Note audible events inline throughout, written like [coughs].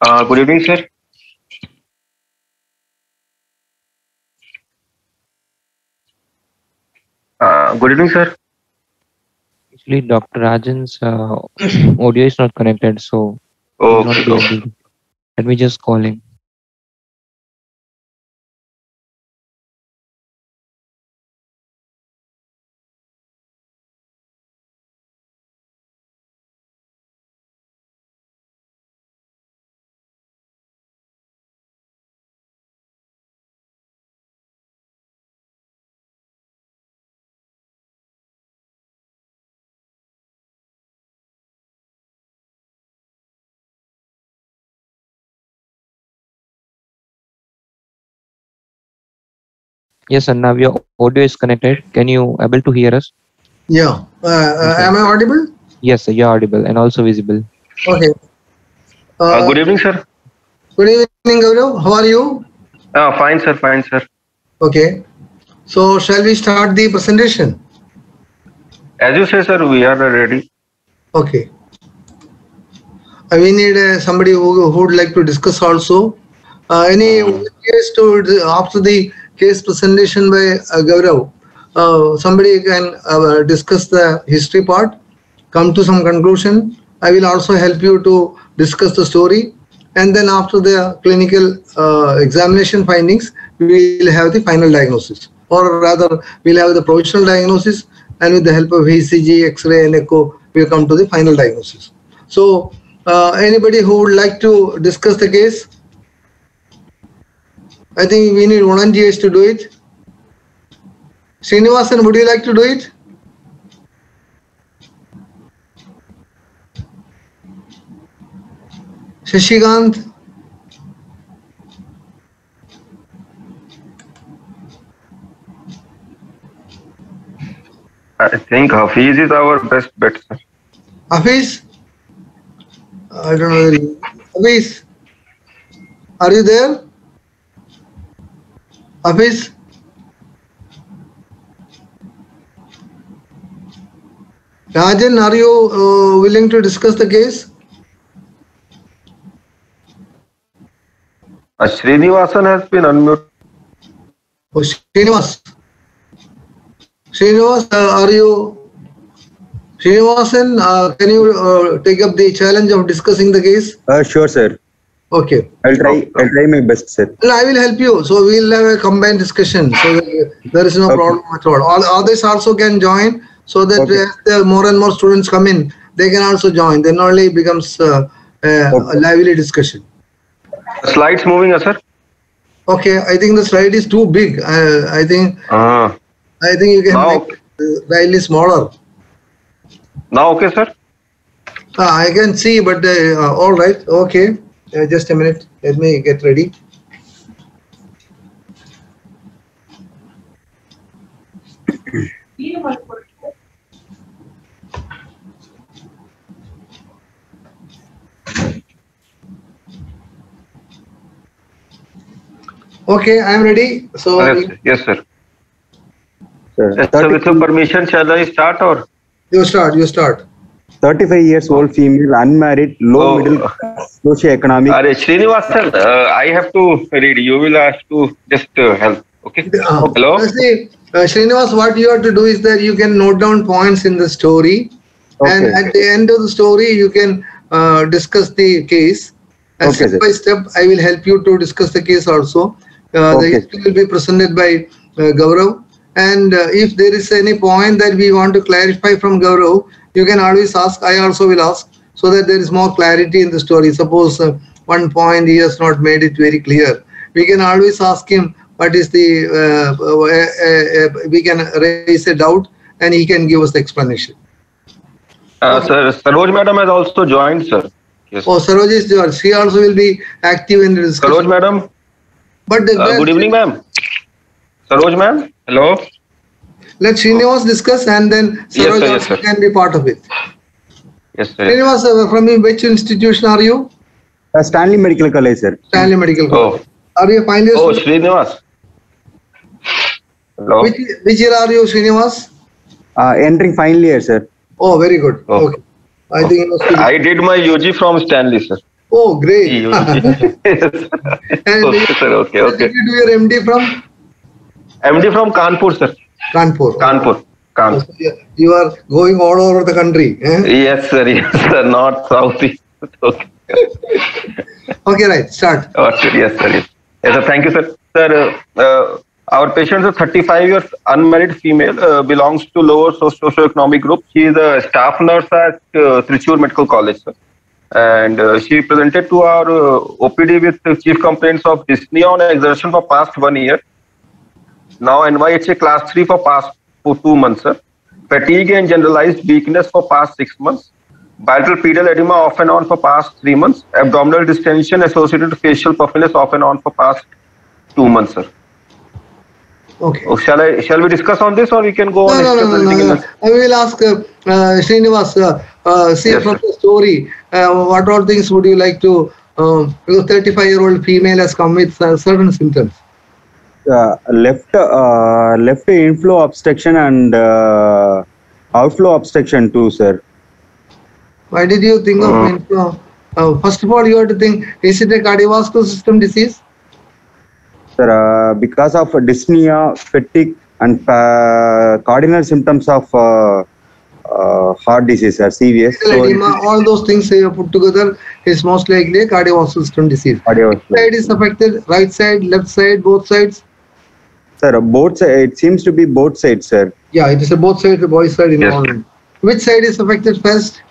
Uh, good evening, sir. Uh, good evening, sir. Actually, Dr. Rajan's uh, [clears throat] audio is not connected, so Oh, not okay. be okay. able to- let me just call him. Yes, sir. Now your audio is connected. Can you able to hear us? Yeah. Uh, uh, am I audible? Yes, sir. You're audible and also visible. Okay. Uh, Uh, good evening, sir. good evening, Gaurav. How are you? Uh, fine, sir. Fine, sir. Okay. So, shall we start the presentation? As you say, sir, we are ready. Okay. Uh, we need uh, somebody who, who would like to discuss also. Uh, any case to after the case presentation by uh, Gaurav, uh, somebody can uh, discuss the history part, come to some conclusion. I will also help you to discuss the story, and then after the clinical uh, examination findings, we will have the final diagnosis, or rather, we'll have the provisional diagnosis, and with the help of ECG, X-ray, and echo, we'll come to the final diagnosis. So, uh, anybody who would like to discuss the case? I think we need volunteers to do it. Srinivasan, would you like to do it? Shashikant? I think Hafiz is our best bet. Hafiz? I don't know. Hafiz? Are you there? Hafiz? Rajan, are you uh, willing to discuss the case? Uh, Srinivasan has been unmuted. Oh, Srinivas. Srinivas, uh, are you? Srinivasan, uh, can you uh, take up the challenge of discussing the case? Uh, sure, sir. Okay. I'll try. I'll try my best, sir. Well, I will help you. So we'll have a combined discussion. So there is no Okay. problem at all. All others also can join so that Okay. as the more and more students come in, they can also join. Then only it becomes uh, a, a lively discussion. Slides moving, uh, sir. Okay, I think the slide is too big. Uh, I think Uh, I think you can Now- make it slightly smaller. now, okay, sir. Ah, I can see, but uh, all right. Okay, uh, just a minute. Let me get ready. Okay, I am ready. So Yes, sir. yes, sir. Sir, Yes, sir. 30 With your permission, shall I start or? you start. You start. 35 years old female, unmarried, low Oh. middle class, [laughs] socio-economic. Are Srinivasan, uh, I have to read. You will have to just uh, help. Okay. Uh, Hello. See, uh, Srinivas, what you have to do is that you can note down points in the story, and at the end of the story, you can uh, discuss the case. And Okay, step sir. by step, I will help you to discuss the case also. Uh, the history will be presented by uh, Gaurav. And uh, if there is any point that we want to clarify from Gaurav, you can always ask. I also will ask so that there is more clarity in the story. Suppose uh, one point he has not made it very clear. We can always ask him what is the, uh, uh, uh, uh, we can raise a doubt and he can give us the explanation. Uh, sir, Saroj madam has also joined, sir. Yes. Oh, Saroj is there. She also will be active in the discussion. Saroj madam. But good evening, ma'am. Saroj ma'am. Hello. let Srinivas discuss and then Yes, Saroj sir, yes, sir. can be part of it. Yes, sir. Srinivas, uh, from which institution are you? Uh, Stanley Medical College, sir. Stanley Medical College. Oh, Are you a final year oh, student? Srinivas. Hello. Which, which year are you, Srinivas? Uh, entering final year, sir. Oh, very good. Oh. Okay. I think you. I did my UG from Stanley, sir. Oh, great. [laughs] UG. [laughs] And okay, sir. Okay, Where Did you do your MD from? MD from Kanpur, sir. Kanpur. Kanpur. So you- are going all over the country. eh? Yes, sir. [laughs] Yes, sir. North, south, east. Okay. Okay, right. Start. Yes, sir. Yes. Yes, sir. Thank you, sir. Sir, uh, uh, our patient is 35 years, unmarried female, uh, belongs to lower socio- socioeconomic group. She is a staff nurse at uh, Trichur Medical College, sir. And uh, she presented to our uh, OPD with chief complaints of dyspnea on exertion for past one year. Now NYHA class 3 for past for two months, sir. Fatigue and generalized weakness for past six months. Bilateral pedal edema off and on for past three months. Abdominal distension associated with facial puffiness off and on for past two months, sir. Okay. Oh, shall I? Shall we discuss on this, or we can go No, on? no, no, no, no, no. I will ask uh, uh, Srinivas, uh, uh, see Yes, from sir. the story, uh, what all things would you like to, uh, because 35 year old female has come with uh, certain symptoms. Uh, left uh, left inflow obstruction and uh, outflow obstruction too, sir. Why did you think of inflow? Uh, first of all, you have to think, is it a cardiovascular system disease? Sir, uh, because of dyspnea, fatigue, and uh, cardinal symptoms of uh, uh, heart disease are serious. So, edema, all those things uh, put together is most likely a cardiovascular system disease. cardiovascular. Side is affected, right side, left side, both sides. Sir, both si- it seems to be both sides, sir. Yeah, it is a both side, the boys side Yes. involved. Which side is affected first?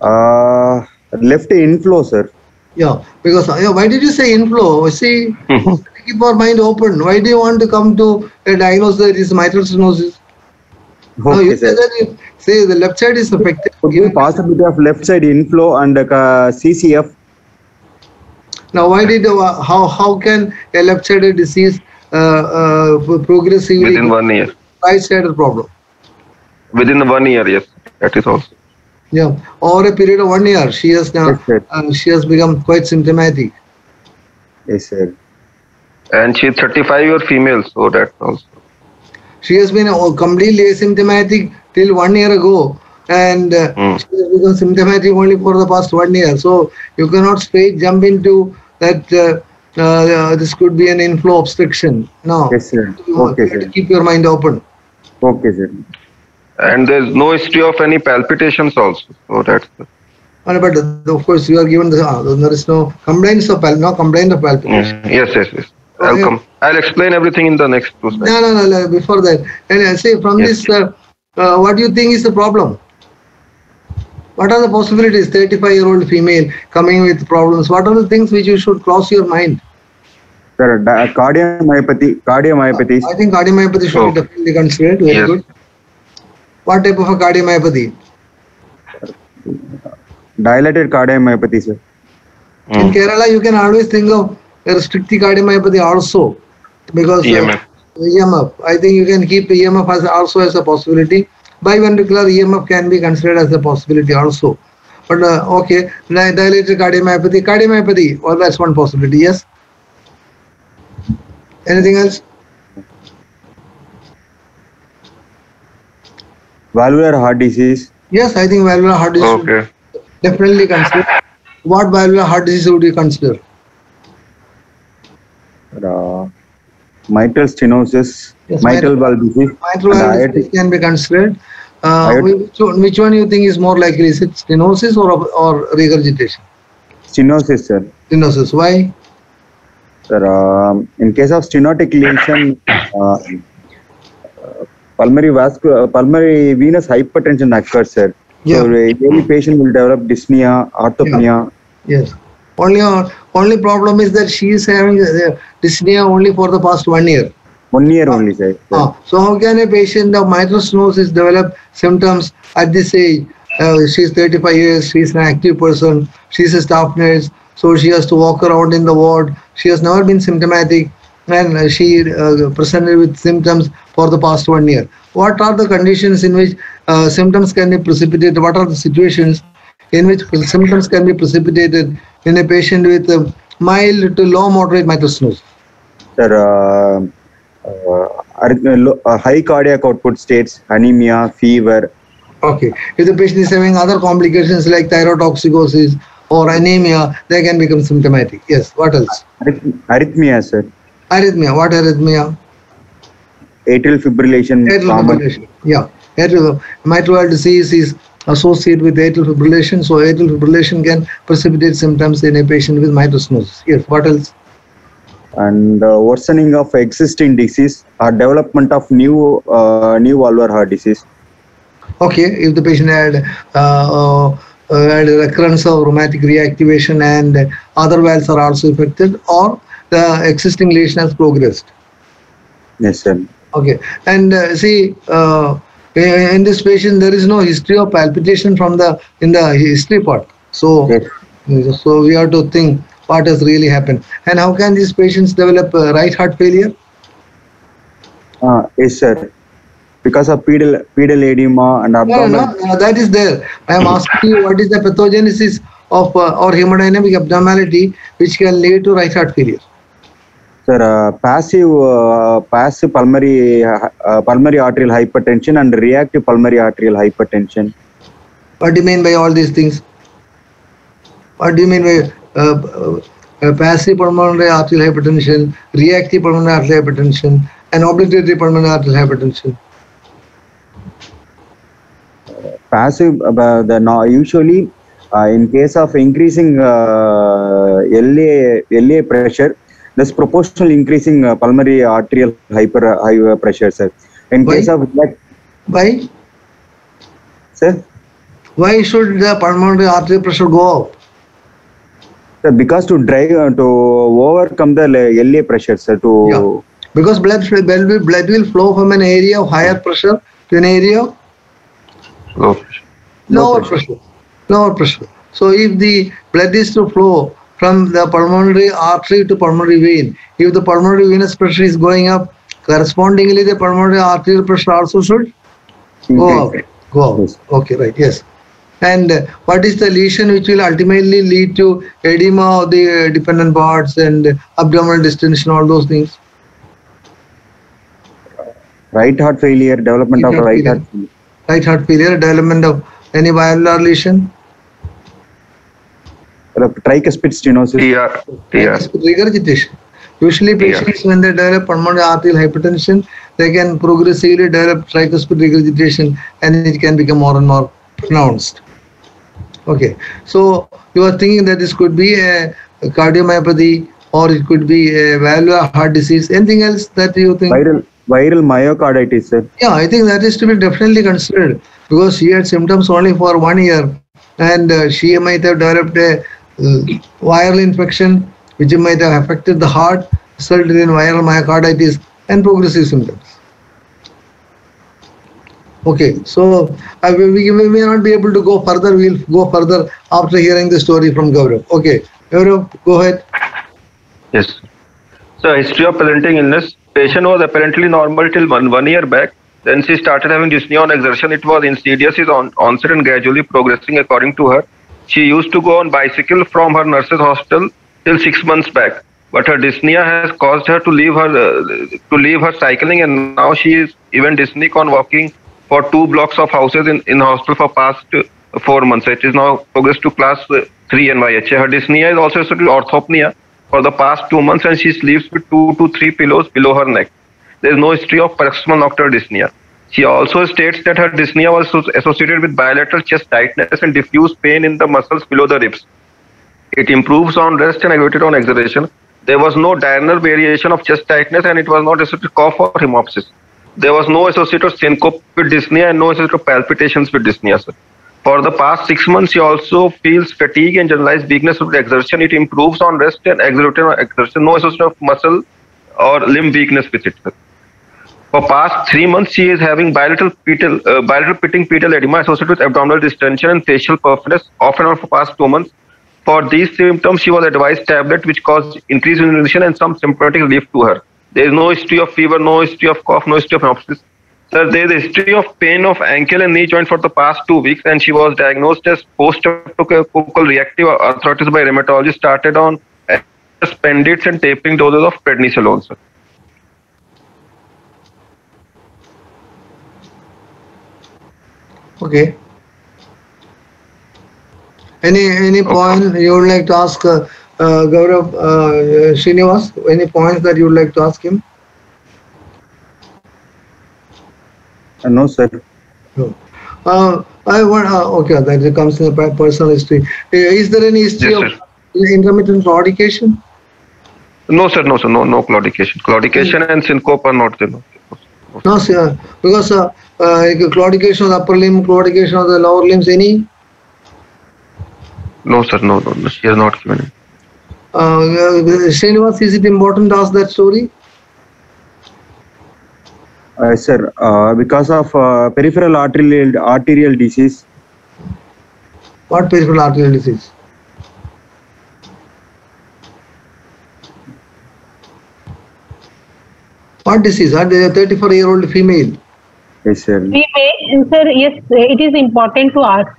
Uh, left inflow, sir. Yeah, because yeah, why did you say inflow? See, [laughs] keep our mind open. Why do you want to come to a diagnosis that is mitral stenosis? no, Okay, you say sir. that you say the left side is affected. Could be Give- possibility of left side inflow and uh, CCF. Now, why did uh, how how can a left-sided disease progressively Within one year. right-sided problem? Within one year, yes. That is also. Yeah, over a period of one year, she has now Yes, uh, she has become quite symptomatic. Yes, sir. And she is 35 year female, so that also. She has been uh, completely asymptomatic till one year ago, and uh, Mm. she has become symptomatic only for the past one year. So you cannot straight jump into that. Uh, uh, this could be an inflow obstruction. No, Yes, sir. you Okay, have to sir. keep your mind open. Okay, sir. And there's no history of any palpitations also. So that's. Uh, But of course, you are given the uh, there is no complaints of pal- no complaint of palpitation. Mm, Yes, yes, yes. I'll Okay. come. I'll explain everything in the next two slides. No, no, no, no. Before that, and uh, say from Yes. this, uh, uh, what do you think is the problem? What are the possibilities? 35 year old female coming with problems. What are the things which you should cross your mind? Sir, di- cardiomyopathy, cardiomyopathy. I think cardiomyopathy should Oh. be definitely considered. Very Yes. good. What type of a cardiomyopathy? dilated cardiomyopathy, sir. Mm. In Mm. Kerala, you can always think of a restrictive cardiomyopathy also, because uh, EMF. EMF. I think you can keep EMF as also as a possibility. Biventricular EMF can be considered as a possibility also. But uh, okay, dilated cardiomyopathy, cardiomyopathy, well, that's one possibility. Yes. Anything else? Valvular heart disease. Yes, I think valvular heart disease should Okay. definitely consider. What valvular heart disease would you consider? Uh, mitral stenosis, Yes, mitral valve disease, Mitral and valve disease can be considered. Uh, which, one, which one you think is more likely? Is it stenosis or or regurgitation? stenosis, sir. Stenosis. Why? Sir, um, in case of stenotic lesion, uh, uh, pulmonary vascular, pulmonary venous hypertension occurs, sir. Yeah. So, any patient will develop dyspnea, orthopnea. Yes. Only uh, only problem is that she is having uh, dyspnea only for the past one year. One year only, sir. Ah, so how can a patient of mitral develop symptoms at this age? Uh, she's 35 years. She's an active person. She's a staff nurse. So she has to walk around in the ward. She has never been symptomatic, and uh, she uh, presented with symptoms for the past one year. What are the conditions in which uh, symptoms can be precipitated? What are the situations in which symptoms can be precipitated in a patient with uh, mild to low moderate mitral stenosis? Sir, uh, uh, lo- uh, high cardiac output states, anemia, fever. Okay. If the patient is having other complications like thyrotoxicosis or anemia, they can become symptomatic. Yes. What else? Arrhythmia, sir. Arrhythmia. What arrhythmia? Atrial fibrillation. Atrial fibrillation. Yeah. Atrial, mitral disease is associated with atrial fibrillation. So atrial fibrillation can precipitate symptoms in a patient with mitral stenosis. Yes. What else? And uh, worsening of existing disease or development of new uh, new valvular heart disease. Okay. If the patient had uh, uh, had recurrence of rheumatic reactivation and other valves are also affected, or the existing lesion has progressed. Yes, sir. Okay, and uh, see, uh, in in this patient there is no history of palpitation from the in the history part. So, Yes. so we have to think what has really happened and how can these patients develop uh, right heart failure? Uh, yes, sir. Because of pedal pedal edema and No, no, no, uh, that is there. I am asking you what is the pathogenesis of uh, or hemodynamic abnormality which can lead to right heart failure. Sir, uh, passive uh, passive pulmonary uh, uh, pulmonary arterial hypertension and reactive pulmonary arterial hypertension. What do you mean by all these things? What do you mean by uh, uh, uh, passive pulmonary arterial hypertension, reactive pulmonary arterial hypertension, and obligatory pulmonary arterial hypertension? Passive the usually uh, in case of increasing uh, LA LA pressure, this proportional increasing uh, pulmonary arterial hyper high pressure, sir. In Why? case of that, Why? sir, Why should the pulmonary arterial pressure go up? sir, because to drive uh, to overcome the LA pressure, sir, to Yeah. Because blood, blood, will, blood will flow from an area of higher pressure to an area of Low pressure. lower pressure. Lower pressure. So if the blood is to flow from the pulmonary artery to pulmonary vein, if the pulmonary venous pressure is going up, correspondingly the pulmonary arterial pressure also should go up. Go up. Okay, right. Yes. And what is the lesion which will ultimately lead to edema of the dependent parts and abdominal distension, all those things? right heart failure, development of Right heart failure. Heart failure. Right heart failure, development of any valvular lesion, tricuspid stenosis. TR. TR. regurgitation. Usually Yeah. patients when they develop pulmonary arterial hypertension, they can progressively develop tricuspid regurgitation and it can become more and more pronounced. Okay, so you are thinking that this could be a, a cardiomyopathy or it could be a valvular heart disease. Anything else that you think? Viral viral myocarditis, sir. Yeah, I think that is to be definitely considered because she had symptoms only for one year and uh, she might have developed a uh, viral infection which might have affected the heart, resulted in viral myocarditis and progressive symptoms. Okay, so uh, we, we we may not be able to go further. We'll go further after hearing the story from Gaurav. Okay, Gaurav, go ahead. Yes. So history of presenting illness. Patient was apparently normal till one, one year back. Then she started having dyspnea on exertion. It was insidious, is on onset and gradually progressing according to her. She used to go on bicycle from her nurse's hostel till six months back. But her dyspnea has caused her to leave her uh, to leave her cycling, and now she is even dyspneic on walking for two blocks of houses in in hospital for past four months. It is now progressed to class three NYHA. Her dyspnea is also orthopnea for the past two months, and she sleeps with two to three pillows below her neck. There is no history of paroxysmal nocturnal dyspnea. She also states that her dyspnea was associated with bilateral chest tightness and diffuse pain in the muscles below the ribs. It improves on rest and aggravated on exertion. There was no diurnal variation of chest tightness and it was not associated with cough or hemoptysis. There was no associated syncope with dyspnea and no associated palpitations with dyspnea. Sir. For the past six months, she also feels fatigue and generalized weakness with exertion. It improves on rest and exertion on exertion. No association of muscle or limb weakness with it. For past three months, she is having bilateral pedal, uh, bilateral pitting pedal edema associated with abdominal distension and facial puffiness, off and on for past two months. For these symptoms, she was advised tablet which caused increased urination and some symptomatic relief to her. There is no history of fever, no history of cough, no history of hemoptysis. Sir, there is a history of pain of ankle and knee joint for the past two weeks, and she was diagnosed as post-focal reactive arthritis by rheumatologist. Started on spandits and tapering doses of prednisolone, sir. Okay. Any any okay. point you would like to ask uh, uh, Gaurav uh, Srinivas? Any points that you would like to ask him? No, sir. No. Uh, I want. Uh, okay, that comes in the personal history. Uh, Is there any history Yes, of intermittent claudication? No, sir, no, sir, no, no claudication. Claudication and syncope are not there. no. No, sir. Because uh, uh, claudication of the upper limb, claudication of the lower limbs, any? No, sir, no, no, no, she has not given it. Uh, uh, Srinivas, is it important to ask that story? Uh, sir, uh, because of uh, peripheral arterial arterial disease, What peripheral arterial disease? What disease? Are they a 34 year old female? yes, sir. We may, sir, yes, it is important to ask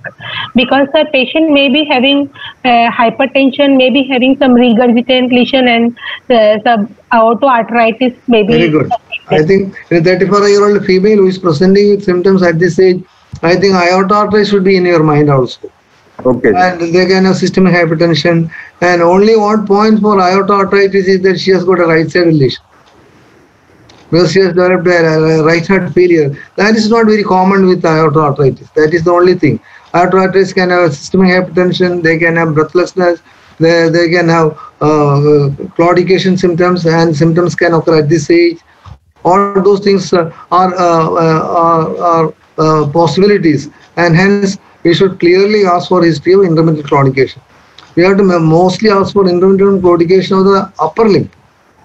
because the patient may be having uh, hypertension, may be having some regurgitant lesion and uh, some aortoarteritis may be. Very good. I think a 34 year old female who is presenting with symptoms at this age, I think aortoarteritis should be in your mind also. Okay. And they can have systemic hypertension. And only one point for aortoarteritis is that she has got a right side lesion. Because she has developed a right heart failure. That is not very common with aortoarteritis. That is the only thing. Aortoarteritis can have systemic hypertension, they can have breathlessness, they, they can have uh, claudication symptoms, and symptoms can occur at this age. All those things uh, are, uh, uh, are, are uh, possibilities, and hence we should clearly ask for history of intermittent claudication. We have to mostly ask for intermittent claudication of the upper limb.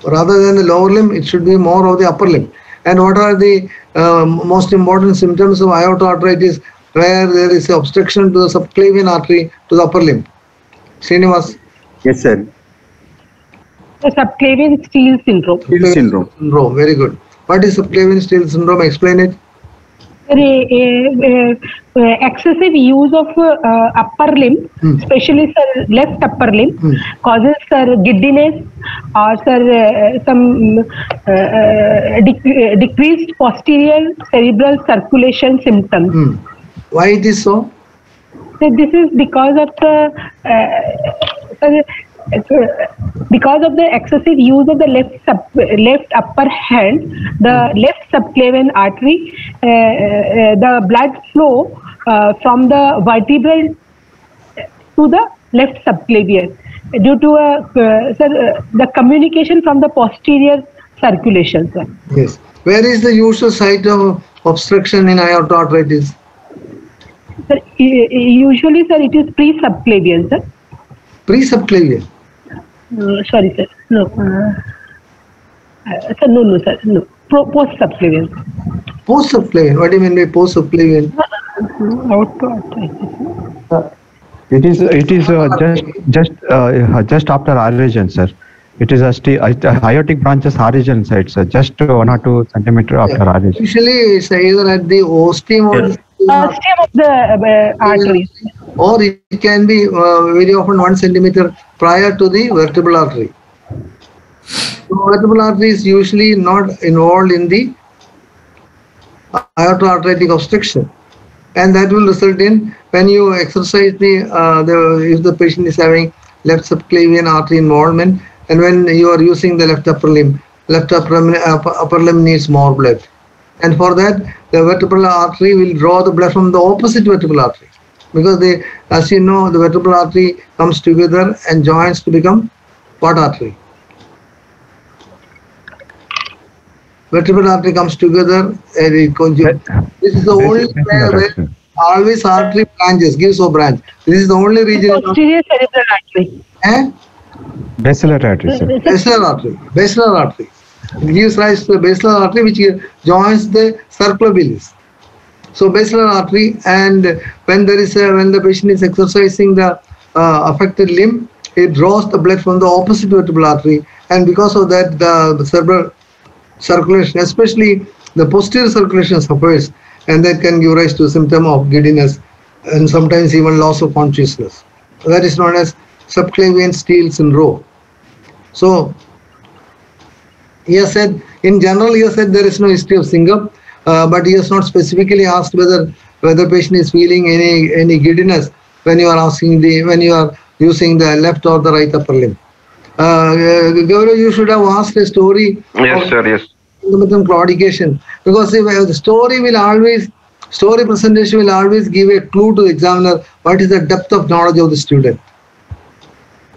Rather than the lower limb, it should be more of the upper limb. And what are the uh, most important symptoms of aortoarteritis where there is obstruction to the subclavian artery to the upper limb? Srinivas, Yes, sir. The subclavian steel syndrome. Hill syndrome. syndrome. Very good. What is subclavian steel syndrome? Explain it. Uh, uh, uh, excessive use of uh, uh, upper limb, Hmm. especially sir, left upper limb, Hmm. causes sir giddiness or sir uh, some uh, uh, dec- uh, decreased posterior cerebral circulation symptoms. Hmm. Why it is so? So this is because of the uh, uh, because of the excessive use of the left sub, left upper hand, the left subclavian artery, uh, uh, the blood flow uh, from the vertebral to the left subclavian due to a uh, sir, uh, the communication from the posterior circulation. Sir. Yes. Where is the usual site of obstruction in aortoarteritis? Sir, usually, sir, it is pre-subclavian, sir. Pre-subclavian. Uh, sorry, sir. No. Uh, uh, sir, no, no, sir. No. Pro- post-subclavian. Post-subclavian. What do you mean by post-subclavian? Auto- It is it is uh, just just uh, just after origin, sir. It is a sti- uh, aortic branches origin side, sir. Just one or two centimeter after origin. Usually it's either at the ostium or, Uh, stem of the uh, artery. Or it can be uh, very often one centimeter prior to the vertebral artery. So vertebral artery is usually not involved in the aortoarteritic obstruction. And that will result in when you exercise the, uh, the if the patient is having left subclavian artery involvement and when you are using the left upper limb, left upper, upper, upper limb needs more blood. And for that, the vertebral artery will draw the blood from the opposite vertebral artery. Because they, as you know, the vertebral artery comes together and joins to become what artery? Vertebral artery comes together and it conjugates. This is the only where, where always artery branches, gives a branch. This is the only region in Posterior cerebral artery. eh? Basilar artery, sir. basilar artery. Basilar artery. It gives rise to the basilar artery which joins the circle of Willis. So basilar artery and when there is a, when the patient is exercising the uh, affected limb, it draws the blood from the opposite vertebral artery and because of that the cerebral circulation, especially the posterior circulation suffers and that can give rise to a symptom of giddiness and sometimes even loss of consciousness. That is known as subclavian steal syndrome. So he has said, in general, he has said there is no history of syncope, uh, but he has not specifically asked whether whether patient is feeling any any giddiness when you are asking the when you are using the left or the right upper limb. Uh, Gaurav, you should have asked a story Yes, sir. Yes. intermittent claudication because if, uh, the story will always story presentation will always give a clue to the examiner what is the depth of knowledge of the student.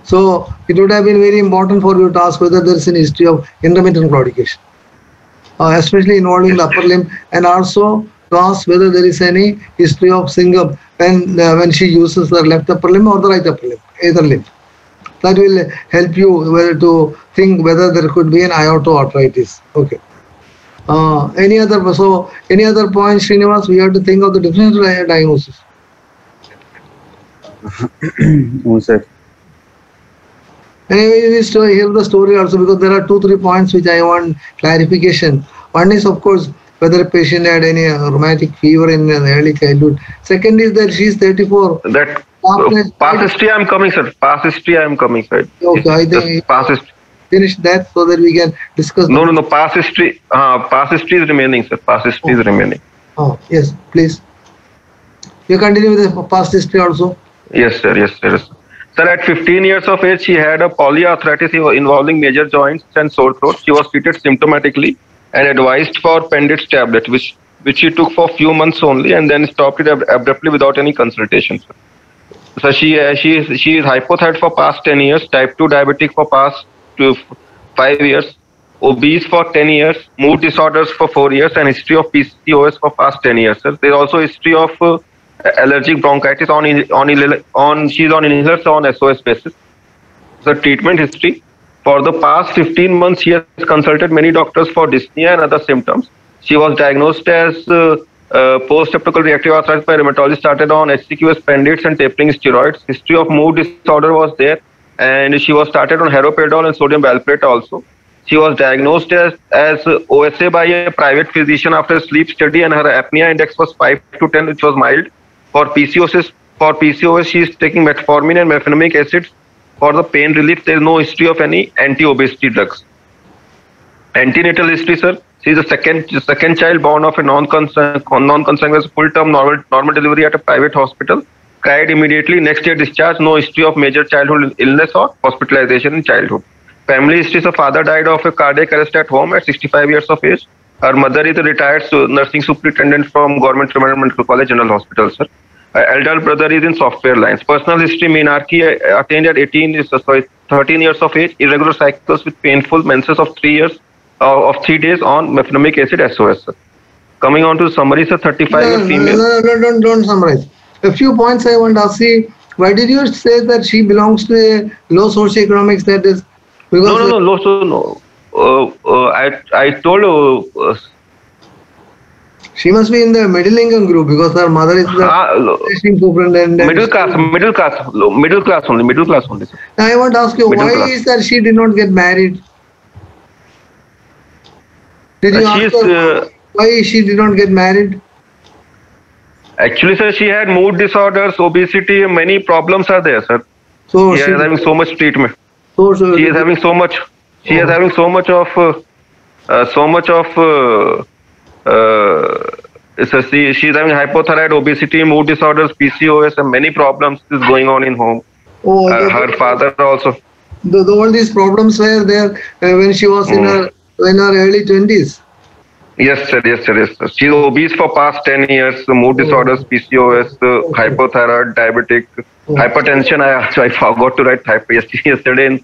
So it would have been very important for you to ask whether there is an history of intermittent claudication, uh, especially involving the upper limb, and also to ask whether there is any history of syncop when uh, when she uses the left upper limb or the right upper limb, either limb. That will help you whether to think whether there could be an arthritis. Okay. Uh, any other so any other points, Srinivas? We have to think of the differential di- diagnosis. [coughs] No, sir. Anyway, we to hear the story also because there are two, three points which I want clarification. One is, of course, whether a patient had any uh, rheumatic fever in uh, early childhood. Second is that she is 34. That After- past history, I'm coming, sir. Past history, I'm coming, sir. Okay, I think past history. finish that so that we can discuss. No, no, no. Past history. Uh, past history is remaining, sir. Past history is remaining. Oh, yes, please. You continue with the past history also. Yes, sir. Yes, sir. Yes. Sir, at 15 years of age, she had a polyarthritis involving major joints and sore throat. She was treated symptomatically and advised for Pentids tablet, which which she took for a few months only, and then stopped it ab- abruptly without any consultation. Sir. So she uh, she is she is hypothyroid for past 10 years, type 2 diabetic for past two, five years, obese for 10 years, mood disorders for four years, and history of PCOS for past 10 years. Sir. There's also history of uh, allergic bronchitis on on on she's on inhalers on SOS basis. The treatment history for the past 15 months she has consulted many doctors for dyspnea and other symptoms. She was diagnosed as uh, uh, post-septical reactive arthritis by rheumatologist. Started on HCQS Pentids and tapering steroids. History of mood disorder was there, and she was started on haloperidol and sodium valproate also. She was diagnosed as, as OSA by a private physician after sleep study, and her apnea index was 5 to 10, which was mild. For PCOS, for PCOS, she is taking metformin and mefenamic acids for the pain relief. There is no history of any anti-obesity drugs. Antenatal history, sir. She is the second second child born of a non-consanguineous full-term normal normal delivery at a private hospital. Cried immediately. Next year discharged. No history of major childhood illness or hospitalization in childhood. Family history: her father died of a cardiac arrest at home at 65 years of age. Her mother is a retired nursing superintendent from Government Medical College General Hospital, sir. Elder brother is in software lines. Personal history: menarche uh, attained at 18 is uh, sorry 13 years of age. Irregular cycles with painful menses of three years uh, of three days on mefenamic acid SOS. Sir. Coming on to summary, sir, 35 No, year no, female. no, no, don't, don't summarize. A few points I want to ask you. Why did you say that she belongs to a low socioeconomic status? Because No, no, no, no, so no. Uh, uh, I I told uh, uh, she must be in the middle income group because her mother is the lo- nursing superintendent. middle class, middle class, middle class only, middle class only. Now I want to ask you, Middle why class. is that she did not get married? Did you Uh, ask is, her uh, why she did not get married? Actually, sir, she had mood disorders, obesity, many problems are there, sir. So She she, is having so much treatment. so, so She is having so much. She is Oh. having so much of, uh, uh, so much of. Uh, so she, she is having hypothyroid, obesity, mood disorders, PCOS, and many problems is going on in home. oh, Uh, the- her father also. the, the, all these problems were there uh, when she was in Mm. her in her early twenties. Yes, sir. Yes, sir. Yes, sir. She's obese for past 10 years. Mood disorders, PCOS, uh, hypothyroid, diabetic, hypertension. I [laughs] I forgot to write hyper [laughs] yesterday. Yesterday, in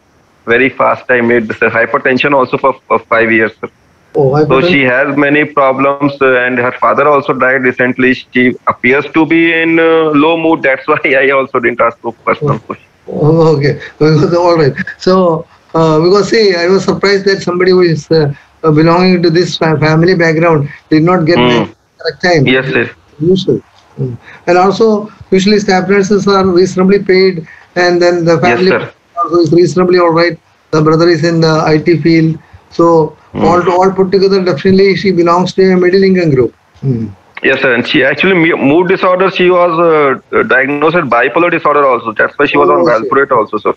very fast, I made this uh, hypertension also for, for five years. Sir. Oh, So she has many problems, uh, and her father also died recently. She appears to be in uh, low mood. That's [laughs] why I also didn't ask for personal question. Oh, okay. [laughs] All right. So, uh, because see, I was surprised that somebody who is uh, belonging to this family background did not get Mm. the correct time. Yes, sir. Usual. Mm. And also, usually staff nurses are reasonably paid, and then the family sir. also is reasonably all right. The brother is in the IT field, so Mm. all all put together, definitely she belongs to a middle income group. Mm. Yes, sir. And she actually me- mood disorder. She was uh, diagnosed with bipolar disorder also. That's why she was on Oh, I valproate also, sir.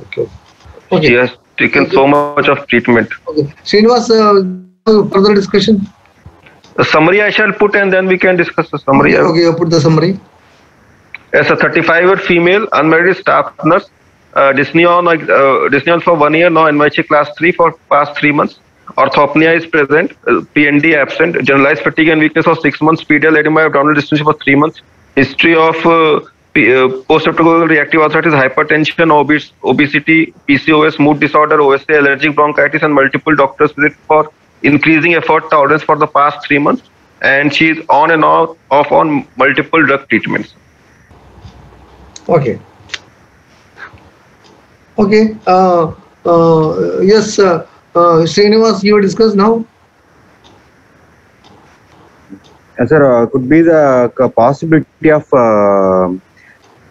Okay. She has taken so much of treatment. Okay. Srinivas, uh, further discussion. The summary I shall put and then we can discuss the summary. Okay, you put the summary. As a 35-year female, unmarried staff nurse, uh, dyspnea, like, uh, dyspnea for one year, now NYHA class 3 for past three months. Orthopnea is present, uh, PND absent, generalized fatigue and weakness for six months, pedal edema, abdominal distension for three months, history of uh, uh, post-streptococcal reactive arthritis, hypertension, obes- obesity, PCOS, mood disorder, OSA, allergic bronchitis, and multiple doctors visit for increasing effort tolerance for the past three months. And she is on and off, off on multiple drug treatments. Okay. Okay. Uh, uh, yes, uh, uh, Srinivas, you discuss now. Yes, sir, uh, could be the possibility of uh,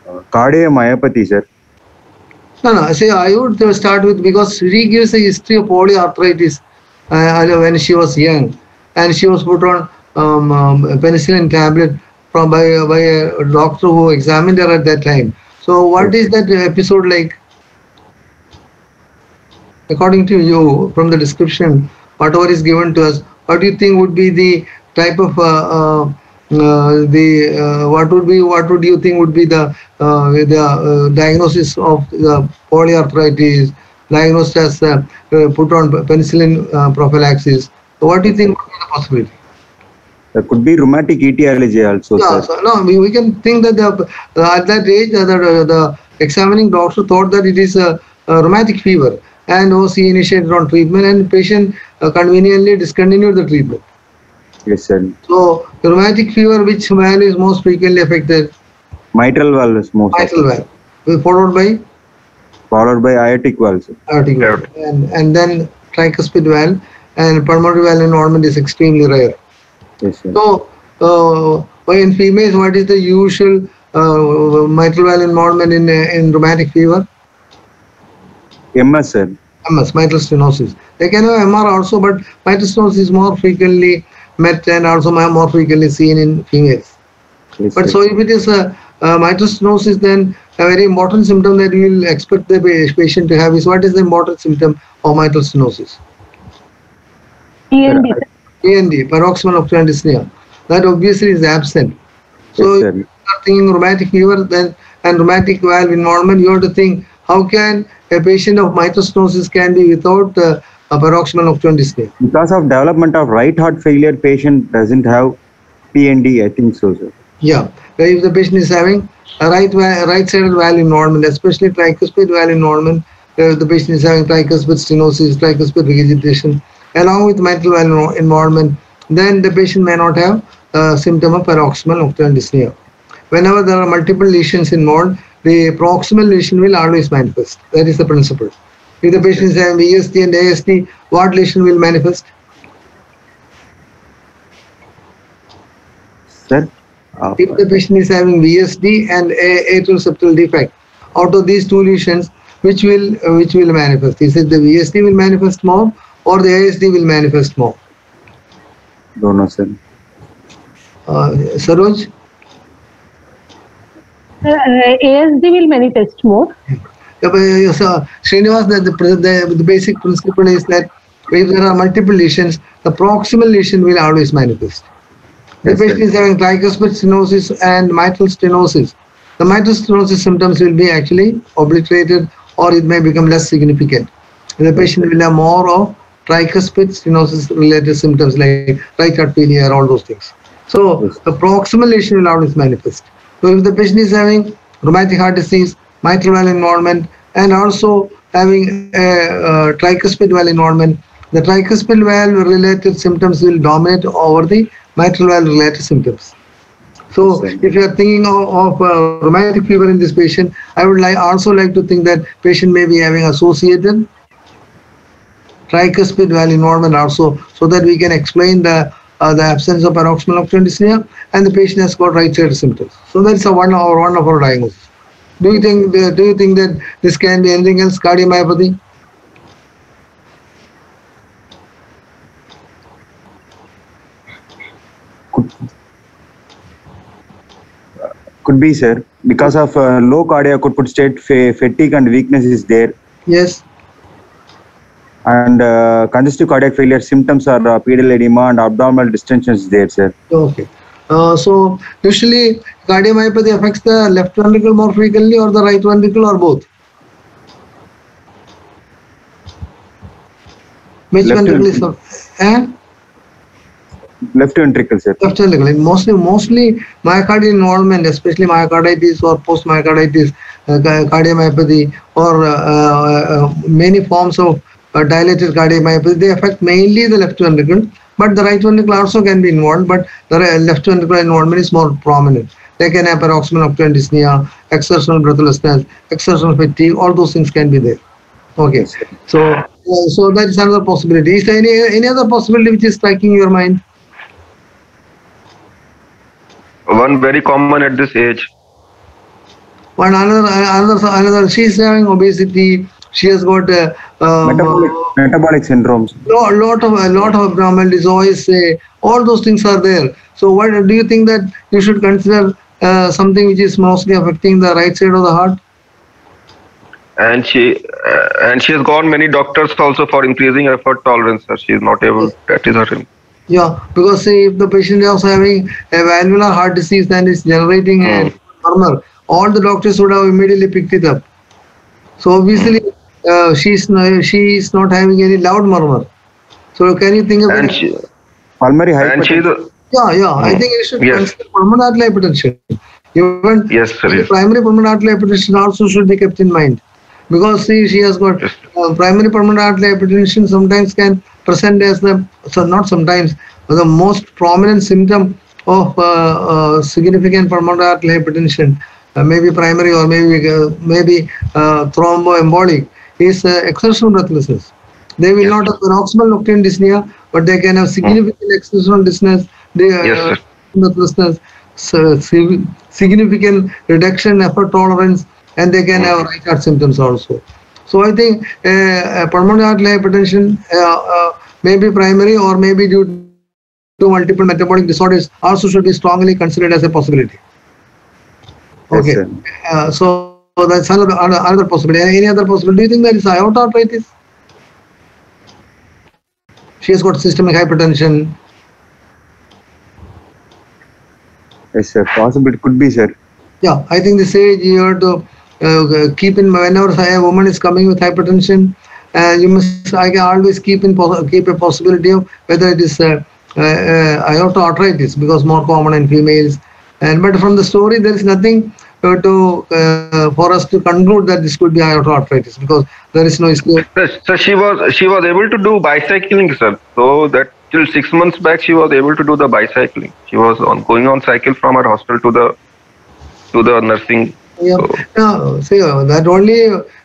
uh, cardiomyopathy, sir. No, no. See, I would uh, start with because she gives a history of polyarthritis uh, when she was young, and she was put on um, um, penicillin tablet from by by a doctor who examined her at that time. So, what is that episode like? According to you, from the description, whatever is given to us, what do you think would be the type of uh, uh, uh, the uh, what would be what would you think would be the uh, the uh, diagnosis of the polyarthritis diagnosed as uh, put on penicillin uh, prophylaxis? So what do you think would be the possibility? There could be rheumatic etiology also, yeah, so, no we, we can think that the, uh, at that age uh, the, the examining doctor thought that it is a, a rheumatic fever and was he initiated on treatment and patient uh, conveniently discontinued the treatment Yes, sir. so the rheumatic fever which valve is most frequently affected Mitral valve is most mitral valve followed by followed by aortic valve. sir. aortic valve and, and then tricuspid valve and pulmonary valve involvement is extremely rare. Yes, sir. So, uh, in females, what is the usual uh, mitral valve involvement in, uh, in rheumatic fever? MS, sir. MS, mitral stenosis. They can have MR also, but mitral stenosis is more frequently met and also more frequently seen in females. Yes, But sir. so if it is a, a mitral stenosis, then a very important symptom that you will expect the patient to have is what is the important symptom of mitral stenosis? TND. PND, paroxysmal nocturnal dyspnea. That obviously is absent. So Yes, if sir. you are thinking rheumatic fever then and rheumatic valve involvement, you have to think how can a patient of mitral stenosis can be without uh, a paroxysmal nocturnal dyspnea. Because of development of right heart failure, patient doesn't have PND. I think so, sir. Yeah, if the patient is having a right right-sided valve involvement, especially tricuspid valve involvement, uh, the patient is having tricuspid stenosis, tricuspid regurgitation, along with mitral valve invo- involvement, then the patient may not have a symptom of paroxysmal nocturnal dyspnea. Whenever there are multiple lesions involved, the proximal lesion will always manifest. That is the principle. If the patient is having VSD and ASD, what lesion will manifest? Sir, uh, if the patient is having VSD and a atrial septal defect, out of these two lesions, which will uh, which will manifest? Is it the VSD will manifest more or the ASD will manifest more? don't know, sir. Uh, Saroj, ASD will manifest more. Yeah, but, uh, so, Srinivas, the, the, the, the basic principle is that if there are multiple lesions, the proximal lesion will always manifest. The patient is having tricuspid stenosis and mitral stenosis. The mitral stenosis symptoms will be actually obliterated or it may become less significant. The patient will have more of tricuspid stenosis related symptoms like right heart failure, all those things. So Yes. the proximal lesion will always manifest. So if the patient is having rheumatic heart disease, mitral valve involvement, and also having a, uh tricuspid valve involvement, the tricuspid valve related symptoms will dominate over the mitral valve related symptoms. So if you are thinking of, of uh, rheumatic fever in this patient, I would like also like to think that patient may be having associated tricuspid valve involvement also, so that we can explain the uh, the absence of paroxysmal nocturnal dyspnea and the patient has got right-sided symptoms. So that's a one or one of our diagnosis. Do you think do you think that this can be anything else? Cardiomyopathy? Could be, sir. Because of uh, low cardiac output state, fa- fatigue and weakness is there. Yes. And uh, congestive cardiac failure symptoms are uh, pedal edema and abdominal distension is there, sir. Okay. Uh, so usually cardiomyopathy affects the left ventricle more frequently or the right ventricle or both? Which Left ventricle is eh? Left ventricle, sir. left ventricle? Mostly, mostly myocardial involvement, especially myocarditis or post myocarditis, uh, cardiomyopathy, or uh, uh, uh, many forms of uh, dilated cardiomyopathy. They affect mainly the left ventricle, but the right ventricle also can be involved. But the left ventricular involvement is more prominent. They can have paroxysmal nocturnal dyspnea, exertional breathlessness, exertional fatigue. All those things can be there. Okay, so uh, so that is another possibility. Is there any any other possibility which is striking your mind? One very common at this age. One another, another, another. She's having obesity. She has got a um, Metabolic, metabolic syndromes. lot, lot of a lot of abnormalities. OSA, all those things are there. So, what do you think that you should consider uh, something which is mostly affecting the right side of the heart? And she uh, and she has gone many doctors also for increasing effort tolerance. Sir. She is not able. That is her. Yeah, because see, if the patient is also having a valvular heart disease and is generating a murmur, all the doctors would have immediately picked it up. So obviously, uh, she's no, she is not having any loud murmur. So can you think of And she Pulmonary and she hypertension. a- Yeah, yeah. I think you should Yes. consider pulmonary artery hypertension. Even Yes, sir. Yes. primary pulmonary artery hypertension also should be kept in mind. Because see, she has got Yes. uh, primary pulmonary artery hypertension sometimes can present as the, so not sometimes, but the most prominent symptom of uh, uh, significant pulmonary artery hypertension, uh, maybe primary or maybe uh, maybe uh, thromboembolic, is uh, exertional breathlessness. They will Yes. not have paroxysmal nocturnal dyspnea, but they can have significant exertional dyspnea, they, uh, Yes, breathlessness, so, significant reduction in effort tolerance, and they can have right heart symptoms also. So I think uh, uh, pulmonary artery hypertension uh, uh, may be primary or maybe due to multiple metabolic disorders also should be strongly considered as a possibility. Okay, uh, so that's another another possibility. Any other possibility? Do you think that is aortoarteritis? She has got systemic hypertension. Yes, sir. Possible. It could be, sir. Yeah, I think this age you have to uh, keep in whenever a woman is coming with hypertension, uh, you must I can always keep in keep a possibility of whether it is uh, uh, uh, aortoarteritis because more common in females. And but from the story there is nothing uh, to uh, for us to conclude that this could be arthritis because there is no issue. So, she was she was able to do bicycling, sir. So that till six months back she was able to do the bicycling. She was on going on cycle from her hostel to the to the nursing. Yeah, So-. See uh, that only.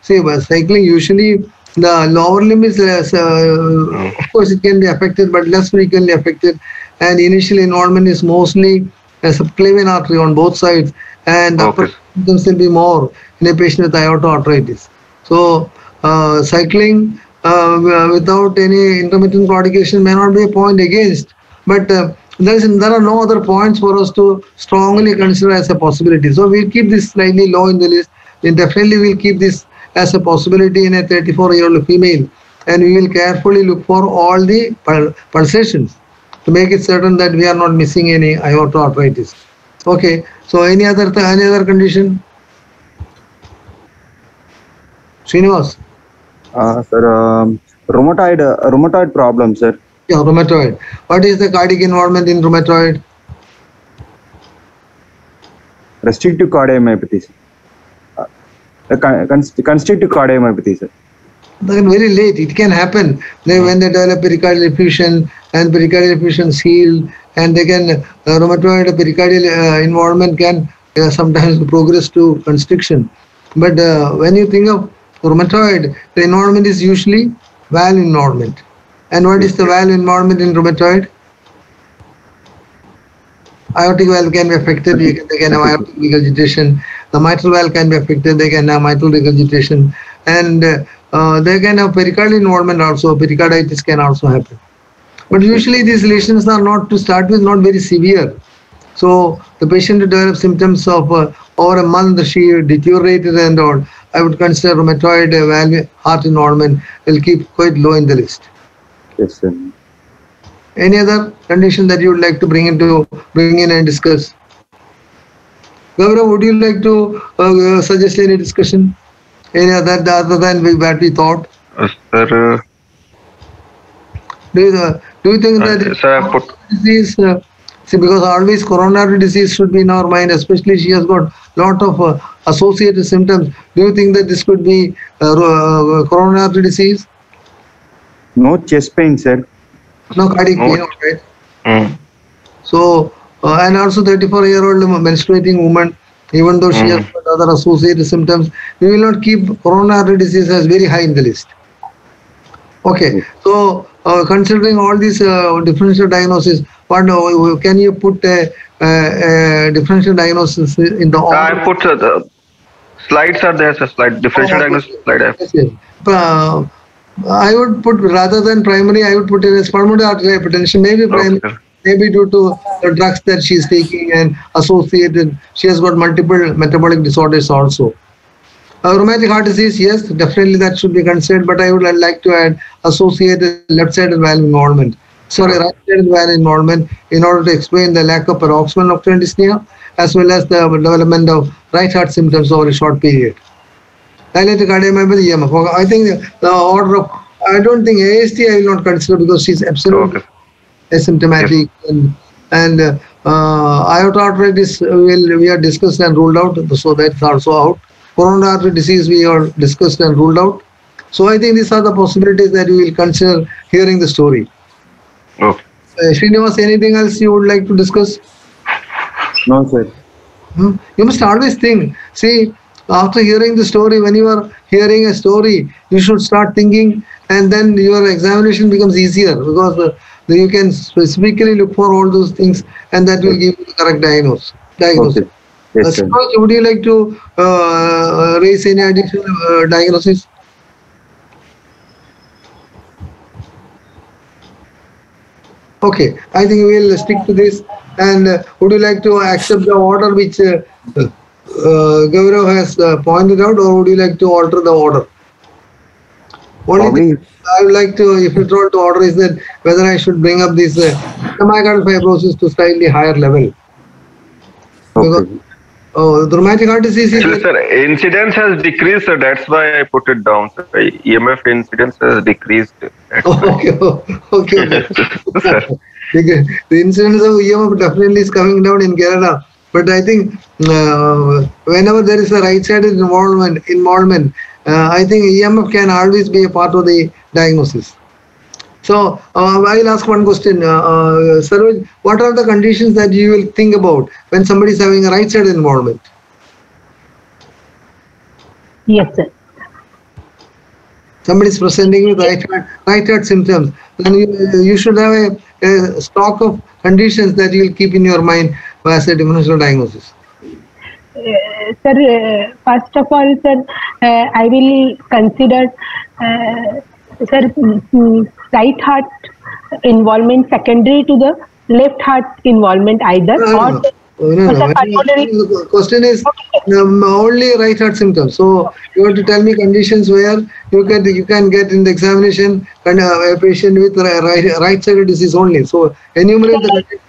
See, cycling usually the lower limb is less. Uh, Of course, it can be affected, but less frequently affected. And initial involvement is mostly a subclavian artery on both sides, and Okay. symptoms will be more in a patient with aortoarteritis. So, uh, cycling uh, without any intermittent claudication may not be a point against, but uh, there is there are no other points for us to strongly consider as a possibility. So we'll keep this slightly low in the list. Then definitely we'll keep this as a possibility in a 34 year old female, and we will carefully look for all the pul- pulsations to make it certain that we are not missing any aorta arthritis. Okay. So any other th- any other condition? Srinivas. Uh, sir, um, rheumatoid, uh, rheumatoid problem, sir. Yeah, rheumatoid. What is the cardiac involvement in rheumatoid? Restrictive cardiomyopathy, sir. Uh, con- con- constrictive cardiomyopathy, sir. Then very late. It can happen they, when they develop pericardial effusion and pericardial effusion heal, and they can uh, rheumatoid pericardial uh, involvement can uh, sometimes progress to constriction. But uh, when you think of rheumatoid, the involvement is usually valve involvement. And what is the valve involvement in rheumatoid? Aortic valve can be affected. You can, they can have aortic regurgitation. The mitral valve can be affected. They can have mitral regurgitation, and uh, uh, they can have pericardial involvement also. Pericarditis can also happen. But usually these lesions are not to start with not very severe. So the patient develops symptoms of uh, over a month she deteriorated and all. I would consider rheumatoid uh, valve heart involvement will keep quite low in the list. Yes, sir. Any other condition that you would like to bring into bring in and discuss? Gaurav, would you like to uh, suggest any discussion? Any other other than what we thought? Uh, sir, uh, Do you, uh, do you think uh, that sir, I put disease? Uh, see, because always coronary disease should be in our mind, especially she has got lot of uh, associated symptoms. Do you think that this could be uh, uh, coronary disease? No chest pain, sir. No cardiac No. pain, right? mm, So, uh, and also 34 year old menstruating woman, even though she has Mm. got other associated symptoms, we will not keep coronary disease as very high in the list. Okay, so uh, considering all these uh, differential diagnosis, what uh, can you put a, a, a differential diagnosis in the I put uh, the slides are there. Slide differential Oh, diagnosis slide. I. Yes, yes. Uh, I would put rather than primary, I would put it as pulmonary arterial hypertension, maybe primary. Okay, maybe due to the drugs that she is taking and associated, she has got multiple metabolic disorders also. Uh, rheumatic heart disease, yes, definitely that should be considered, but I would like to add associated left-sided valve involvement. Sorry, right-sided valve involvement in order to explain the lack of paroxysmal nocturnal dyspnea as well as the development of right heart symptoms over a short period. Dilated cardiomyopathy, EMF. I think the order of, I don't think ASD I will not consider because she's absolutely Okay. asymptomatic and and uh, uh, aortoarteritis will we are discussed and ruled out so that's also out coronary artery disease we are discussed and ruled out so i think these are the possibilities that you will consider hearing the story Okay. uh, Srinivas, anything else you would like to discuss No, sir. Hmm? You must always think. See, after hearing the story, when you are hearing a story, you should start thinking, and then your examination becomes easier because uh, you can specifically look for all those things, and that will give you the correct diagnose. Diagnosis. Okay. Yes, Uh. Would you like to uh, raise any additional uh, diagnosis? Okay, I think we will stick to this. And uh, would you like to accept the order which uh, uh, Gaurav has uh, pointed out, or would you like to alter the order? Only thing I would like to, if it were to order, is that whether I should bring up this uh, myocardial fibrosis to slightly higher level. okay. Oh, the rheumatic heart disease is sir, incidence has decreased, sir. That's why I put it down. Sir. EMF incidence has decreased. Okay, oh, [laughs] okay, okay. [laughs] Okay. The incidence of EMF definitely is coming down in Kerala, but I think uh, whenever there is a right-sided involvement, involvement, uh, I think EMF can always be a part of the diagnosis. So uh, I'll ask one question, uh, uh, Saroj, what are the conditions that you will think about when somebody is having a right-side involvement? Yes, sir. somebody is presenting with right right symptoms, then you, you should have a, a stock of conditions that you will keep in your mind as a differential diagnosis. Uh, sir, uh, first of all, sir, uh, I will consider, uh, sir, mm, mm, right heart involvement secondary to the left heart involvement either. No, no, or no. No, no, question is um, only right heart symptoms. So you have to tell me conditions where you can you can get in the examination kind of a patient with right right sided disease only. So enumerate the conditions.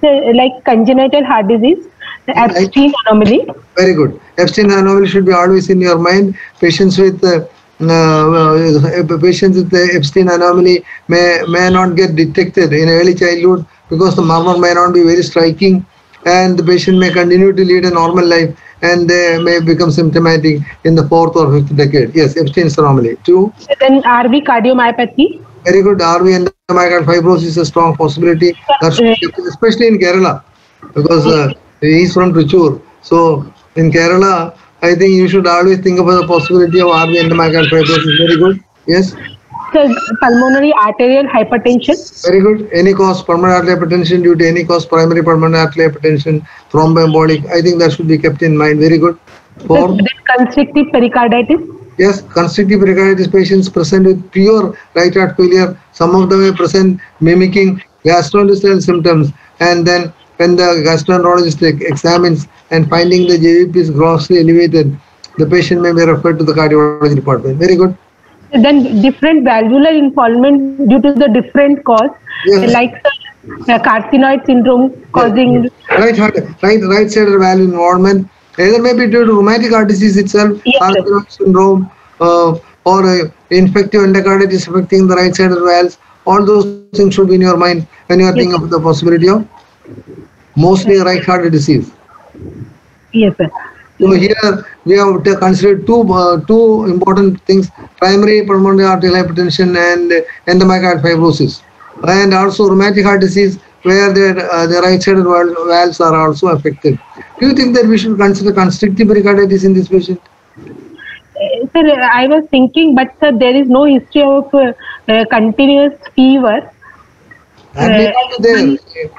Sir, like congenital heart disease, Ebstein anomaly, Very good. Ebstein anomaly should be always in your mind. Patients with uh, uh, patients with the Ebstein anomaly may may not get detected in early childhood because the murmur may not be very striking, and the patient may continue to lead a normal life, and they may become symptomatic in the fourth or fifth decade. Yes, Ebstein's anomaly. Two. then RV cardiomyopathy, Very good. RV and endomyocardial fibrosis is a strong possibility, that should be kept, especially in Kerala, because uh, he's from Trichur. So in Kerala, I think you should always think about the possibility of RV endomyocardial fibrosis. Very good. Yes. sir, pulmonary arterial hypertension, Very good. Any cause, pulmonary arterial hypertension due to any cause, primary pulmonary arterial hypertension, thromboembolic. I think that should be kept in mind. Very good. Then constrictive pericarditis, Yes, constrictive pericarditis patients present with pure right heart failure. Some of them may present mimicking gastrointestinal symptoms. And then when the gastroenterologist examines and finding the JVP is grossly elevated, the patient may be referred to the cardiology department. Very good. Then different valvular involvement due to the different cause, Yes. like uh, carcinoid syndrome causing Right heart, right, right side valve involvement. Either may be due to rheumatic heart disease itself, Yes, carcinoid syndrome, uh, or uh, infective endocarditis affecting the right side of the valves. All those things should be in your mind when you are Yes, thinking of the possibility of mostly right heart disease. yes, sir. So here we have to consider two uh, two important things: primary pulmonary arterial hypertension and endomyocardial fibrosis, and also rheumatic heart disease, where the uh, the right-sided valves are also affected. Do you think that we should consider constrictive pericarditis in this patient? Uh, Sir, I was thinking, but sir, there is no history of uh, uh, continuous fever. And may not be there.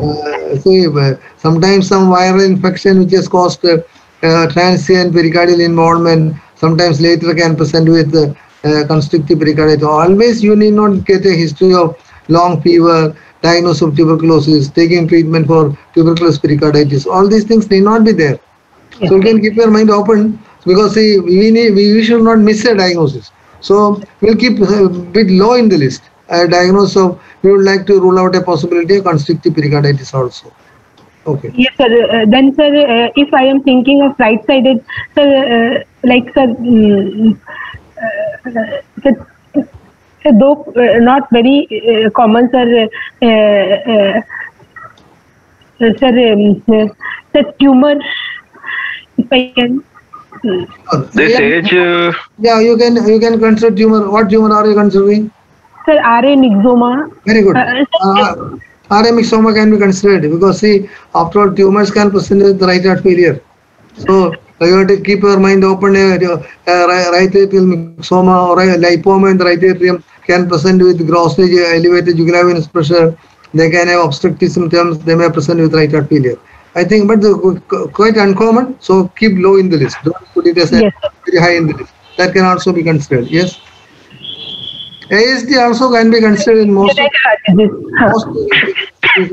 Uh, see, uh, sometimes some viral infection which has caused uh, uh, transient pericardial involvement, sometimes later can present with uh, uh, constrictive pericarditis. Always you need not get a history of long fever, diagnosis of tuberculosis, taking treatment for tuberculosis pericarditis. All these things need not be there. So you can keep your mind open because see, we, need, we, we should not miss a diagnosis. So we'll keep a bit low in the list. A diagnosis of, we would like to rule out a possibility of constrictive pericarditis also. Okay. Yes, sir. Uh, then, sir, uh, if I am thinking of right-sided, sir, uh, like, sir, uh, sir, sir, though uh, not very uh, common, sir, uh, uh, uh, sir, um, uh, sir, tumor, if I can. mm, This yeah, age, uh, yeah, you can you can consider tumor. What tumor are you considering? Sir, myxoma. Very good. Uh, Uh, RM myxoma can be considered because see, after all, tumors can present with the right heart failure. So you have to keep your mind open. Uh, uh, right atrial myxoma or a lipoma in the right atrium can present with grossly elevated jugular venous pressure. They can have obstructive symptoms. They may present with right heart failure. I think, but the, quite uncommon. So keep low in the list. Don't put it as Yes. very high in the list. That can also be considered. Yes. ASD also can be considered in most. Genetic heart disease.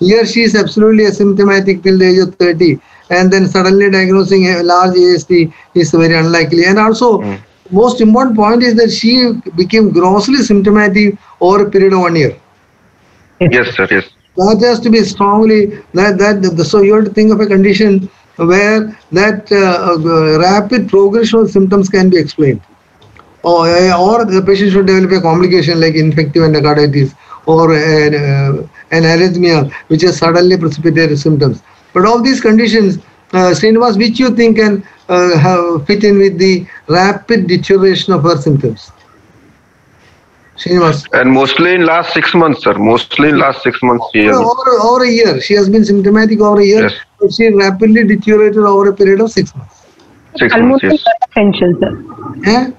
Here she is absolutely asymptomatic till the age of 30 and then suddenly diagnosing a large ASD is very unlikely. And also most important point is that she became grossly symptomatic over a period of one year. yes, sir, yes. That has to be strongly, that, that, the- so you have to think of a condition where that uh, uh, rapid progression of symptoms can be explained. Or, uh, or the patient should develop a complication like infective endocarditis or an, uh, an arrhythmia which has suddenly precipitated symptoms. But all these conditions, uh, Srinivas, which you think can uh, have fit in with the rapid deterioration of her symptoms? Srinivas. And mostly in last six months, sir. Mostly in last six months. Yes. Over, over a year. She has been symptomatic over a year. Yes. But she rapidly deteriorated over a period of six months. Six months, yes. hypertension, sir. Eh?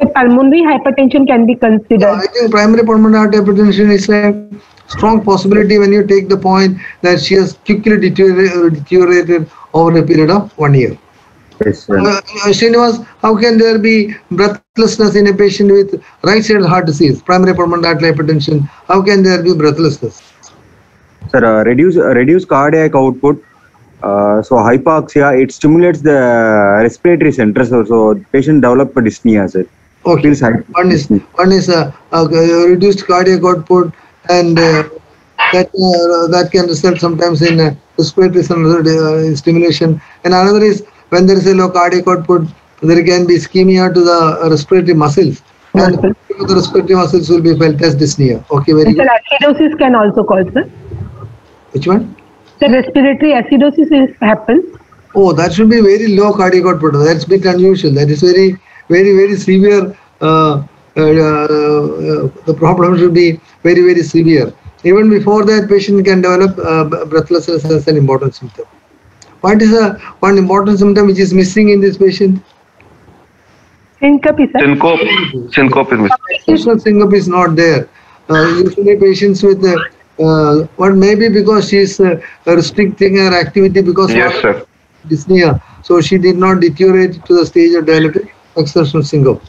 The pulmonary hypertension can be Yeah, considered. I think primary pulmonary artery hypertension is a strong possibility when you take the point that she has quickly deteriorated, deteriorated over a period of one year. Yes, sir. Uh, uh, Srinivas, how can there be breathlessness in a patient with right-sided heart disease, primary pulmonary artery hypertension? How can there be breathlessness? Sir, uh, reduce uh, reduce cardiac output. Uh, so hypoxia it stimulates the respiratory centers. So, so patient develop a dyspnea, sir. Okay. Hy- One is one is uh, uh, reduced cardiac output, and uh, that uh, that can result sometimes in respiratory uh, stimulation. And another is when there is a low cardiac output, there can be ischemia to the respiratory muscles, and the respiratory muscles will be felt as dyspnea. Okay, very good. acidosis can also cause, sir. Which one? The respiratory acidosis is happens. Oh, that should be very low cardiac output. That's a bit unusual. That is very, very, very severe. Uh, uh, uh, the problem should be very, very severe. Even before that, patient can develop uh, b- breathlessness as an important symptom. What is a one important symptom which is missing in this patient? Syncope, sir. Syncope, syncope is missing. Exertional syncope is not there. Uh, usually, patients with uh, uh, what maybe because she is uh, restricting her activity because Yes, of sir. dyspnea. So she did not deteriorate to the stage of developing exertional syncope.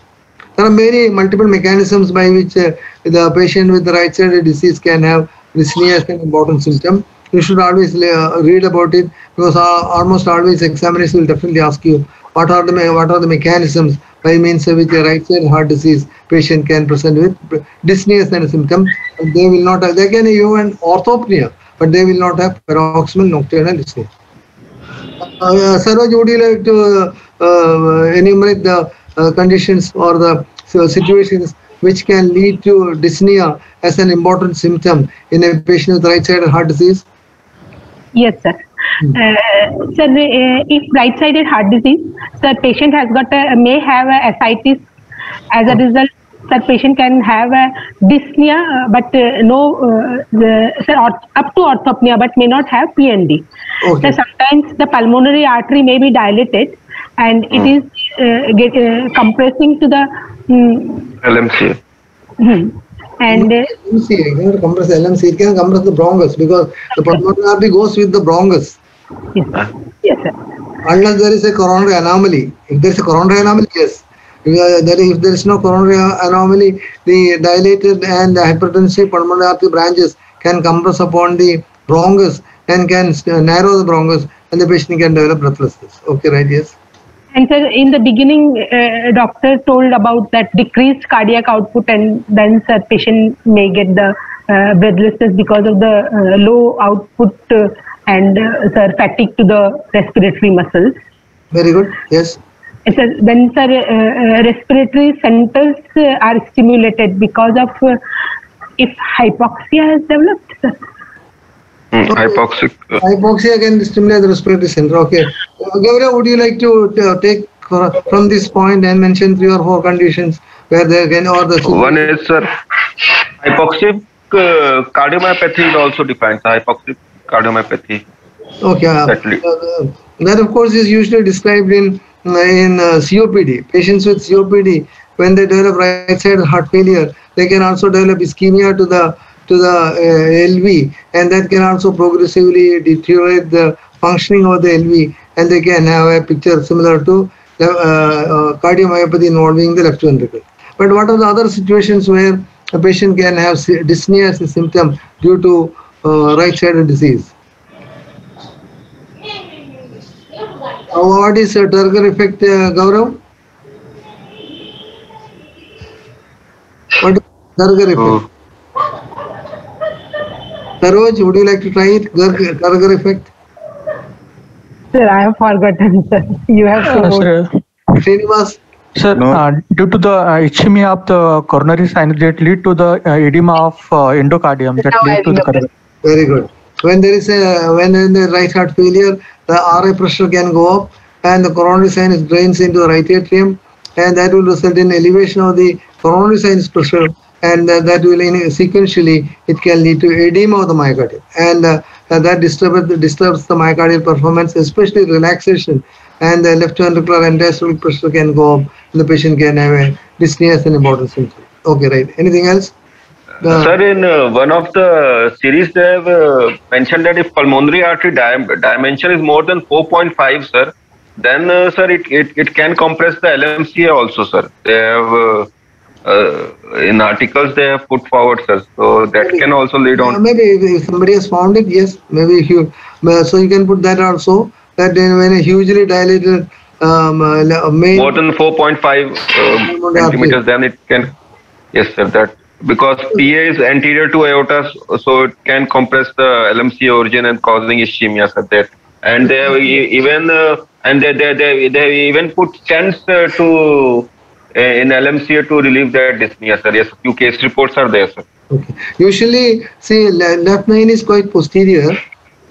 There are many multiple mechanisms by which uh, the patient with the right-sided disease can have dyspnea as an important symptom. you should always uh, read about it because uh, almost always examiners will definitely ask you what are the what are the mechanisms by means of which a right side heart disease patient can present with dyspnea as a symptom. They will not have, they can even orthopnea, but they will not have paroxysmal nocturnal dyspnea. Uh, Saroj, would you like to uh, enumerate the uh, conditions or the uh, situations which can lead to dyspnea as an important symptom in a patient with right-sided heart disease? Yes, sir. Uh, sir, uh, if right-sided heart disease, the patient has got a, may have a ascites. As a result, the patient can have a dyspnea, uh, but uh, no, uh, the, sir, up to orthopnea, but may not have PND. Okay. So sometimes the pulmonary artery may be dilated, and it is uh, get, uh, compressing to the mm, LMCA. hmm. and uh, LMC, it cannot compress the LMC, it can compress the bronchus because the pulmonary artery goes with the bronchus yes, sir. yes, sir. unless there is a coronary anomaly. If there is a coronary anomaly, yes. If, uh, there, if there is no coronary anomaly, the dilated and the hypertensive pulmonary artery branches can compress upon the bronchus and can narrow the bronchus and the patient can develop breathlessness. Okay, right, yes. And sir, in the beginning, uh, doctor told about that decreased cardiac output, and then sir, patient may get the uh, breathlessness because of the uh, low output uh, and uh, sir fatigue to the respiratory muscles. Very good, yes. And sir, then sir, uh, respiratory centers uh, are stimulated because of if hypoxia has developed. Sir. Mm, hypoxic. uh, Hypoxia can stimulate the respiratory center. Okay. Uh, Gaurav, would you like to uh, take uh, from this point and mention three or four conditions where there can or the One is sir, hypoxic uh, cardiomyopathy is also defined. Hypoxic cardiomyopathy. Okay. uh, Exactly. that of course is usually described in in uh, COPD. Patients with COPD, when they develop right side heart failure, they can also develop ischemia to the to the uh, LV, and that can also progressively deteriorate the functioning of the LV, and they can have a picture similar to uh, uh, cardiomyopathy involving the left ventricle. But what are the other situations where a patient can have dyspnea as a symptom due to uh, right-sided disease? Uh, what is uh, Turger effect, uh, Gaurav? What is Turger effect? So, Saroj, would you like to try it? Gur- Turger effect? Sir, I have forgotten. Sir, you have Uh, to. sir, Srinivas? sir No. uh, due to the uh, ischemia of the coronary sinus that lead to the uh, edema of uh, endocardium that Now I lead to the remember. coronary. Very good. When there is a when in the right heart failure, the RA pressure can go up and the coronary sinus drains into the right atrium, and that will result in elevation of the coronary sinus pressure, and uh, that will in, sequentially it can lead to edema of the myocardium, and uh, that disturbs disturbs the myocardial performance, especially relaxation, and the left ventricular and diastolic pressure can go up, and the patient can have a dyspnea as an important symptom. Okay, right. Anything else? The- Sir, in uh, one of the series, they have uh, mentioned that if pulmonary artery di- dimension is more than 4.5, sir, then, uh, sir, it, it, it can compress the LMCA also, sir. They have, uh, in articles, they have put forward, sir. So that can also lead on. maybe if somebody has found it, yes, maybe you. uh, So you can put that also. That then when a hugely dilated um, uh, uh, main More than 4.5 uh, centimeters, then it can. Yes, sir, that. Because PA is anterior to aorta, so it can compress the LMC origin and causing ischemia, sir. That. And they have even uh, and they, they, they, they even put stents uh, to in LMCA to relieve that dyspnea, sir. Yes, few case reports are there, sir. Okay. Usually, see, left main is quite posterior,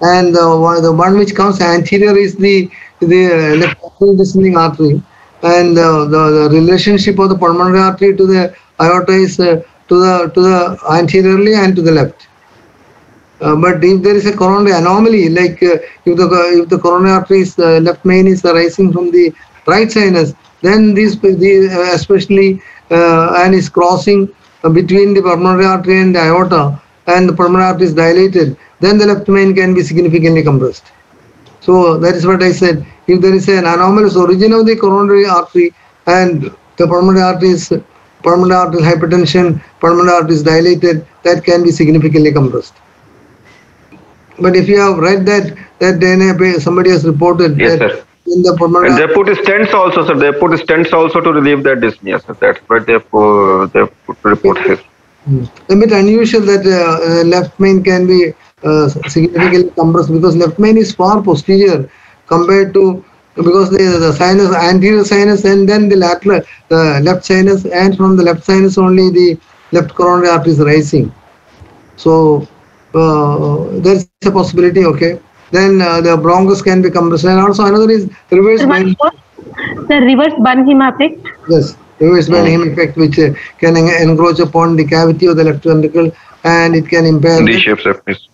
and the one, the one which comes anterior is the the uh, left descending artery, and uh, the, the relationship of the pulmonary artery to the aorta is uh, to the to the anteriorly and to the left. Uh, but if there is a coronary anomaly, like uh, if the if the coronary artery is uh, left main is arising from the right sinus, then this the, uh, especially uh, and is crossing between the pulmonary artery and the aorta, and the pulmonary artery is dilated, then the left main can be significantly compressed. So that is what I said. If there is an anomalous origin of the coronary artery and the pulmonary artery is pulmonary arterial hypertension, pulmonary artery is dilated, that can be significantly compressed. but if you have read that that then a pa- somebody has reported Yes, that sir. In the pulmonary And they put stents also, sir. They put stents also to relieve that dyspnea, sir. That's why they put, they put report here. A bit unusual that uh, uh, left main can be uh, significantly compressed because left main is far posterior compared to because the, the sinus anterior sinus and then the lateral the left sinus and from the left sinus only the left coronary artery is rising so uh, there's a possibility okay then uh, the bronchus can be compressed and also another is reverse Sir, one bind more. The reverse Bernheim effect. Yes, reverse Bernheim effect, which uh, can en- encroach upon the cavity of the left ventricle and it can impair the D-shaped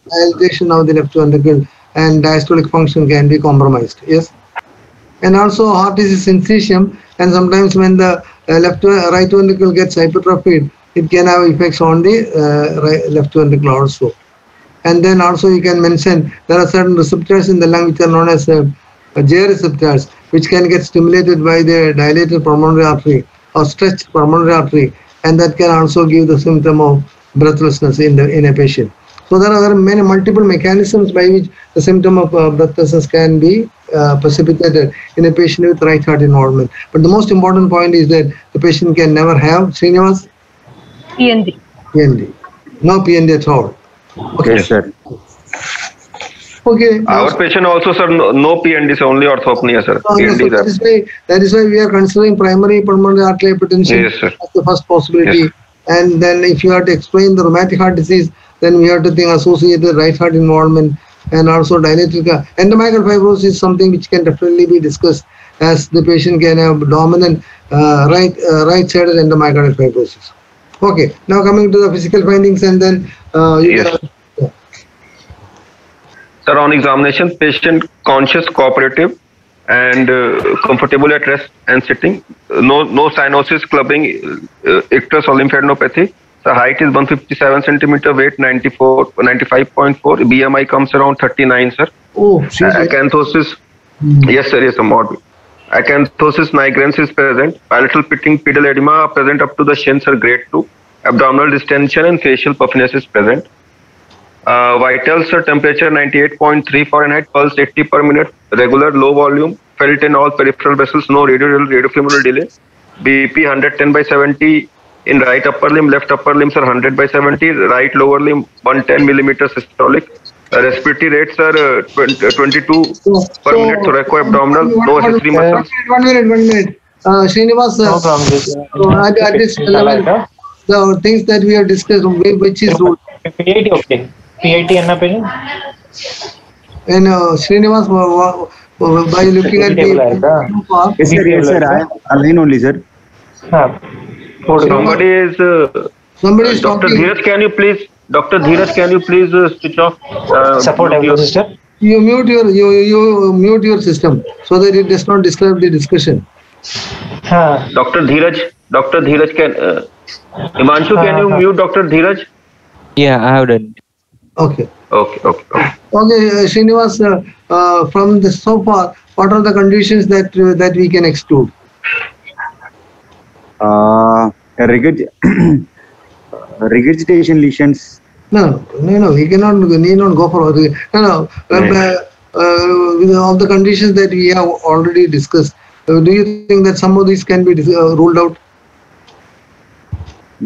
dilatation of the left ventricle and diastolic function can be compromised. Yes. And also heart disease syncytium and sometimes when the uh, left uh, right ventricle gets hypertrophied, it can have effects on the uh, right, left ventricle also. And then also you can mention there are certain receptors in the lung which are known as uh, J receptors which can get stimulated by the dilated pulmonary artery or stretched pulmonary artery and that can also give the symptom of breathlessness in the in a patient. So there are many multiple mechanisms by which the symptom of uh, breathlessness can be uh, precipitated in a patient with right heart involvement. But the most important point is that the patient can never have Srinivas PND. PND, no PND at all. Okay, Yes, sir. okay. Our patient also, sir, no, no PND, sir, only orthopnea, sir. Uh, yes, so PND, that is why that is why we are considering primary pulmonary artery hypertension Yes, sir. as the first possibility. Yes. And then if you have to explain the rheumatic heart disease, then we have to think associated right heart involvement and also dilated ca- endomyocardial fibrosis is something which can definitely be discussed as the patient can have dominant uh, right uh, right sided endomyocardial fibrosis. Okay, now coming to the physical findings and then uh, you Yes. yeah. Sir, on examination, patient conscious, cooperative, and uh, comfortable at rest and sitting. Uh, No, no cyanosis, clubbing, uh, ictus or lymphadenopathy. The height is 157 centimeter, weight 94, 95.4. BMI comes around 39, sir. Oh, she's Acanthosis, Mm. yes, sir, yes, a morbid. Acanthosis nigrans is present. Palatal pitting, pedal edema present up to the shins are grade 2. Abdominal distension and facial puffiness is present. Uh, vitals are temperature 98.3 Fahrenheit, pulse 80 per minute, regular low volume, felt in all peripheral vessels, no radio radiofemoral delay. BP 110 by 70 in right upper limb, left upper limbs are 100 by 70, right lower limb 110 millimeter systolic. Uh, respiratory rates are uh, 20, uh, 22 So- per so- minute thoracoabdominal, no accessory muscles. One minute, one minute. Uh, Srinivas, uh, No problem. So at, at this level, the things that we have discussed, which is rule. PIT okay. PIT and opinion. And uh, Srinivas, by looking at the. Is it yes, sir. I am only, sir. Somebody is. Somebody is talking. Dr. Talking. Dheeraj, can you please? Dr. Dheeraj, can you please switch off? Support your system. You mute your you, you mute your system so that it does not disturb the discussion. Huh. Dr. Dhiraj, Dr. Dhiraj can. Imanshu, can you Uh, mute Dr. Dheeraj? Yeah, I have done. Okay. Okay, okay, okay. Okay, uh, Srinivas, uh, uh, from the so far, what are the conditions that uh, that we can exclude? Uh, regurg- [coughs] regurgitation lesions. No, no, no, we cannot need not go for the no, no. Uh, Right. uh, with all the conditions that we have already discussed, uh, do you think that some of these can be dis- uh, ruled out?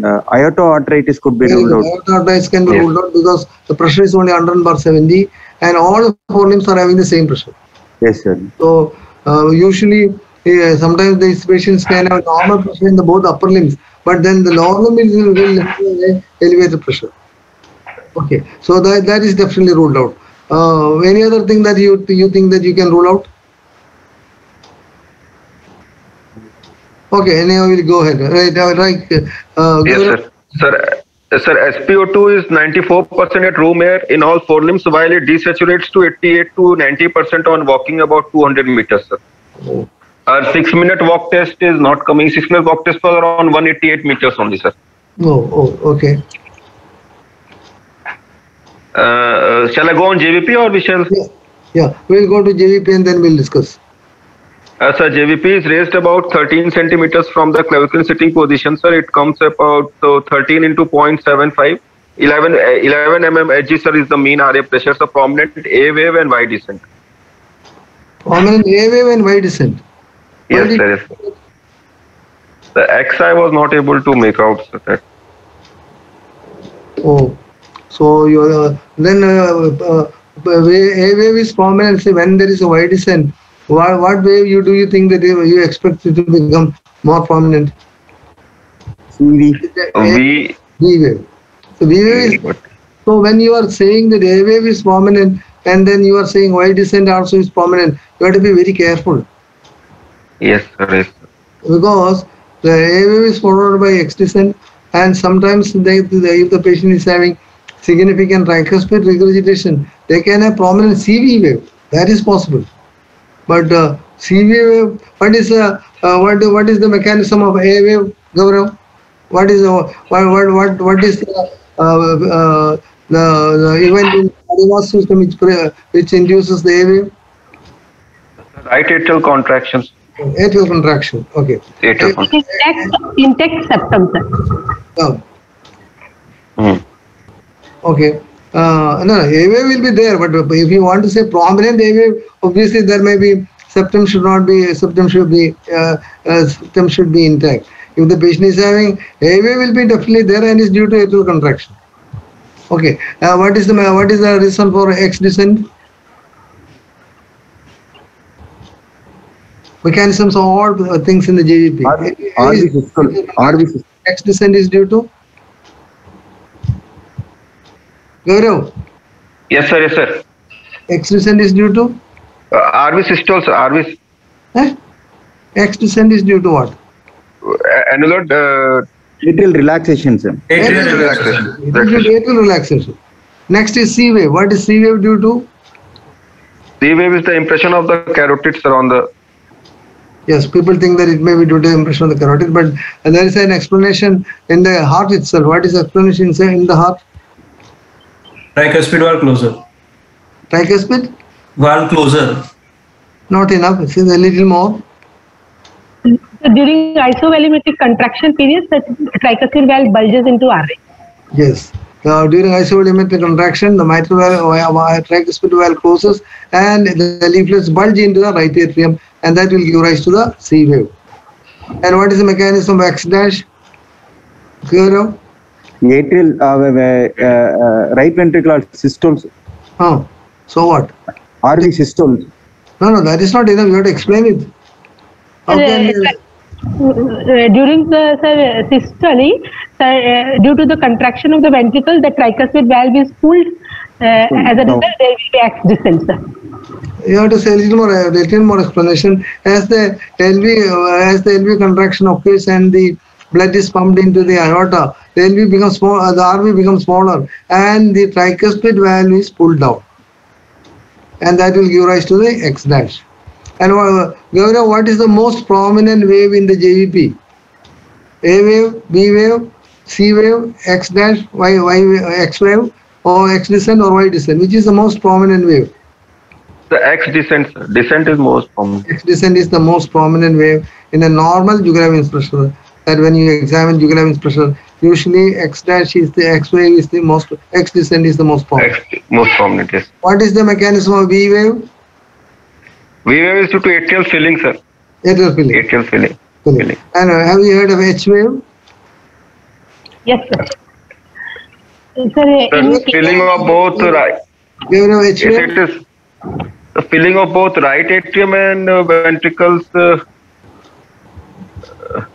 Uh, aortoarteritis could be ruled out. Aortitis can be ruled out because the pressure is only 100 bar 70 and all the four limbs are having the same pressure. Yes, sir. So uh, usually uh, sometimes these patients can have normal pressure in the both upper limbs, but then the lower limb will will have elevated pressure. Okay, so that that is definitely ruled out. Uh, any other thing that you you think that you can rule out? Okay, anyhow, we'll go ahead. Right, right. Uh, Yes, sir. Sir, uh, sir, SpO2 is 94% at room air in all four limbs, while it desaturates to 88 to 90% on walking about 200 meters, sir. Oh. Our six minute walk test is not coming. Six minute walk test was around 188 meters only, sir. No, oh, okay. Uh, uh, shall I go on JVP or we shall? Yeah, yeah, we'll go to JVP and then we'll discuss. Uh, sir, JVP is raised about 13 centimeters from the clavicle sitting position, sir. It comes about uh, 13 into 0.75. 11, uh, 11 mm edge, sir, is the mean RA pressure. So prominent A wave and Y descent. Prominent A wave and Y descent. Yes, sir. Yes. The X I was not able to make out sir, that. Oh, so you uh, then uh, uh, A wave is prominent. Say when there is a Y descent, what, what wave you do you think that you you expect it to become more prominent? CV. A- oh, V. V wave. So V wave is But So when you are saying that A wave is prominent and then you are saying Y descent also is prominent, you have to be very careful yes, sir. Yes. sir. because the A wave is followed by X descent and sometimes they, the, if the patient is having significant tricuspid regurgitation, they can have prominent CV wave. That is possible. But uh, CV wave, what is uh, uh, what what is the mechanism of A wave, Gaurav? What is uh, what what what what is the uh, uh, the, the event in cardiovascular system which which induces the A wave? Right atrial contractions. Atrial contraction. Okay. Atrial contractions. Intact, intact septum, sir. Oh, Hmm. okay. Uh, no, no, A wave will be there, but if you want to say prominent A wave, obviously there may be septum should not be septum should be uh, uh, septum should be intact. If the patient is having A wave, will be definitely there and is due to atrial contraction. Okay. Uh, what is the what is the reason for X descent? Mechanisms of all uh, things in the JVP. RV RV systole. RV systole. X descent is due to? Gaurav, Yes, sir. Yes, sir. X descent is due to? Uh, RV systoles, RV Eh? X descent is due to what? uh, annular uh, Atrial relaxation, sir. atrial relaxation. It is due atrial relaxation. Next is C wave. What is C wave due to? C wave is the impression of the carotids around the Yes, people think that it may be due to the impression of the carotid, but there is an explanation in the heart itself. What is the explanation inside in the heart? Tricuspid valve closer. Tricuspid? Valve closer. Not enough. It is a little more. So during isovolumetric contraction period, the tricuspid valve bulges into RA. Yes. Uh, during isovolumetric contraction, the mitral valve, uh, uh, tricuspid valve closes and the leaflets bulge into the right atrium and that will give rise to the C wave. And what is the mechanism of X dash? Gaurav? Atrial, uh, uh, uh, right ventricular systoles. Oh, so what? RV systoles. No, no, that is not enough. You have to explain it. How can you- during the sir, systole, sir, uh, due to the contraction of the ventricle, the tricuspid valve is pulled. Uh, as a No. result, there will be X descent, sir. you have to say a little more, a little more explanation. As the LV, uh, as the LV contraction occurs and the blood is pumped into the aorta, the LV becomes small, uh, the RV becomes smaller, and the tricuspid valve is pulled down, and that will give rise to the X dash. And uh, Gaurav, what is the most prominent wave in the JVP? A wave, B wave, C wave, X dash, Y, Y, wave, X wave, or X descent or Y descent? Which is the most prominent wave? the X descent. sir. Descent is most common. X descent is the most prominent wave in a normal jugular venous pressure. That when you examine jugular venous pressure, usually X dash is the X wave is the most X descent is the most prominent. X most prominent. Yes. What is the mechanism of V wave? V wave is due to atrial filling, sir. Atrial filling. Atrial filling. filling. filling. And uh, have you heard of H wave? Yes, sir. Sir, The filling of both right. You know H Yes, wave? it is the filling of both right atrium and uh, ventricles. Uh, Have you heard?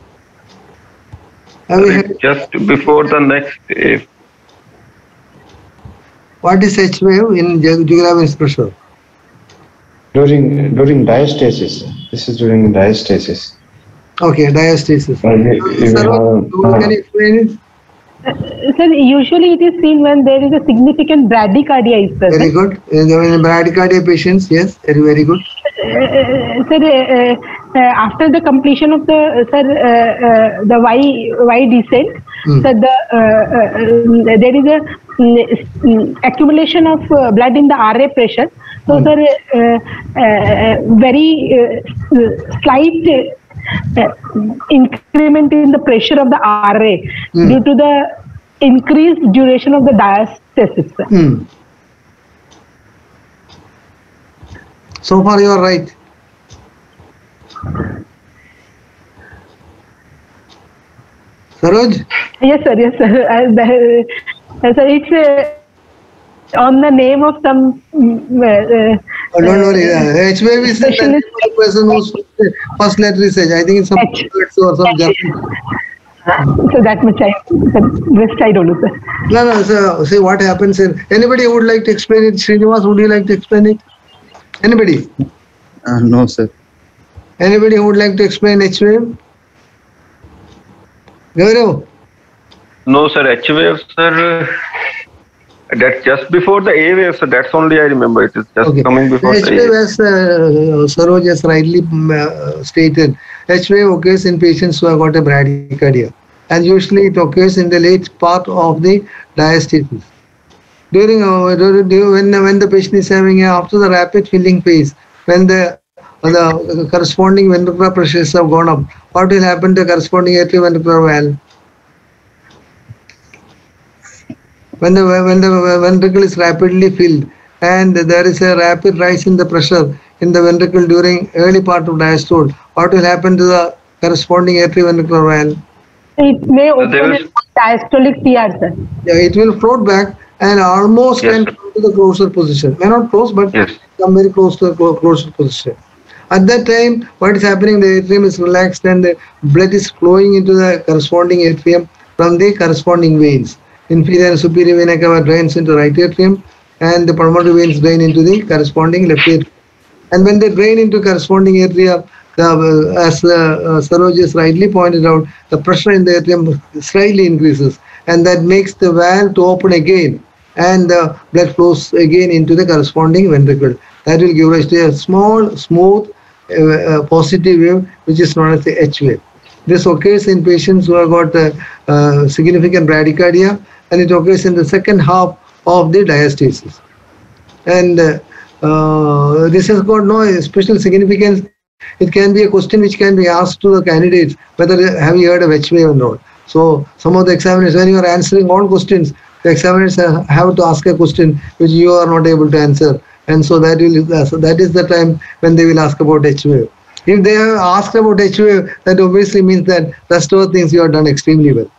Just before the next. Uh, What is H wave in Ju- jugular venous pressure? During during diastasis. This is during diastasis. Okay, diastasis. Uh, we- we Sir, have- can you explain it? Sir, usually it is seen when there is a significant bradycardia is Very good. In the bradycardia patients, yes, very very good. Uh, sir, uh, uh, after the completion of the uh, sir uh, uh, the Y Y descent, sir, the uh, uh, there is a mm, mm, accumulation of uh, blood in the RA pressure. So, sir, uh, uh, very uh, slight. Uh, increment in the pressure of the RA Hmm. due to the increased duration of the diastasis. sir. Hmm. So far you are right. Saroj? Yes, sir. Yes, sir. Uh, the- uh, sir, it's uh, on the name of some. mm, uh, Oh, don't worry. Uh, H wave is the name Specialist. of the person whose first letter is H. I think it's some H. Kurds or some German. so that much I. The rest I don't know, sir. No, no. So, see what happens here. Anybody would like to explain it? Srinivas, would you like to explain it? Anybody? Uh, no, sir. Anybody who would like to explain H wave? Gaurav? No, sir. H wave, sir. uh, That's just before the A wave, so that's only I remember. It is just Okay. coming before H the A wave, wave. as uh, Saroj has rightly mm, uh, stated, H wave occurs in patients who have got a bradycardia, and usually it occurs in the late part of the diastasis. During uh, when when the patient is having a, after the rapid filling phase, when the the corresponding ventricular pressures have gone up, what will happen to the corresponding atrioventricular valve? when the when the ventricle is rapidly filled and there is a rapid rise in the pressure in the ventricle during early part of diastole, what will happen to the corresponding atrial ventricular valve? It may open in diastolic PR, sir. Yeah, it will float back and almost Yes, can come to the closer position. May not close, but Yes. come very close to the closer position. At that time, what is happening? The atrium is relaxed and the blood is flowing into the corresponding atrium from the corresponding veins. Inferior and superior vena cava drains into right atrium, and the pulmonary veins drain into the corresponding left atrium. And when they drain into corresponding area, the, uh, as uh, Saroj has rightly pointed out, the pressure in the atrium slightly increases, and that makes the valve to open again, and the blood flows again into the corresponding ventricle. That will give rise to a small, smooth, uh, uh, positive wave, which is known as the H wave. This occurs in patients who have got uh, uh, significant bradycardia, and it occurs in the second half of the diastasis and this has got no special significance. It can be a question which can be asked to the candidates whether have you heard of H wave or not. So some of the examiners, when you are answering all questions, the examiners have to ask a question which you are not able to answer, and so that will uh, so that is the time when they will ask about H wave. If they have asked about H wave, that obviously means that rest of things you have done extremely well.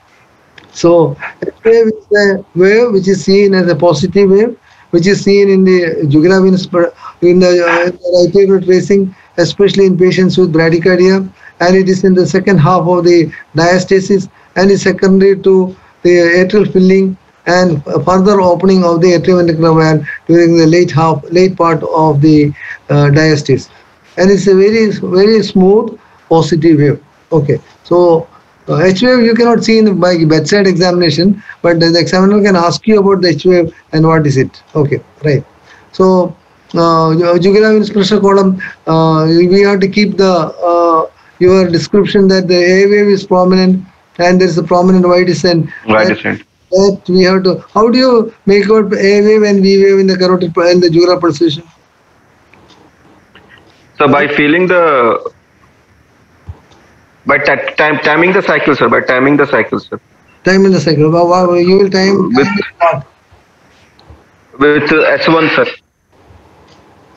So H wave is a wave which is seen as a positive wave, which is seen in the jugular in the, uh, in the right atrial tracing, especially in patients with bradycardia, and it is in the second half of the diastasis and is secondary to the atrial filling and further opening of the atrioventricular valve during the late half, late part of the uh, diastasis. And it's a very, very smooth positive wave. Okay, so uh, H wave you cannot see in the by bedside examination, but the examiner can ask you about the H wave and what is it. Okay, right. So uh, jugular venous pressure column, uh, we have to keep the uh, your description that the A wave is prominent and there is a prominent Y descent. Right descent. That we have to. How do you make out A wave and V wave in the carotid in the jugular pulsation? So by feeling the by ta- time, timing the cycle, sir. By timing the cycle, sir. Time in the cycle. Wow, You will time With- With uh, S1, sir.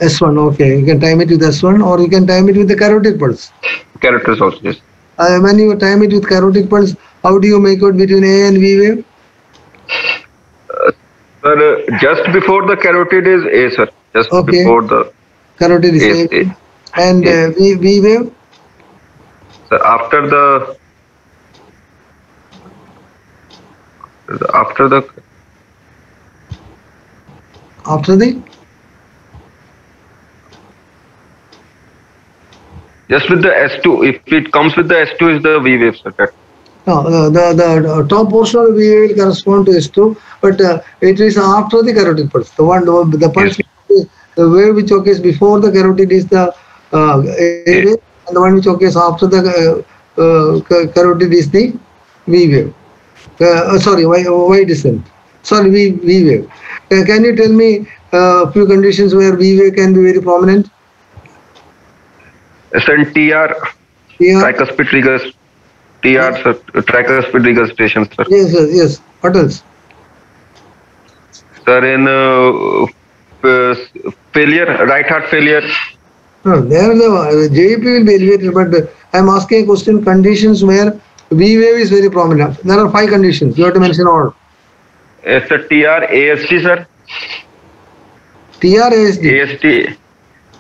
S1. Okay, you can time it with S1 or you can time it with the carotid pulse. Carotid also, yes. Uh, when you time it with carotid pulse, how do you make out between A and V wave? Sir, just before the carotid is A, sir. Just Okay. before the Carotid is A. yes. And uh, V, v wave? sir, after the after the After the? just with the S2. If it comes with the S2, is the V wave, sir. No, the, the, the top portion of the V wave will correspond to S2, but uh, it is after the carotid pulse. The one, the the pulse, yes. the wave which occurs before the carotid is the uh, A wave, and the one which occurs after the uh, uh, carotid is the V wave. Uh, uh, sorry, Y, y descent. Sorry, V, v wave. Uh, can you tell me uh, a few conditions where V wave can be very prominent? SNTR, Here, tricuspid triggers, TR, sir, tricuspid regurgitation, sir. Yes, yes, yes. What else? Sir, in uh, failure, right heart failure, No, there the uh, JEP will be elevated, but uh, I'm asking a question. Conditions where V wave is very prominent. There are five conditions. You have to mention all. it's a TR, AST, sir. TR, ASD. AST.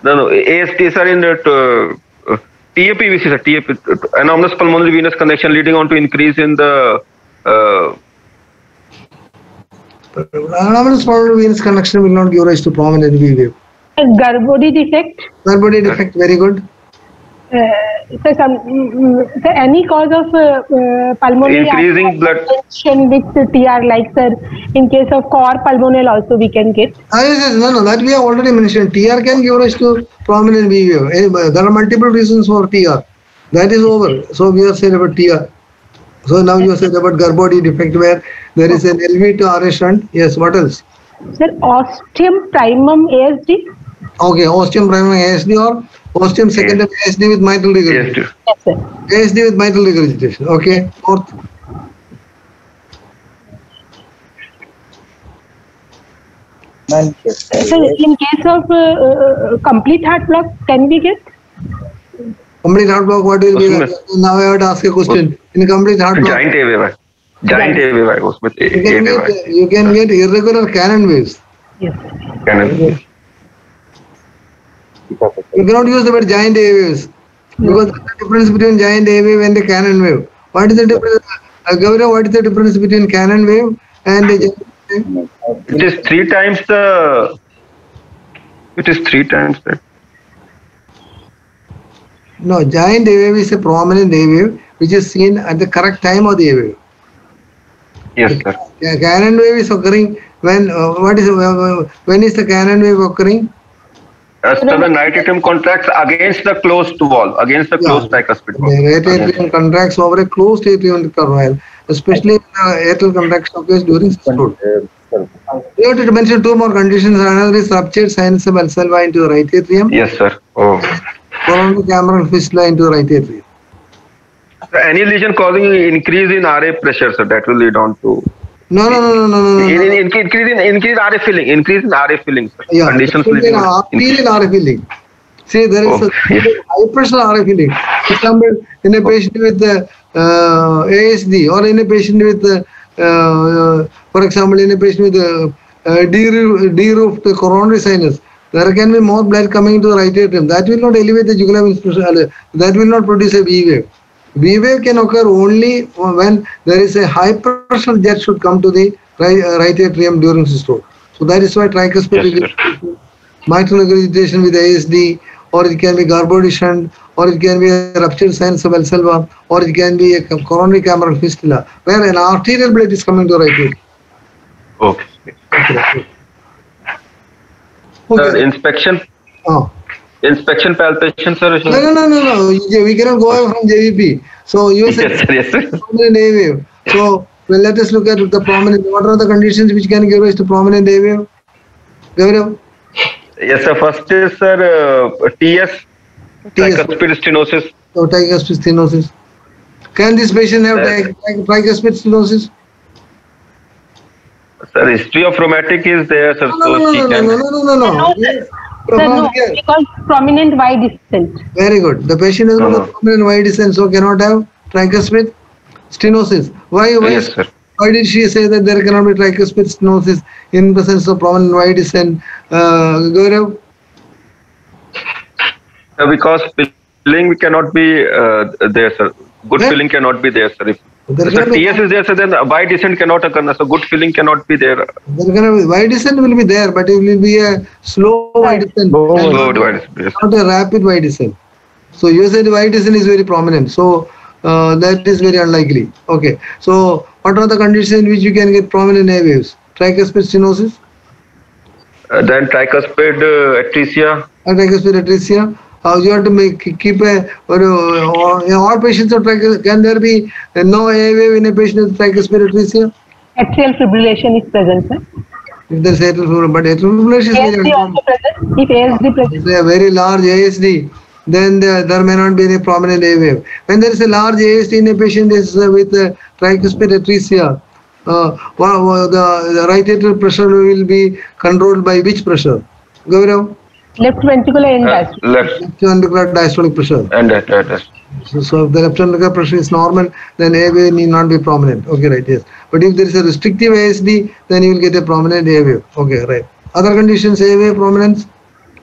No, no, AST, sir, in the uh, TAPVC, sir, TAP, anomalous pulmonary venous connection leading on to increase in the uh, Anomalous pulmonary venous connection will not give rise to prominent V wave. Gerbode defect. Gerbode defect, very good. Uh, so, some, mm, mm, so any cause of uh, uh, pulmonary Increasing blood- hypertension with TR, like sir, in case of core pulmonal also we can get. Ah, yes, yes, no, no, that we have already mentioned. TR can give rise to prominent. Eh, but There are multiple reasons for TR. That is over. So we have said about TR. So now you said about Garbody defect where there is an LV to RA shunt. Yes, what else? Sir, ostium primum ASD. Okay, ostium primary ASD or First term, second yes. ASD with mitral regurgitation. Yes, sir. ASD with mitral regurgitation. Okay. Fourth. Sir, in case of uh, uh, complete heart block, can we get? Complete heart block, what will be? Now I have to ask a question. In complete heart block. Giant AVY. Giant AVY. You can get irregular cannon waves. Yes. Cannon waves. You cannot use the word giant A waves because a difference between giant A wave and the cannon wave. What is the difference? Uh, Gaurav, what is the difference between cannon wave and a giant wave? It is three times the. It is three times that. No, giant wave is a prominent wave which is seen at the correct time of the wave. Yes, sir. Yeah, cannon wave is occurring when uh, what is uh, when is the cannon wave occurring? As per the night atrium contracts against the closed wall, against the closed tricuspid wall. The right atrium contracts over a closed atrium curve, especially when the atrial contraction occurs during systole. You have to mention two more conditions. Another is ruptured sinus of valsalva into the right atrium, Yes, sir. Oh. coronary cameral fistula into the right atrium. So any lesion causing increase in RA pressure, sir, that will lead on to No, no, no, no, no, no, in, in, increase in increase RA filling, increase in RA filling. Yeah, is leading increase. arterial RF filling. See, there is Oh. a high pressure RF filling. For example, in a patient with uh, uh, ASD or in a patient with, uh, uh, for example, in a patient with uh, uh, de- de-roofed coronary sinus, there can be more blood coming to the right atrium. That will not elevate the jugular vein pressure. That will not produce a V wave. V wave can occur only when there is a high pressure jet should come to the right, uh, right atrium during systole. So that is why tricuspid Yes, regurgitation, mitral regurgitation with ASD, or it can be Gerbode shunt, or it can be a ruptured sinus of valsalva, or it can be a coronary cameral fistula, where an arterial blood is coming to the right atrium. Okay. Okay. Sir, okay. inspection, Oh. Inspection palpation, sir. No, no, no, no, no. We cannot go away from JVP. So you said Yes, sir. Yes, sir. prominent A wave. So well, let us look at the prominent. What are the conditions which can give rise to prominent A wave? Gaurav? Yes, sir. First is sir uh, TS, TS. tricuspid stenosis. So tricuspid stenosis. Can this patient have tricuspid stenosis? Sir, history of rheumatic is there, sir. No, no, no, she no, no, can. no, no, no, no, No, no. sir. No, from because prominent Y descent. Very good. The patient is got No, a prominent Y descent, so cannot have tricuspid stenosis. Why? Why? Yes, sir. Why did she say that there cannot be tricuspid stenosis in presence of prominent Y descent? Uh, Gaurav? Uh, because filling cannot be uh, there, sir. Good Yeah. filling cannot be there, sir. If There sir, cannot be- is there, sir, then Y descent cannot occur. So good filling cannot be there. There can be Y descent will be there, but it will be a slow Y descent, Slow and Y descent, yes. not a rapid Y descent. So you said Y descent is very prominent. So uh, that is very unlikely. Okay. So what are the conditions in which you can get prominent A waves? Tricuspid stenosis, Uh, then tricuspid uh, atresia. or tricuspid atresia. Uh, you have to make keep a or, or, in all patients of tricuspid. Can there be no A in a patient with tricuspid? Atrial fibrillation is present, sir. If there is atrial fibrillation, but atrial fibrillation is ASD uncommon. also present. If ASD present, It's a very large ASD then there, there may not be any prominent A. When there is a large AST in a patient is uh, with uh, tricuspid atresia, uh, wha- wha- the, the right atrial pressure will be controlled by which pressure? Gaurav? Left ventricular end Uh, diastole. left Left ventricular diastolic pressure. and that, that, that. So, so if the left ventricular pressure is normal, then A wave need not be prominent. Okay, right, yes. But if there is a restrictive ASD, then you will get a prominent A wave. Okay, right. Other conditions, A wave prominence?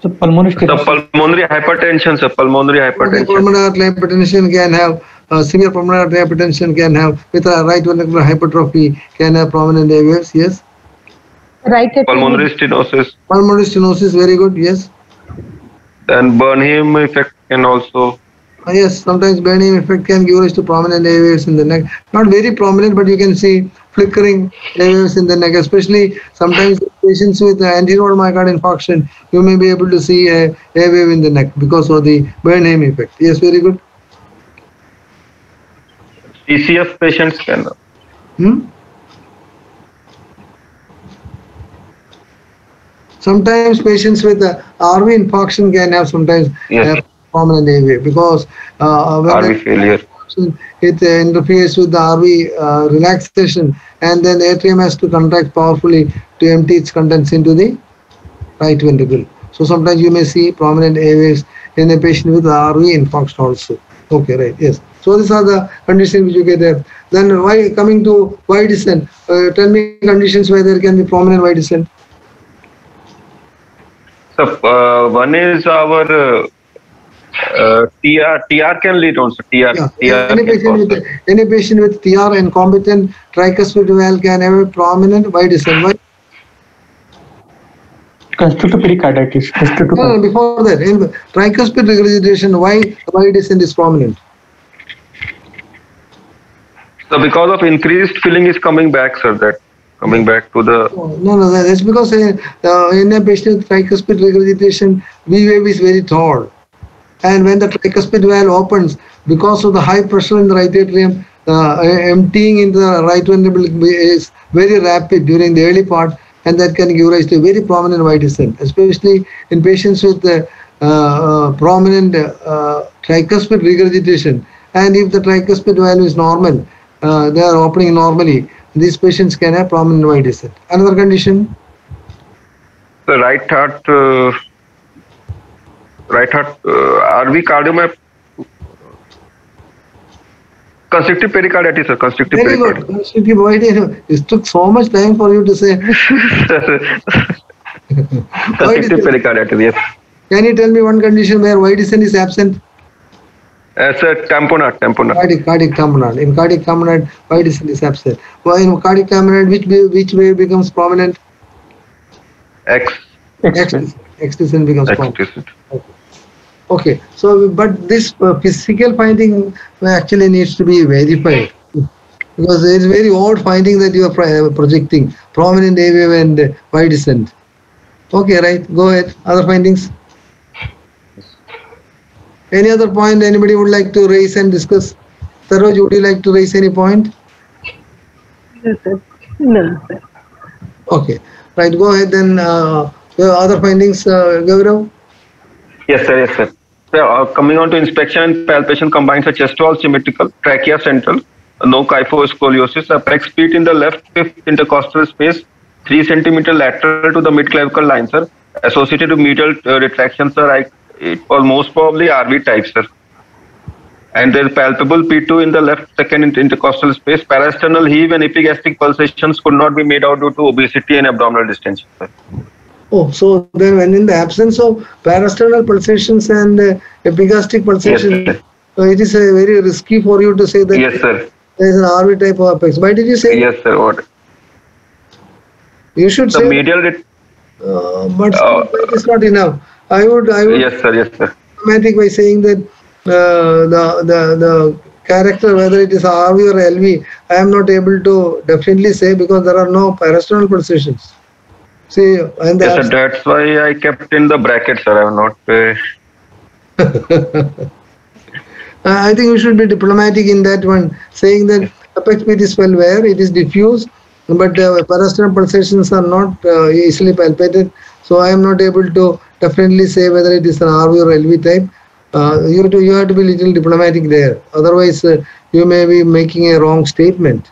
So pulmonary The pulmonary hypertension, sir. Pulmonary hypertension. pulmonary artery hypertension can have uh, severe pulmonary artery hypertension can have with a right ventricular hypertrophy can have prominent A waves. Yes. Right. Pulmonary stenosis. Pulmonary stenosis very good. Yes. And Bernheim effect can also. Uh, yes. Sometimes Bernheim effect can give rise to prominent A waves in the neck. Not very prominent, but you can see flickering A waves in the neck. Especially sometimes patients with anterior myocardial infarction, you may be able to see a A wave in the neck because of the Bernheim effect. Yes. Very good. CCF patients can. Hmm? Sometimes patients with uh, RV infarction can have sometimes Yes. uh, prominent AV because uh, RV failure. it uh, interferes with the RV uh, relaxation and then the atrium has to contract powerfully to empty its contents into the right ventricle. So sometimes you may see prominent AVs in a patient with RV infarction also. Okay, right, yes. So these are the conditions which you get there. Then why coming to Y descent? Uh, tell me conditions where there can be prominent Y descent. So uh, one is our uh, uh, TR. TR can lead also. TR. Yeah. TR Any patient with any patient with TR and competent tricuspid valve can have a prominent Y descent. Why? Constrictive pericarditis. Constrictive No, no, before that, in tricuspid regurgitation, why Y descent is prominent? So because of increased filling is coming back, sir. That coming back to the No, no, that's because uh, in a patient with tricuspid regurgitation, V wave is very tall. And when the tricuspid valve opens, because of the high pressure in the right atrium, uh, emptying in the right ventricle is very rapid during the early part, and that can give rise to a very prominent Y descent, especially in patients with uh, uh, prominent uh, tricuspid regurgitation. And if the tricuspid valve is normal, uh, they are opening normally, these patients can have prominent Y descent. Another condition, the right heart. Uh, right heart. Uh, RV cardiomyopathy. Constrictive pericarditis, sir. Constrictive very good. Constrictive descent. It took so much time for you to say. [laughs] Constrictive pericarditis. Yes. Can you tell me one condition where Y descent is absent? As a tamponade. Tamponade. Cardiac, cardiac tamponade. In cardiac tamponade, Y descent is absent. Why in cardiac tamponade, which be- which way becomes prominent? X. X, X descent becomes prominent. descent. Okay, so but this uh, physical finding actually needs to be verified because it is very odd finding that you are projecting prominent A wave and uh, Y descent. Okay, right. Go ahead. Other findings. Any other point anybody would like to raise and discuss? Saroj, would you like to raise any point? No, sir. No, sir. Okay, right. Go ahead then. Uh, the other findings, uh, Gaurav. Yes, sir. Yes, sir. So, uh, coming on to inspection and palpation combines a chest wall symmetrical, trachea central, no kyphoscoliosis, apex beat in the left fifth intercostal space, 3 centimeter lateral to the mid-clavicle line, sir. Associated with medial uh, retraction, sir. I, it was most probably RV type, sir. And there is palpable P2 in the left second intercostal space. Parasternal heave and epigastric pulsations could not be made out due to obesity and abdominal distension, sir. Oh, so then when in the absence of parasternal pulsations and uh, epigastric pulsations, Yes, it is uh, very risky for you to say that Yes, sir. there is an RV type of apex. Why did you say? Yes, sir. What? You should The say, medial, ret- uh, but Uh, that is not enough. I would, I would yes, sir. Yes, sir. systematic by saying that uh, the the the character whether it is RV or LV, I am not able to definitely say because there are no parasternal pulsations. See, and Yes, sir. That's why I kept in the bracket, sir. I have not. Uh, [laughs] Uh, I think we should be diplomatic in that one, saying that apex beat is well where it is diffuse, but uh, parasternal pulsations are not uh, easily palpated. So I am not able to definitely say whether it is an RV or LV type. uh, you have to you have to be little diplomatic there. Otherwise, uh, you may be making a wrong statement.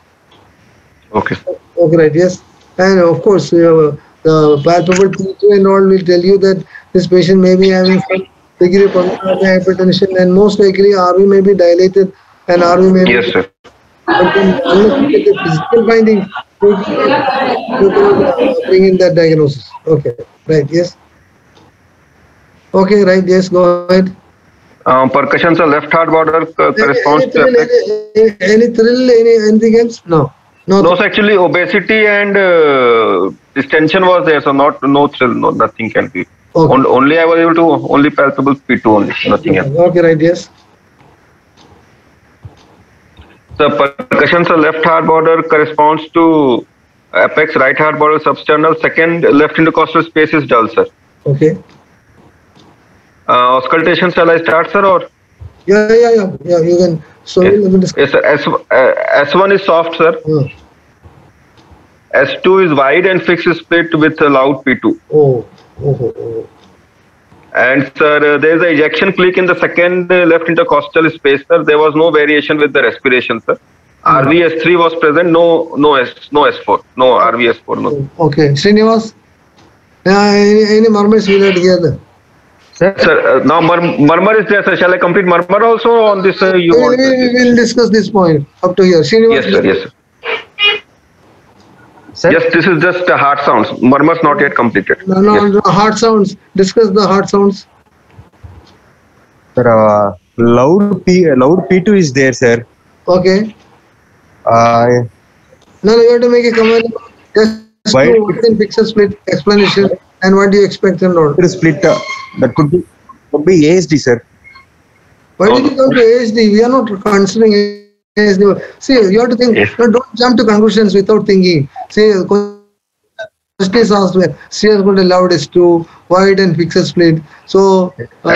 Okay. Okay, right? Yes, and of course, uh, the palpable P2 and all will tell you that this patient may be having some degree of pulmonary hypertension, and most likely RV may be dilated and RV may be Yes, sir. but then unless you get the physical findings, you can you can, uh, bring in that diagnosis. Okay, right, yes. Okay, right, yes, go ahead. Um, percussion, sir, left heart border uh, Any, corresponds any, to thrill, any, any thrill, any, anything else? No. No, No, so actually obesity and uh, distension was there, so not no thrill, no nothing can be. Okay. On, only I was able to only palpable P2 only, nothing else. Okay, right, yes. The percussion, sir, left heart border corresponds to apex right heart border substernal. Second left intercostal space is dull, sir. Okay. Uh, auscultation, shall I start, sir, or? Yeah, yeah, yeah, yeah, you can. So Yes. Yes, sir. S, uh, S1 is soft, sir. Uh, S2 is wide and fixed split with a loud P2. oh, oh, oh, oh. And sir, uh, there is a ejection click in the second uh, left intercostal space, sir. There was no variation with the respiration, sir. RVS3 was present, no, no S, no S4, no RVS4, no. Okay, Srinivas? Yeah, any, any murmurs we will hear them. Sir, uh, now mur- murmur is there, sir. Shall I complete murmur also on this? Uh, you We want? will we will discuss this point up to here. Srinivas? Yes, sir. Yes, sir. Yes, this is just the heart sounds. Murmurs not yet completed. No, no, Yes. no, heart sounds. Discuss the heart sounds. Sir, uh, loud P, loud P2 is there, sir. Okay. Uh, No, no, you have to make a comment. Just Why- do what in fixed split explanation and what do you expect and all. split, uh, that could be, could be ASD, sir. Why did you come to ASD? We are not considering ASD. See, you have to think, Yes. no, don't jump to conclusions without thinking. See, question is asked where C has got a loud S2, wide and fixed split. So, uh,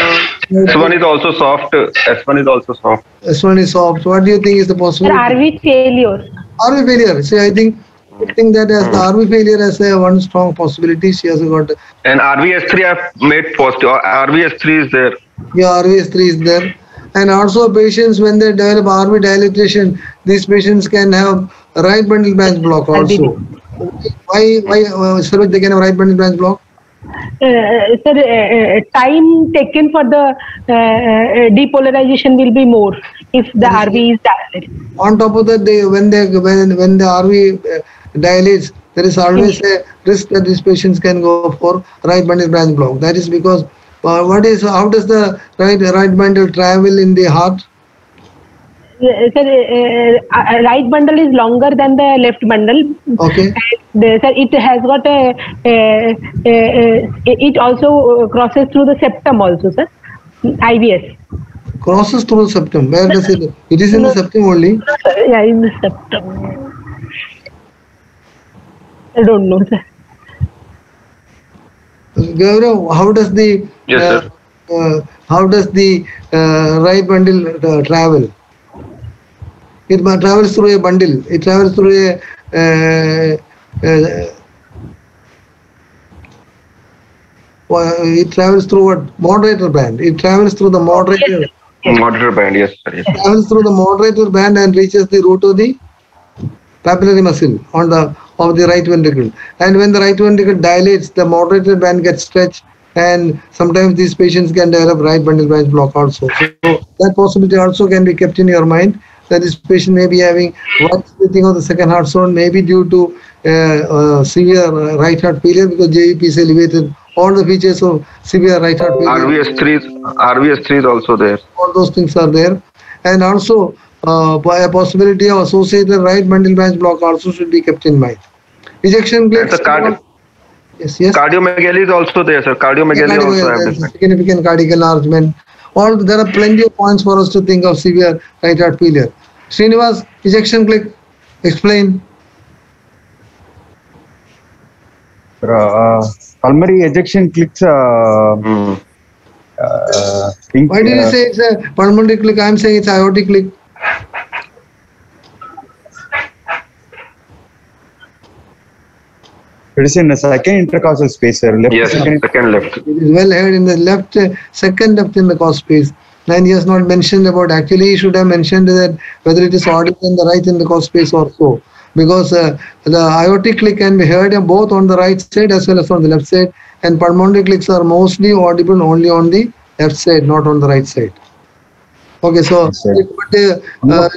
S1 is also soft. uh, S1 is also soft. S1 is soft. What do you think is the Sir, RV failure. RV failure. See, I think, I think that as the RV failure has a one strong possibility. She has got, And RVS3 I have made positive. Uh, RVS3 is there. yeah, RVS3 is there. And also patients, when they develop RV dilatation, these patients can have right bundle branch block also. Why, why, uh, Saroj, they can have right bundle branch block? Uh, sir, uh, uh, time taken for the uh, uh, depolarization will be more if the RV is dilated. On top of that, they, when they, when, when the RV uh, dilates, there is always a risk that these patients can go for right bundle branch block. That is because, uh, what is, how does the right, right bundle travel in the heart? Uh, sir, uh, uh, right bundle is longer than the left bundle. Okay. Uh, sir, it has got a, uh, uh, uh, it also uh, crosses through the septum also, sir. IVS. crosses through the septum. Where does it? It is in the septum only. Yeah, in the septum. I don't know, sir. Gaurav, how does the Yes, uh, sir. uh, how does the uh, right bundle uh, travel? It travels through a bundle. It travels through a uh, uh, well, it travels through what moderator band. It travels through the moderator. Moderator band, yes, sir. Yes. travels through the moderator band and reaches the root of the papillary muscle on the of the right ventricle. And when the right ventricle dilates, the moderator band gets stretched, and sometimes these patients can develop right bundle branch block also. So that possibility also can be kept in your mind that this patient may be having one splitting of the second heart zone, maybe due to uh, uh, severe right heart failure because JVP is elevated. All the features of severe right heart failure RVS3 is, RVS3 is also there. all those things are there and also a possibility of associated right bundle branch block also should be kept in mind ejection plates the card, yes yes cardiomegaly is also there, sir. Cardiomegaly also I have Cardiac- different. significant cardiac enlargement all there are plenty of points for us to think of severe right heart failure Srinivas ejection click explain Uh, pulmonary ejection clicks. Uh, Hmm. uh, think, why did you uh, say it's a pulmonary click I am saying it's aortic click It is in the second intercostal space, sir. Left Yes, second. second left. It is well heard in the left, uh, second depth in the cos space. and he has not mentioned about, actually he should have mentioned that whether it is audible in the right intercostal space or so. Because uh, the aortic click can be heard both on the right side as well as on the left side. And pulmonary clicks are mostly audible only on the left side, not on the right side. Okay, so Yes, sir. but, uh, uh,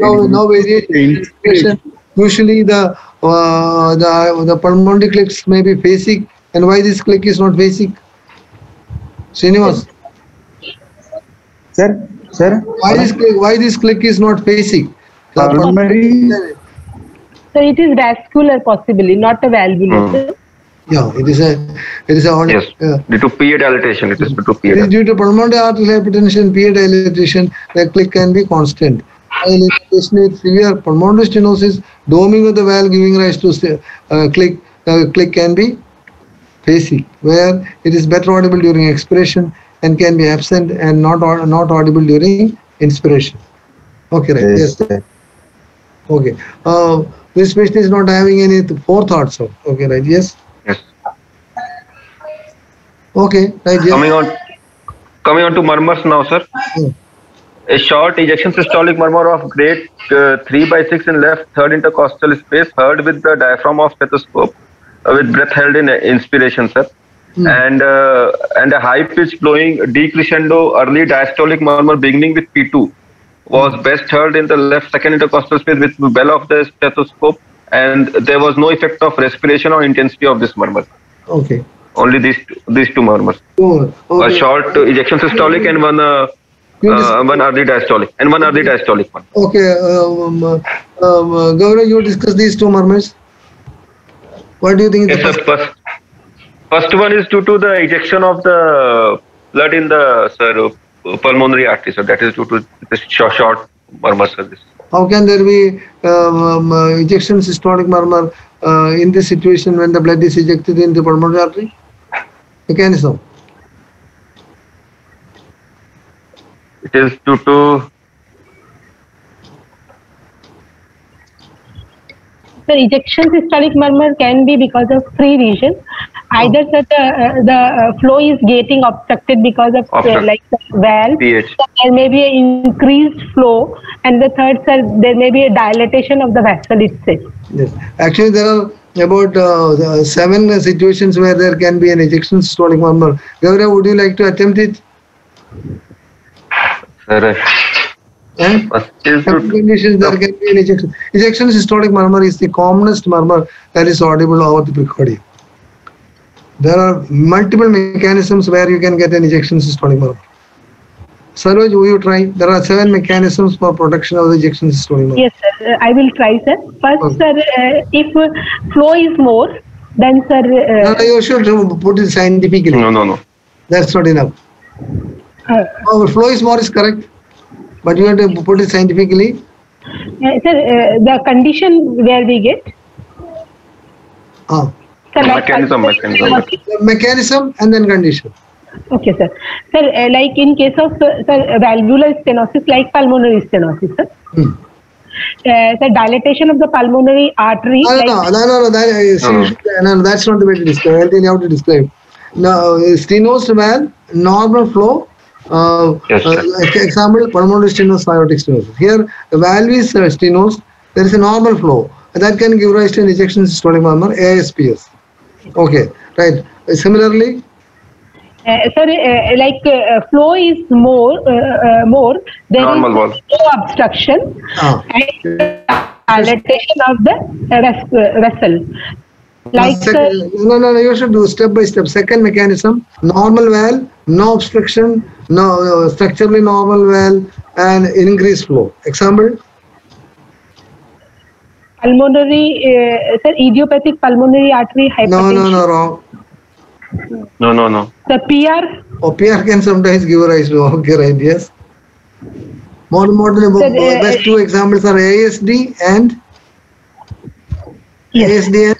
now, now variation. Usually the uh, the the pulmonary clicks may be phasic and why this click is not phasic? Srinivas, Sir, sir, why this click, why this click is not phasic? The Pulmonary- So it is vascular possibly, not a valvular. Hmm. Yeah, it is a it is a Yes. uh, Due to PA dilatation, it is due to PA It is due to pulmonary arterial hypertension, PA dilatation, the click can be constant. Patient with severe pulmonary stenosis, doming of the valve giving rise to uh, click, uh, click can be phasic, where it is better audible during expiration and can be absent and not not audible during inspiration. Okay, right. yes, Yes. Okay. Uh, this patient is not having any th- forethoughts. So, okay, right. Yes. Yes. Okay, right. Yes. Coming on, coming on to murmurs now, sir. Hmm. A short ejection systolic murmur of grade uh, 3 by 6 in left third intercostal space heard with the diaphragm of stethoscope uh, with breath held in uh, inspiration, sir. Hmm. And uh, and a high pitch blowing decrescendo early diastolic murmur beginning with P2 was best heard in the left second intercostal space with the bell of the stethoscope and there was no effect of respiration or intensity of this murmur. Okay. Only these these two murmurs. Good. A short uh, ejection systolic and one uh, one early diastolic and one early diastolic one. Okay, um, uh, um, uh, Gaurav, you discuss these two murmurs. What do you think? Yes, the. First, first one is due to the ejection of the blood in the sir pulmonary artery. So that is due to this short, short murmur. Sir, this. How can there be um, um, uh, ejection systolic murmur uh, in this situation when the blood is ejected in the pulmonary artery? Mechanism. It is due to So ejection systolic murmur can be because of three reasons. Either that the, uh, the uh, flow is getting obstructed because of uh, like the valve. pH. So there may be an increased flow, and the third, sir, there may be a dilatation of the vessel itself. Yes. Actually, there are about uh, the seven uh, situations where there can be an ejection systolic murmur. Gaurav, would you like to attempt it? Eh? is ejection. Ejection systolic murmur is the commonest murmur that is audible over the precordium. There are multiple mechanisms where you can get an ejection systolic murmur. Saroj, will you try? There are seven mechanisms for protection of the ejection systolic murmur. Yes, sir. Uh, I will try, sir. First, Okay. sir, uh, if uh, flow is more, then, sir, Uh, No, uh, no, you should put it scientifically. no, no, no. That's not enough. Uh, Oh, flow is more is correct, but you have to put it scientifically. uh, sir, uh, the condition where we get. Oh. Sir, like- Mechanism, mechanism. the mechanism and then condition. Okay, sir. Sir, uh, like in case of uh, sir, valvular stenosis, like pulmonary stenosis, sir. Hmm. Uh, the dilatation of the pulmonary artery. No, like, no, no, no, no, that, uh, see, No, no. no, no, that's not the way to describe. I'll tell you how to describe. Now, stenosed valve, normal flow. Uh, Yes, uh, example, pulmonary stenosis, aortic stenosis. Here, the valve is uh, stenosed. There is a normal flow. That can give rise to an ejection systolic murmur, ASPS. Okay, right. Uh, Similarly, uh, sir, uh, like uh, flow is more, uh, uh, more. There Normal is valve. no obstruction ah, and dilatation of the uh, ves- uh, vessel. Like, sec- sir, no, no, no, you should do step by step. Second mechanism, normal valve, no obstruction, no uh, structurally normal valve, and increased flow. Example, pulmonary, uh, sir, idiopathic pulmonary artery hypertension. no, no, no, wrong. No, no, no. The PR, Oh, PR can sometimes give rise to, okay, right, yes. More, more, the Sir, uh, best two examples are ASD and Yes. ASD and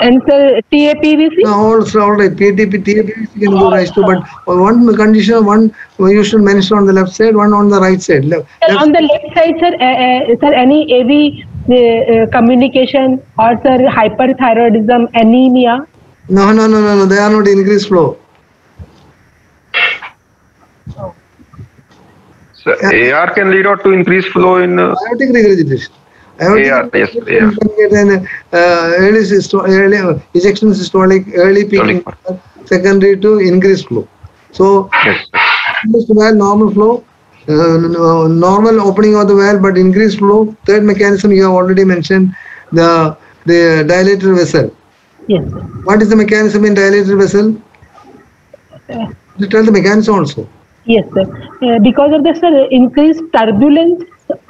and sir, TAPVC. no, also all right, PTP, TAP can give rise to, but one condition, one you should mention on the left side, one on the right side. Left, Sir, left on the left side, sir, uh, uh, sir, any AV uh, uh, communication or sir, hyperthyroidism, anemia. No, no, no, no, no. They are not increased flow. So AR can lead out to increased flow in uh, aortic regurgitation. Aortic AR, yes, regurgitation can get an uh, early, systo- early uh, ejection systolic, early peaking, secondary to increased flow. So, yes. valve, normal flow, uh, normal opening of the valve, but increased flow. Third mechanism you have already mentioned, the the dilated vessel. Yes. What is the mechanism in dilated vessel? You tell the mechanism also. Yes, sir. Uh, because of the sir increased turbulence.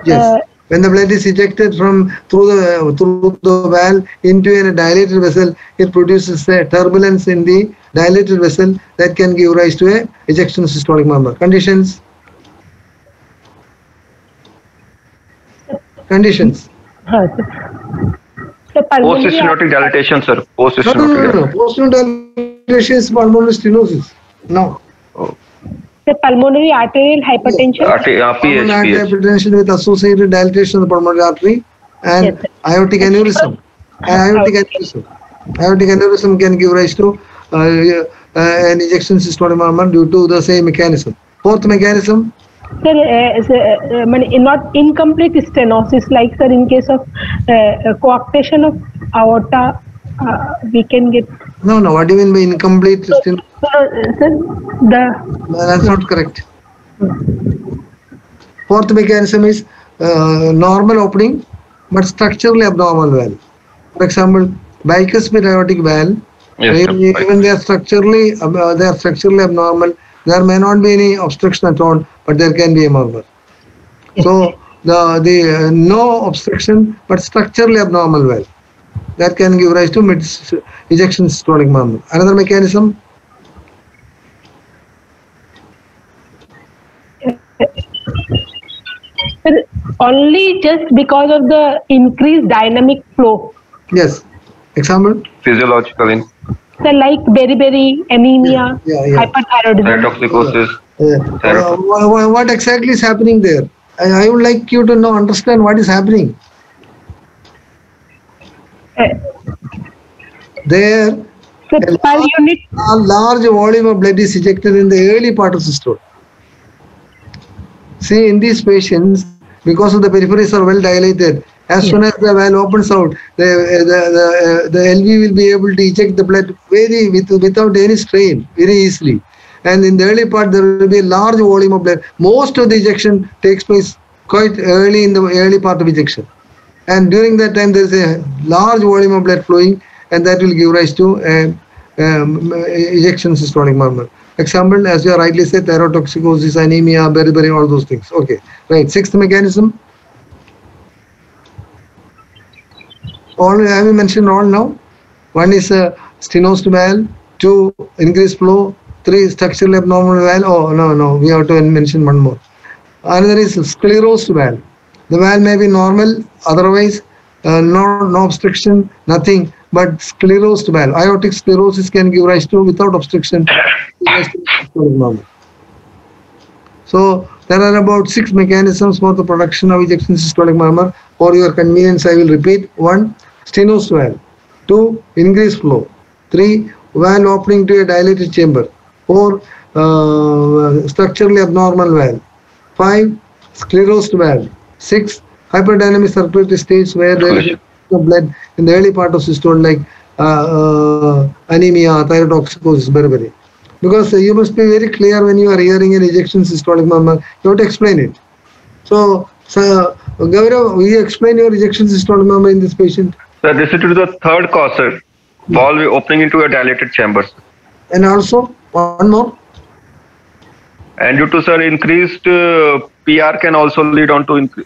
Yes. When the blood is ejected from through the through the valve into a dilated vessel, it produces a turbulence in the dilated vessel that can give rise to a ejection systolic murmur. Conditions. Conditions. huh, sir. The pulmonary Post-stenotic dilatation, sir. No, no, Post-stenotic no, no. dilatation. Post-stenotic dilatation is pulmonary stenosis. No. Oh. The pulmonary arterial hypertension. Uh, Pulmonary hypertension with associated dilatation of the pulmonary artery and Yes, aortic aneurysm. And aortic aneurysm. Aortic aneurysm can give rise to uh, uh, an ejection systolic murmur due to the same mechanism. Fourth mechanism, Sir, uh, sir, uh, uh, not incomplete stenosis like sir in case of uh, uh, coarctation of aorta, uh, we can get. no, no, what do you mean by incomplete stent? So, uh, sir, the No, that's not correct. Fourth mechanism is uh, normal opening but structurally abnormal valve. For example, bicuspid aortic valve, Yes, sir. even even they are structurally uh, they are structurally abnormal. There may not be any obstruction at all, but there can be a murmur. So the the uh, no obstruction but structurally abnormal valve that can give rise to mid ejection systolic murmur. Another mechanism only just because of the increased dynamic flow. yes. Example. Physiological in So like beriberi, anemia, Yeah, yeah. hyperthyroidism. thyrotoxicosis. Uh, Correct. uh, wha- wha- what exactly is happening there? I, I would like you to know, understand what is happening. There, so a large, unit, a large volume of blood is ejected in the early part of the stroke. See, in these patients, because of the peripheries are well dilated, as soon as the valve opens out, the the the, the LV will be able to eject the blood very with, without any strain, very easily. And in the early part, there will be a large volume of blood. Most of the ejection takes place quite early in the early part of ejection. And during that time, there is a large volume of blood flowing, and that will give rise to a, um, ejection systolic murmur. Example, as you rightly said, thyrotoxicosis, anemia, beriberi, all those things. Okay, right. Sixth mechanism. All have you mentioned all now? One is a stenosed valve, two increased flow, three structural abnormal valve. Oh no, no, we have to mention one more. Another is sclerosed valve. The valve may be normal, otherwise uh, no, no obstruction, nothing, but sclerosed valve. Aortic sclerosis can give rise to, without obstruction. [coughs] So there are about six mechanisms for the production of ejection systolic murmur. For your convenience, I will repeat. One, stenosed valve. Two, increased flow. Three, valve opening to a dilated chamber. Four, uh, structurally abnormal valve. Five, sclerosed valve. Six, hyperdynamic circulatory states where there is no blood in the early part of systole like uh, uh, anemia, thyrotoxicosis, beriberi. Because uh, you must be very clear when you are hearing an ejection systolic murmur, you have to explain it. So, so Gaurav, will you explain your ejection systolic murmur in this patient? Sir, this is to the third cause, sir. Valve opening into a dilated chambers. And also, one more. And due to, sir, increased uh, PR can also lead on to incre-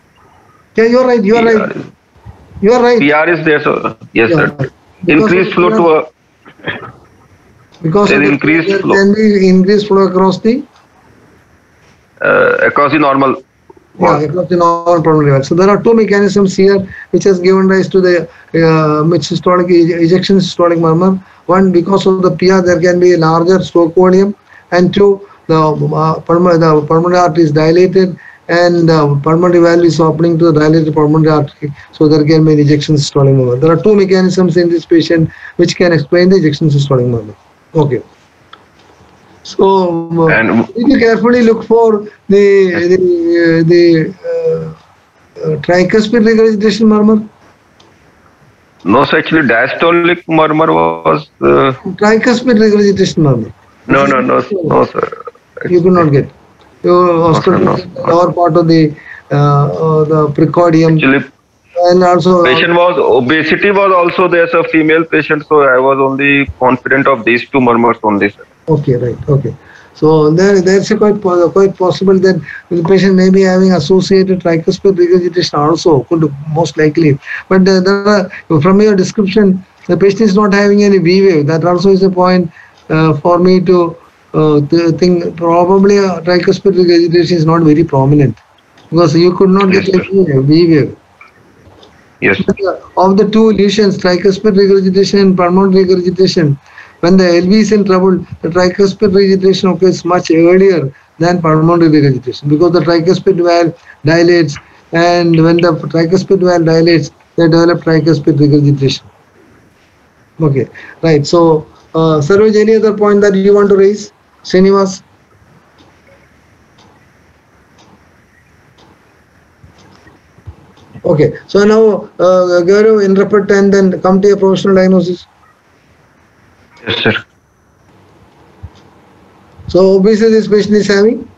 Yeah, you are right, you are right. You are right. PR is there, sir. Yes, sir. right. Increased flow to a Because There the- increased flow. can be increased flow across the uh, across the normal. yeah, across the normal pulmonary valve. So there are two mechanisms here which has given rise to the uh, which systolic ejection systolic murmur. One, because of the PR, there can be a larger stroke volume, and two, the uh, pulmonary the pulmonary artery is dilated and the pulmonary valve is opening to the dilated pulmonary artery, so there can be an ejection systolic murmur. There are two mechanisms in this patient which can explain the ejection systolic murmur. Okay. So uh, And you need to carefully look for the the uh, the uh, uh, tricuspid regurgitation murmur. no, so actually diastolic murmur was uh, Tricuspid regurgitation murmur. no, no, no, no, sir. You could not get. You also no, the lower part of the uh, uh, the precordium Actually, and also patient was obesity was also there's a female patient, so I was only confident of these two murmurs only, sir. Okay, right. Okay. So there, there's a quite quite possible that the patient may be having associated tricuspid regurgitation also, could most likely. But uh, there are, from your description, the patient is not having any V wave. That also is a point uh, for me to uh, to think probably uh, tricuspid regurgitation is not very prominent because you could not get Yes, like a V wave. Yes, Of the two lesions, tricuspid regurgitation and pulmonary regurgitation, when the LV is in trouble, the tricuspid regurgitation occurs much earlier than pulmonary regurgitation because the tricuspid valve dilates and when the tricuspid valve dilates, they develop tricuspid regurgitation. Okay, right. So, uh, Sarvaj, any other point that you want to raise? Srinivas? Okay, so now uh, Gaurav interpret and then come to a professional diagnosis. yes, sir. So obviously this patient is having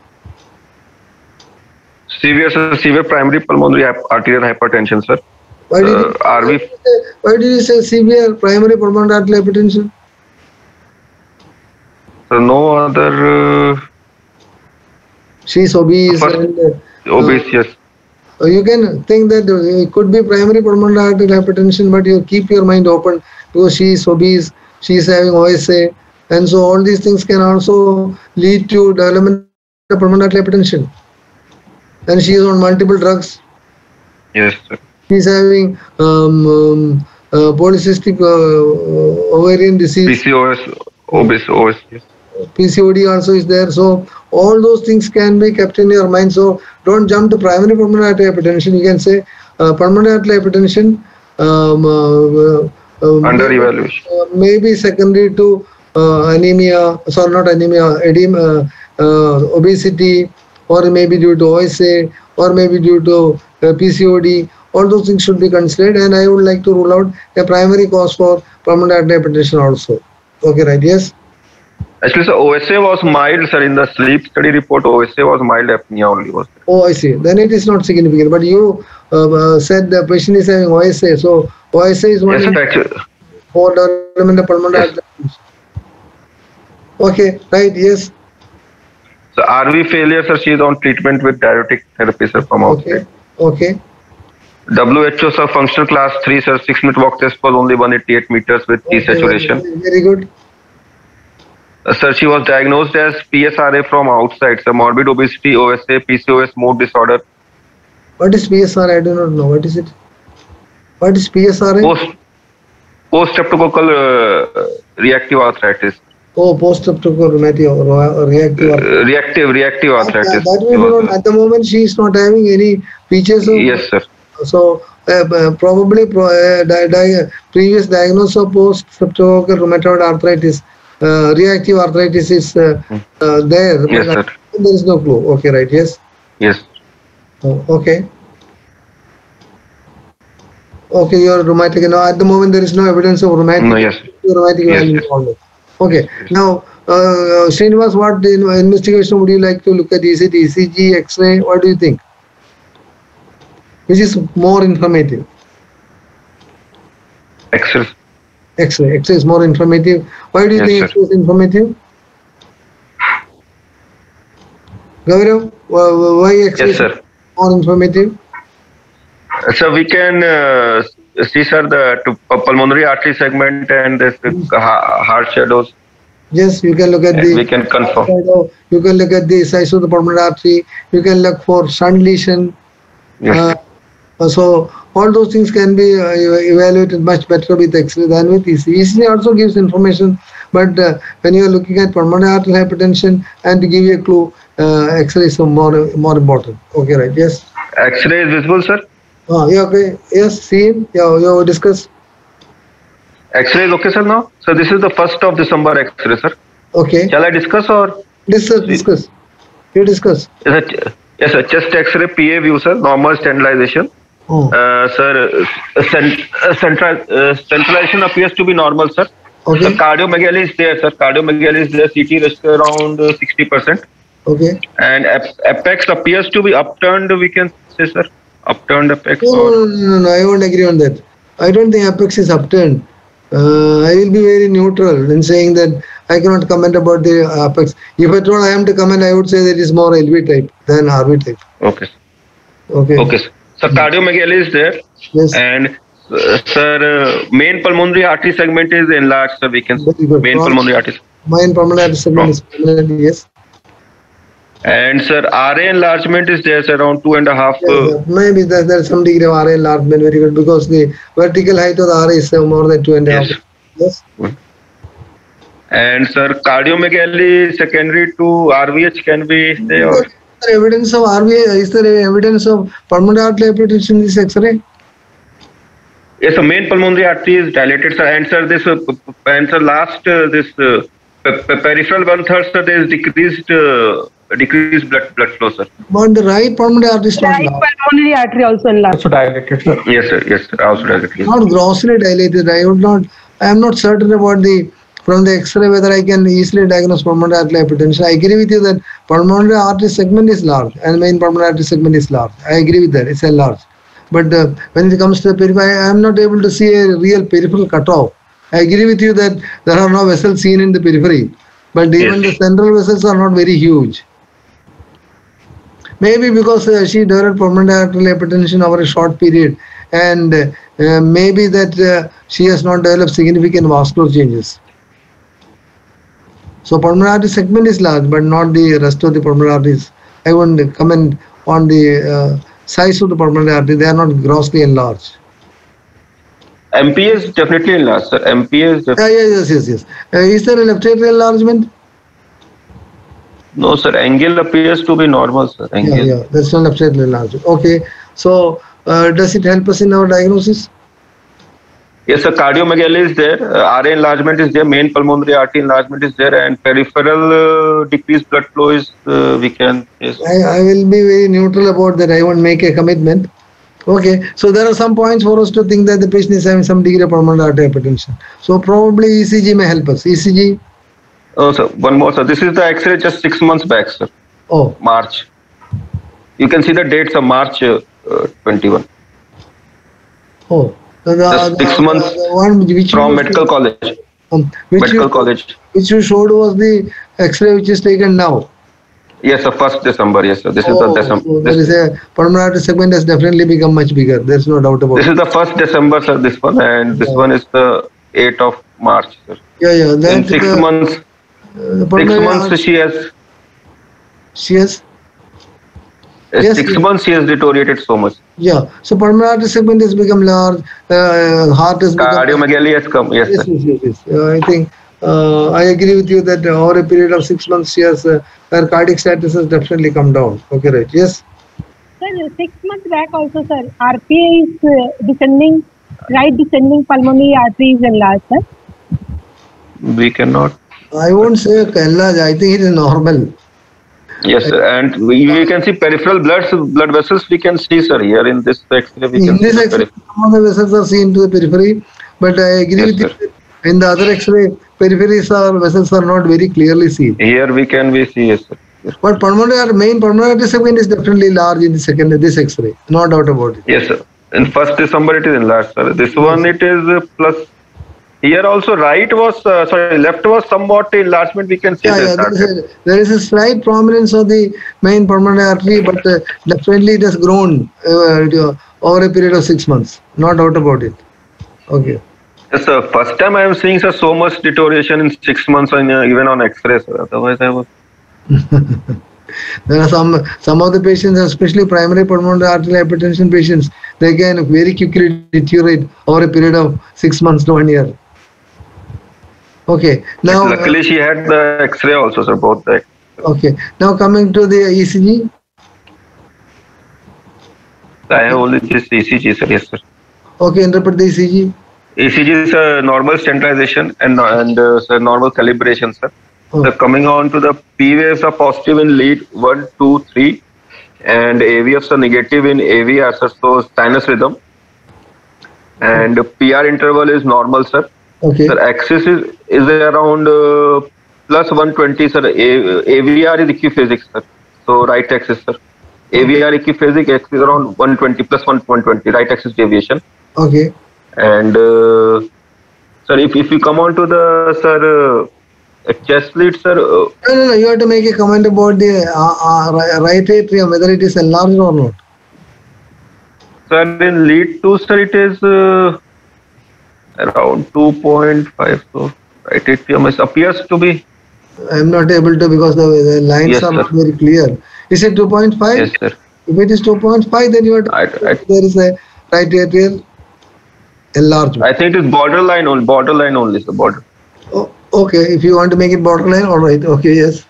Severe, sir, severe primary pulmonary arterial hypertension, sir. why did, Uh, you, are why did you say severe primary pulmonary arterial hypertension? No other uh, She obese and uh, obese? Yes, uh, you can think that it could be primary pulmonary arterial hypertension, but you keep your mind open because she is obese, she is having OSA, and so all these things can also lead to development of pulmonary hypertension. And she is on multiple drugs. yes, sir. She's having um, um, uh, polycystic uh, ovarian disease. PCOS, obese, OS. Yes. PCOD also is there. So all those things can be kept in your mind. So don't jump to primary pulmonary arterial hypertension. You can say uh, pulmonary arterial hypertension um, uh, uh, Under maybe, evaluation. uh, maybe secondary to uh, anemia, sorry, not anemia, edema, uh, obesity, or maybe due to OSA, or maybe due to uh, PCOD. All those things should be considered, and I would like to rule out a primary cause for pulmonary arterial hypertension also. Okay, right? Yes. Actually, so OSA was mild, sir. In the sleep study report, OSA was mild apnea only. Was there. Oh, I see. Then it is not significant. But you uh, uh, said the patient is having OSA. So OSA is one Yes, in sir. Actually, for development of pulmonary Yes. Okay, right. Yes. so RV failure, sir. She is on treatment with diuretic therapy, sir, from outside. Okay. Okay. WHO, sir, functional class 3, sir. 6 minute walk test was only 188 meters with Okay, saturation. Very, very good. Uh, sir, she was diagnosed as PSRA from outside, sir. Morbid obesity, OSA, PCOS, mood disorder. What is PSRA? I do not know. What is it? What is PSRA? Post post streptococcal uh, reactive arthritis. Oh, post-streptococcal or reactive. Uh, arthritis. reactive reactive arthritis. that not. At the moment, she is not having any features of. Yes, sir. So uh, uh, probably pro, uh, di- di- previous diagnosis of post-streptococcal rheumatoid arthritis, uh, reactive arthritis is uh, uh, there. Yes, but sir. There is no clue. Okay, right? Yes. Yes. Oh, okay. Okay, you are rheumatic. Now, at the moment, there is no evidence of rheumatic. No, yes. Rheumatic Yes, yes. Okay. Now, uh, Srinivas, what in- investigation would you like to look at? Is it ECG, X-ray? What do you think? Which is more informative? X-ray. X-ray. X-ray is more informative. Why do you Yes, think. X-ray is informative? Gaurav, wh- why X-ray Yes, is sir. more informative? So we can uh, see, sir, the to- pulmonary artery segment and this uh, heart shadows. Yes, you can look at the. We can confirm. shadow, You can look at the size of the pulmonary artery. You can look for sun lesion. Yes. Uh, so all those things can be uh, evaluated much better with X-ray than with ECG. ECG also gives information, but uh, when you are looking at pulmonary arterial hypertension and to give you a clue, uh, X-ray is more more important. Okay, right? Yes. X-ray is visible, sir. Uh, yeah. Okay. Yes. See him. Yeah. You discuss. X-ray is okay, sir. Now, so this is the first of December X-ray, sir. Okay. Shall I discuss or? Discuss, discuss. You discuss. Yes, sir. Yes, sir. Chest X-ray PA view, sir. Normal standardization. Oh, Uh, sir, uh, cent- uh, central centralization appears to be normal, sir. okay. The cardiomegaly is there, sir. Cardiomegaly is there. CT ratio around uh, 60%. Okay. And ap- apex appears to be upturned, we can say, sir. Upturned apex. No, Or, no, no, no, no, I won't agree on that. I don't think apex is upturned. Uh, I will be very neutral in saying that I cannot comment about the apex. If at all I am to comment, I would say that it is more LV type than RV type. okay. Okay. Okay. sir. So cardiomegaly is there. Yes. And uh, sir, uh, main pulmonary artery segment is enlarged, sir. We can good. main pulmonary artery. Mine pulmonary segment is permanent. Yes. And sir, RA enlargement is there, sir, around two and a half. Yeah, Uh. Maybe there, there is some degree of RA enlargement. Very good because the vertical height of the RA is uh, more than two and a half. Yes. Yes. and sir, cardiomegaly secondary to RVH can be or Is there evidence of RVA? Is there evidence of pulmonary artery hypertension in this X-ray? yes, the main pulmonary artery is dilated, sir. And sir, this uh, p- p- and sir, last uh, this uh, pe- pe- peripheral one third, sir, there is decreased uh, decreased blood blood flow, sir. But the right pulmonary artery is not Right large. pulmonary artery also enlarged. Also dilated, sir. Yes, sir. Yes, sir. Also dilated. not grossly dilated. I would not. I am not certain about the from the X-ray whether I can easily diagnose pulmonary artery hypertension. I agree with you that pulmonary artery segment is large and main pulmonary artery segment is large. I agree with that. It's a large. But uh, when it comes to the periphery, I am not able to see a real peripheral cutoff. I agree with you that there are no vessels seen in the periphery, but even Yes. the central vessels are not very huge. Maybe because uh, she developed pulmonary arterial hypertension over a short period, and uh, maybe that uh, she has not developed significant vascular changes. So pulmonary artery segment is large, but not the rest of the pulmonary arteries. I won't comment on the uh, size of the pulmonary artery. They are not grossly enlarged. MP is definitely enlarged, sir. MP is def- Yeah, yeah, yes, yes, yes. Uh, is there a left atrial enlargement? no, sir. Angle appears to be normal, sir. Yeah, Angle. yeah, that's not left atrial enlargement. Okay, so uh, does it help us in our diagnosis? Yes, sir. Cardiomegaly is there. Uh, RA enlargement is there. Main pulmonary artery enlargement is there, and peripheral uh, decreased blood flow is uh, we can. Yes. I, I will be very neutral about that. I won't make a commitment. Okay, so there are some points for us to think that the patient is having some degree of pulmonary artery hypertension. So probably ECG may help us. ECG, Oh, sir. One more, sir. This is the X-ray just six months back, sir. oh, March. You can see the dates of March uh, uh, 21 oh. The, the, Just six the- months the one which from medical college. um, which Medical you, college. which you showed was the X-ray which is taken now. Yes, sir. First December. Yes, sir. This is Oh, the December. so there This, is a pulmonary segment has definitely become much bigger. There's no doubt about this it. is the first December, sir. This one, and this Yeah. one is the 8th of March, sir. Yeah, yeah. That six uh, months, uh, six months she has. she has Yes, six yes. months she has deteriorated so much. Yeah. So pulmonary artery segment has become large. Uh, heart has become. Cardiomegaly has come. Yes, Yes, sir. yes, yes. yes. Uh, I think uh, I agree with you that over a period of six months, she has uh, her cardiac status has definitely come down. Okay, right. Yes. Sir, six months back also, sir, RPA is uh, descending, right descending pulmonary artery is enlarged, sir. We cannot. I won't say enlarged. I think it is normal. Yes, sir. And we, we can see peripheral blood blood vessels. We can see, sir, here in this X-ray. We can In this see X-ray, of the vessels are seen to the periphery, but I agree Yes, with you. sir. that In the other X-ray, peripheries or vessels are not very clearly seen. Here we can we see, yes, sir. Yes. But pulmonary main pulmonary segment is definitely large in the second this X-ray. No doubt about it. Yes, sir. In first December it is enlarged, sir. This one it is uh, plus. Here also right was uh, sorry left was somewhat enlargement. We can see Yeah, yeah. There is, a, there is a slight prominence of the main pulmonary artery, but uh, definitely it has grown uh, over a period of six months. No doubt about it. Okay. Yes, sir. First time I am seeing sir so much deterioration in six months and uh, even on X-ray, sir. Otherwise I was. [laughs] There are some some of the patients, especially primary pulmonary arterial hypertension patients, they can very quickly deteriorate over a period of six months to one year. Okay. Now. Luckily she had the X-ray also, sir. Both the Okay. Now coming to the ECG. I have only this ECG, sir. Yes, sir. Okay, interpret the ECG. ECG is a normal standardization and and uh, sir, normal calibration, sir. So coming on to the P waves are positive in lead 1, 2, 3 and AVFs are negative in AV as so sinus rhythm. And PR interval is normal, sir. Okay. Sir, axis is, is around uh, plus 120, sir. A, AVR is equiphasic, sir. So right axis, sir. AVR equiphasic, axis is around 120 plus 1 120, right axis deviation. Okay. And uh, sir, if, if you come on to the sir uh, chest lead, sir, uh, No, no, no. You have to make a comment about the uh, uh, right atrium, whether it is enlarged or not. sir in lead 2, sir, it is uh, around 2.5. So right atrium is, appears to be, I am not able to because the, the lines Yes, are sir. not very clear. Is it 2.5? yes, sir. If it is 2.5, then you are Right, right. there is a right atrial enlargement. I think it is borderline only, borderline only, sir, border. Oh, okay, if you want to make it borderline, all right. Okay, yes.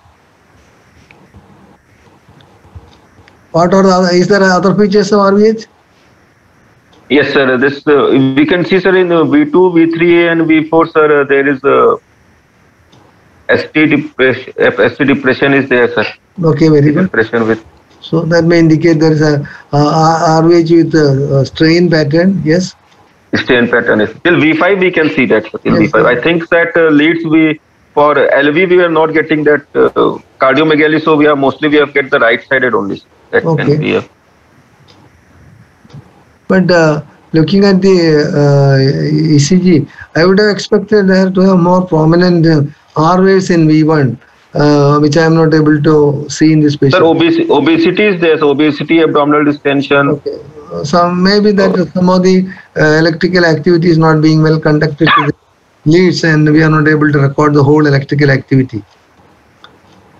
What are the other, is there other features of RVH? Yes, sir. This uh, we can see, sir, in uh, V2, V3, and V4, sir. Uh, there is uh, ST depression. ST depression is there, sir. Okay, very good. Depression with So that may indicate there is a uh, RVH with a, a strain pattern. Yes. strain pattern. Is till V5 we can see that. Sir, till Yes, V5. sir. I think that uh, leads we for LV we are not getting that uh, cardiomegaly, so we are mostly we have get the right sided only. That Okay. can be a, But uh, looking at the uh, ECG, I would have expected there to have more prominent uh, R waves in V1, uh, which I am not able to see in this patient. Sir, obesity, obesity is there. So obesity, abdominal distension. Okay. So maybe that some of the uh, electrical activity is not being well conducted to the leads and we are not able to record the whole electrical activity.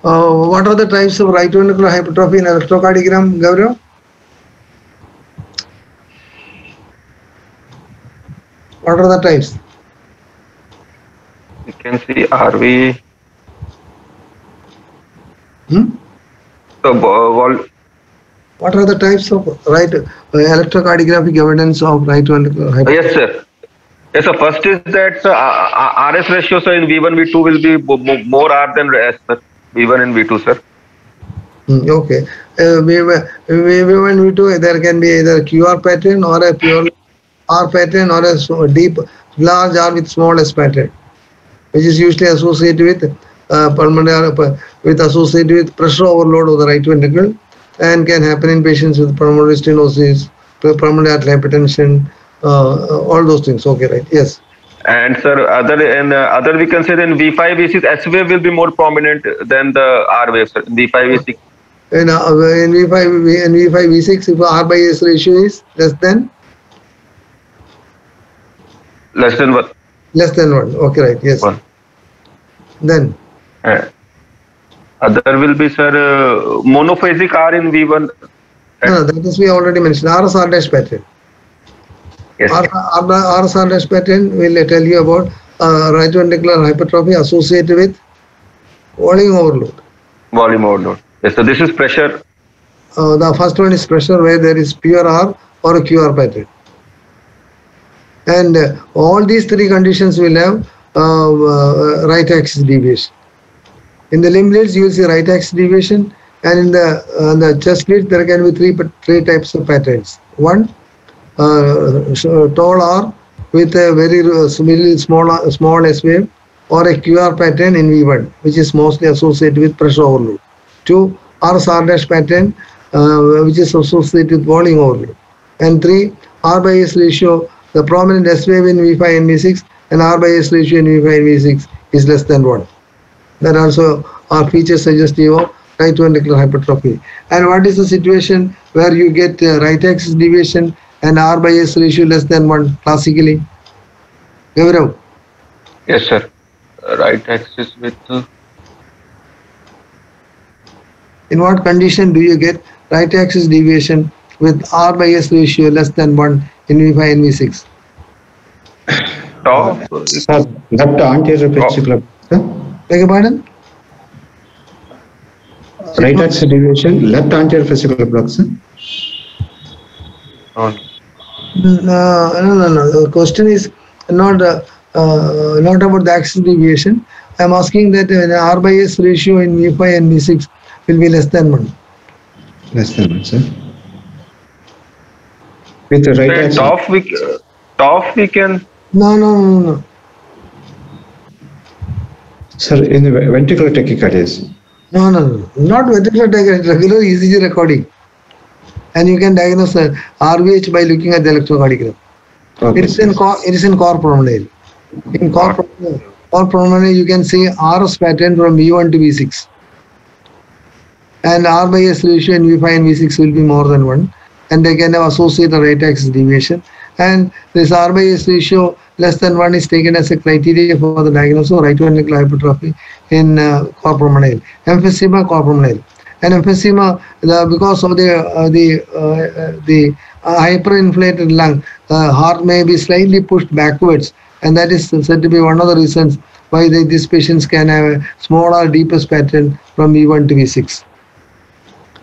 Uh, what are the types of right ventricular hypertrophy in electrocardiogram, Gaurav? What are the types? You can see RV. Hmm? So, bo- What are the types of right uh, electrocardiographic evidence of right ventricular hypertrophy? yes, sir. Yes, sir. First is that uh, uh, RS ratio, sir, in V1, V2 will be more R than S, sir. V1 and V2, sir. Hmm, Okay. Uh, we, were- we, we went into there can be either QR pattern or a pure R pattern or a deep large R with small S pattern, which is usually associated with uh, pulmonary uh, with associated with pressure overload of the right ventricle and can happen in patients with pulmonary stenosis, pulmonary arterial hypertension, uh, all those things. Okay, right? Yes. And sir, other and uh, other we can say then V5 V6 S wave will be more prominent than the R wave, sir. V5 V6 In, uh, in V5, V- in V5, V6, if R by S ratio is less than less than one. less than one. Okay, right? Yes. one. Then. Uh, other will be sir uh, monophasic R in V1. No, that is we already mentioned. RSR dash pattern. Yes. RSR dash pattern will tell you about uh, right ventricular hypertrophy associated with volume overload. Volume overload. Yes, so this is pressure. Uh, the first one is pressure where there is pure R or QR pattern. And uh, all these three conditions will have uh, uh, right axis deviation. In the limb leads, you will see right axis deviation, and in the uh, the chest lead, there can be three three types of patterns. One, uh, uh, tall R with a very small small S wave, or a QR pattern in V1, which is mostly associated with pressure overload. Two, RSR dash pattern, which is associated with volume overload. And three, R by S ratio, the prominent S wave in V5 and V6 and R by S ratio in V5 and V6 is less than 1. That also are features suggestive of right ventricular hypertrophy. And what is the situation where you get uh, right axis deviation and R by S ratio less than 1 classically? Gaurav, Yes, sir. Right axis with uh, in what condition do you get right axis deviation with R by S ratio less than 1 in V5 and V6? top. Sir, left anterior fascicular, sir. Beg your pardon? Right axis deviation, left anterior fascicular plux, sir. on. No, no, no, no. The question is not uh, uh, not about the axis deviation. I'm asking that uh, R by S ratio in V5 and V6 will be less than 1. Less than one, sir. With the right axis. top we top we can No, no, no, no. Sir, in the ve- ventricular tachycardias. No, no, no. Not ventricular tachycardia, regular ECG recording. And you can diagnose uh, RVH by looking at the electrocardiogram. Okay. It is in core, it is in core pulmonary. In core pulmonary, core pulmonary, you can see RS pattern from V1 to V6. And R by S ratio in V5 and V6 will be more than 1. And they can have associated right axis deviation. And this R by S ratio less than 1 is taken as a criteria for the diagnosis of right ventricular hypertrophy in uh, cor pulmonale. Emphysema, pulmonary. And emphysema, the, because of the uh, the uh, uh, the uh, hyperinflated lung, heart may be slightly pushed backwards, and that is said to be one of the reasons why they, these patients can have a smaller, deepest pattern from V1 to V6.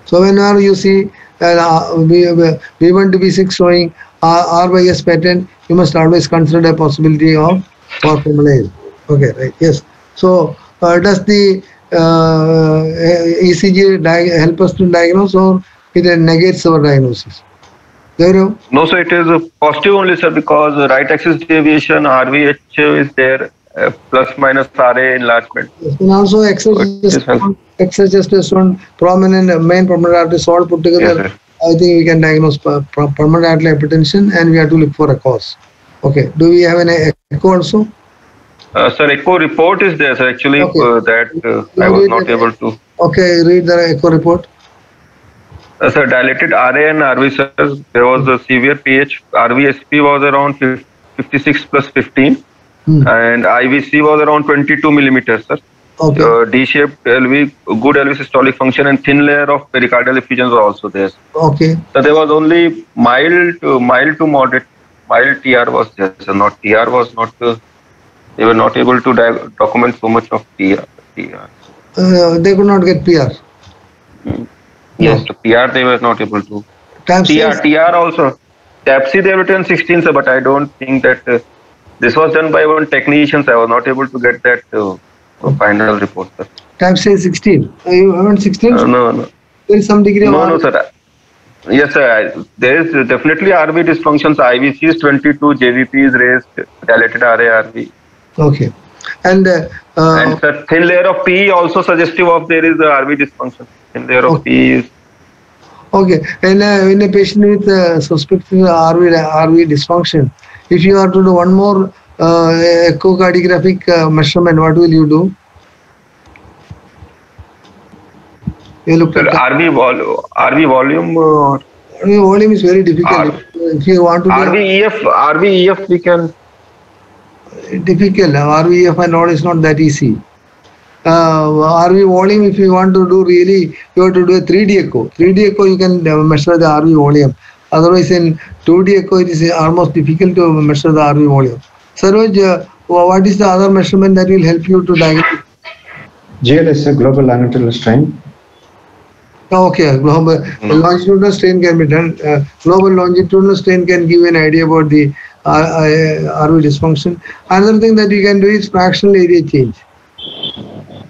So whenever you see uh, V- V1 to V6 showing R, R by S pattern, you must always consider a possibility of cor pulmonale. Okay, right. Yes. So uh, does the uh, ECG help us to diagnose or it negates our diagnosis? No sir it is positive only sir because right axis deviation RVH is there uh, plus minus RA enlargement. And also exercise, Yes, sir. testosterone, prominent uh, main prominent arteries all put together. sir. I think we can diagnose pulmonary artery hypertension and we have to look for a cause. Okay. Do we have an echo also? Uh, sir, echo report is there, sir. Actually, Okay. uh, that uh, I was not able to. Okay, read the echo report. Uh, sir, dilated RA and RV, sir. There was a severe pH. RVSP was around 56 plus 15, Hmm. and IVC was around 22 millimeters, sir. Okay. Uh, D-shaped LV, good LV systolic function, and thin layer of pericardial effusions were also there. Okay. So there was only mild, to mild to moderate, mild TR was there. So not TR was not. Uh, they were not able to di- document so much of TR. TR. Uh, they could not get PR. Yes, the PR they were not able to. Type TR, TR also. TAPSE they have written 16, sir, but I don't think that uh, this was done by one technician. I was not able to get that uh, final report, sir. Type says 16. Uh, you haven't 16? Uh, no, no, There is some degree no, of no, sir. Yes, sir. I- There is definitely RV dysfunctions. IVC is 22, JVP is raised, dilated RA, RV. Okay. And uh, uh, and sir, thin layer of P also suggestive of there is a RV dysfunction. Thin layer of P is Okay, in a, in a patient with uh, suspected RV, RV dysfunction, if you are to do one more uh, echocardiographic uh, measurement, what will you do? You look at RV, vol- RV volume. Uh, RV volume is very difficult. if you want to do RVEF, RVEF we can. difficult, RVF and all is not that easy. Uh, RV volume, if you want to do really, you have to do a 3D echo. 3D echo, you can uh, measure the RV volume. Otherwise, in 2D echo, it is almost difficult to measure the RV volume. Saroj, what is the other measurement that will help you to diagnose? GLS, global longitudinal strain. Okay, global longitudinal strain can be done. Uh, global longitudinal strain can give an idea about the uh, uh, RV dysfunction. Another thing that you can do is fractional area change.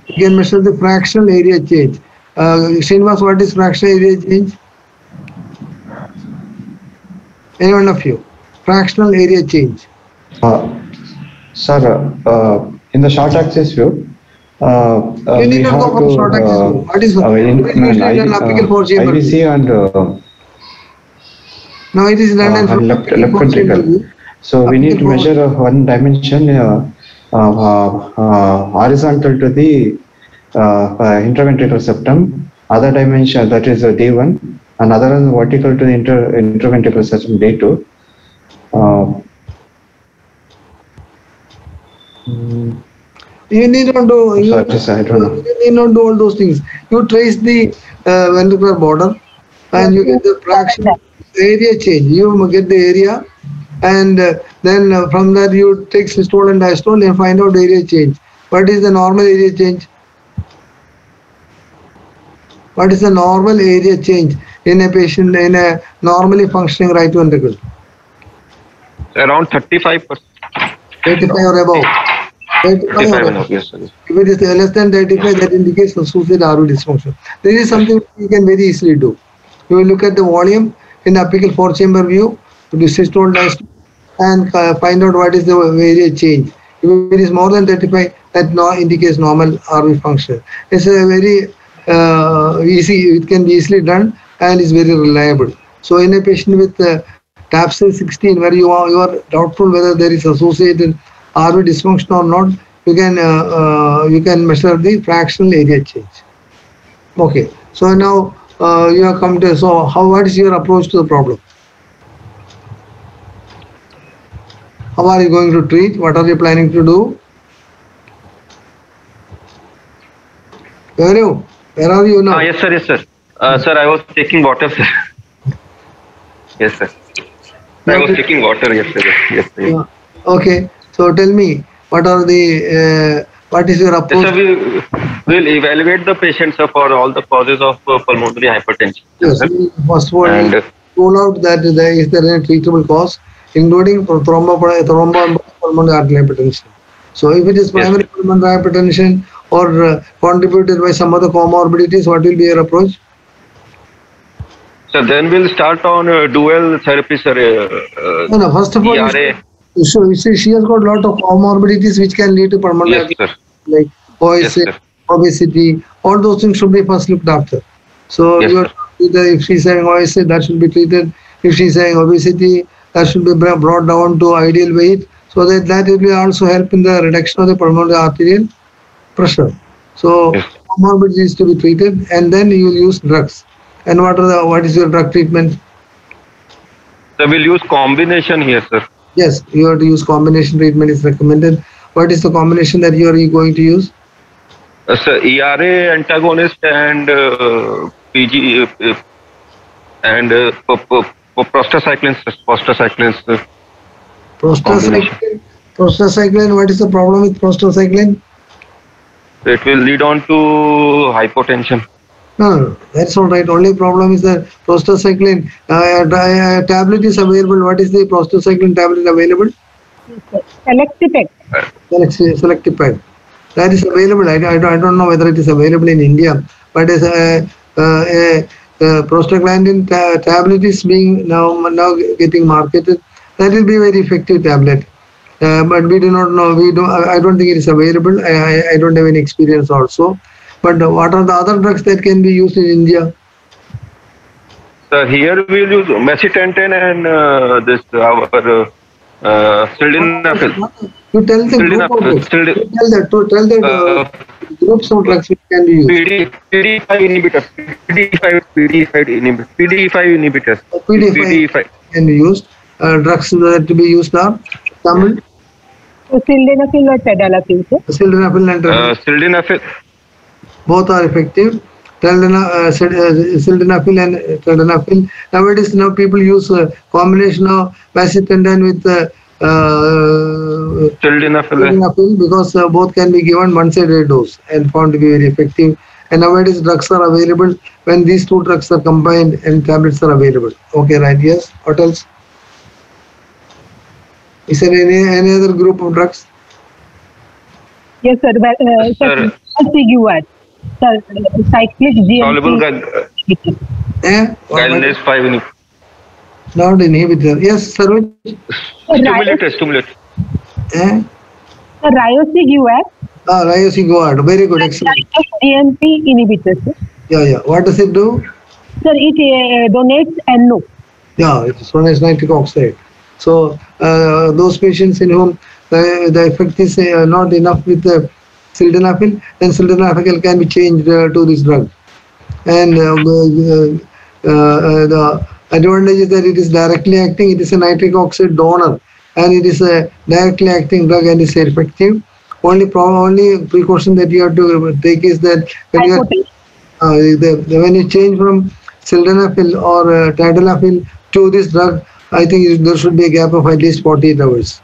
You can measure the fractional area change. Uh, Srinivas, what is fractional area change? Any one of you? Fractional area change. Uh, sir, uh, in the short axis view, uh, uh, You need not go from short axis uh, view. What is- uh, in, what is in an usually IV, done apical uh, four chamber view? IVC and uh, No, it is done uh, and left, left ventricle. So we need to measure uh, one dimension uh, uh, uh, uh, horizontal to the uh, uh, intraventricular septum, other dimension that is uh, D1, and other one vertical to the inter, intraventricular septum D2. Uh, mm, You need not do. You, Sorry, sir, I don't know. you need not do all those things. You trace the uh, ventricular border, and you get the fraction area change. You get the area, and uh, then uh, from that you take systole and diastole and find out area change. What is the normal area change? What is the normal area change in a patient in a normally functioning right ventricle? Around 35 percent. 85 or above. 35 and up, yes, sir. If it is less than 35, that indicates associated RV dysfunction. This is something you can very easily do. You will look at the volume in the apical four chamber view, the systole diastole, and uh, find out what is the various change. If it is more than 35, that no, indicates normal RV function. It's a very uh, easy, it can be easily done and is very reliable. So in a patient with uh, TAPSE 16, where you are, you are doubtful whether there is associated RV dysfunction or not, you can uh, uh, you can measure the fractional area change. Okay, so now uh, you have come to so how what is your approach to the problem? How are you going to treat? What are you planning to do? Where are you? Where are you now? Ah, yes, sir, yes, sir. Uh, sir, I was taking water, sir. yes, sir. I was taking water yesterday. Yes, sir. Yeah. Okay, so tell me what are the uh, what is your Yes, approach? sir, we will evaluate the patient sir, for all the causes of uh, pulmonary hypertension. Yes, sir. first of all And- rule out that there is there any treatable cause, including thrombo thrombopulmonary arterial hypertension. So if it is primary pulmonary hypertension or uh, contributed by some other comorbidities, what will be your approach? So then we'll start on uh, dual therapy, sir. Uh, No, no. First of all, you ERA. see- so she has got a lot of comorbidities which can lead to permanent Yes, like OSA, Yes, obesity, all those things should be first looked after. So Yes, if she's saying OSA, that should be treated. If she's saying obesity, that should be brought down to ideal weight, so that that will also help in the reduction of the pulmonary arterial pressure. So Yes. comorbidities to be treated, and then you will use drugs. And what are the what is your drug treatment? So we'll use combination here, sir. Yes, you have to use combination treatment is recommended. What is the combination that you are going to use? Uh, sir, ERA antagonist and uh, PG uh, uh, and uh, prostacyclins, prostacyclins. uh, Prostacyclin. Prostacyclin. What is the problem with prostacyclin? It will lead on to hypotension. No, that's all right. Only problem is that prostacyclin uh, uh, tablet is available. What is the prostacyclin tablet available? Selexipag. That is available. I, I, don't, I don't know whether it is available in India, but as a, a, a prostaglandin ta- tablet is being now now getting marketed. That will be a very effective tablet. Uh, but we do not know. We do. I I don't think it is available. I, I, I don't have any experience also. But uh, what are the other drugs that can be used in India? So here we'll use macitentan and uh, this our uh, uh, sildenafil. You tell the group of Sildenafil. drugs. You tell that. to Tell the uh, uh, groups of drugs which can be used. PD, PD5 inhibitors. PD5, PD5 inhibitors. PD5 inhibitors. PD5 PD5. can be used. Uh, drugs that to be used are Tamil, sildenafil or tadalafil, sir. sildenafil and Uh, sildenafil. Both are effective. Taldana, uh, sil- uh, sildenafil and tadalafil. Nowadays, now people use a combination of macitentan with uh, uh, Sildenafil. sildenafil because uh, both can be given once a day dose and found to be very effective. And nowadays, drugs are available when these two drugs are combined and tablets are available. Okay, right? Yes. What else? Is there any any other group of drugs? Yes, sir. Well, uh, Sir. sir, CGUR. Sir, cyclic Soluble GMP. Eh? What- 5 inhibitor. Not inhibitor. Yes, Saroj. Stimulator, stimulator. Eh? Sir, Riociguat. Ah, Riociguat. Very good. Excellent. GMP inhibitor, sir. Yeah, yeah. What does it do? Sir, it uh, donates NO. Yeah, it's known as nitric oxide. So uh, those patients in whom the, the effect is uh, not enough with the sildenafil, then sildenafil can be changed uh, to this drug. And uh, uh, uh, the advantage is that it is directly acting. It is a nitric oxide donor, and it is a directly acting drug and is effective. Only problem, only precaution that you have to take is that when you are uh, the, the- when you change from sildenafil or uh, tadalafil to this drug, I think there should be a gap of at least 48 hours.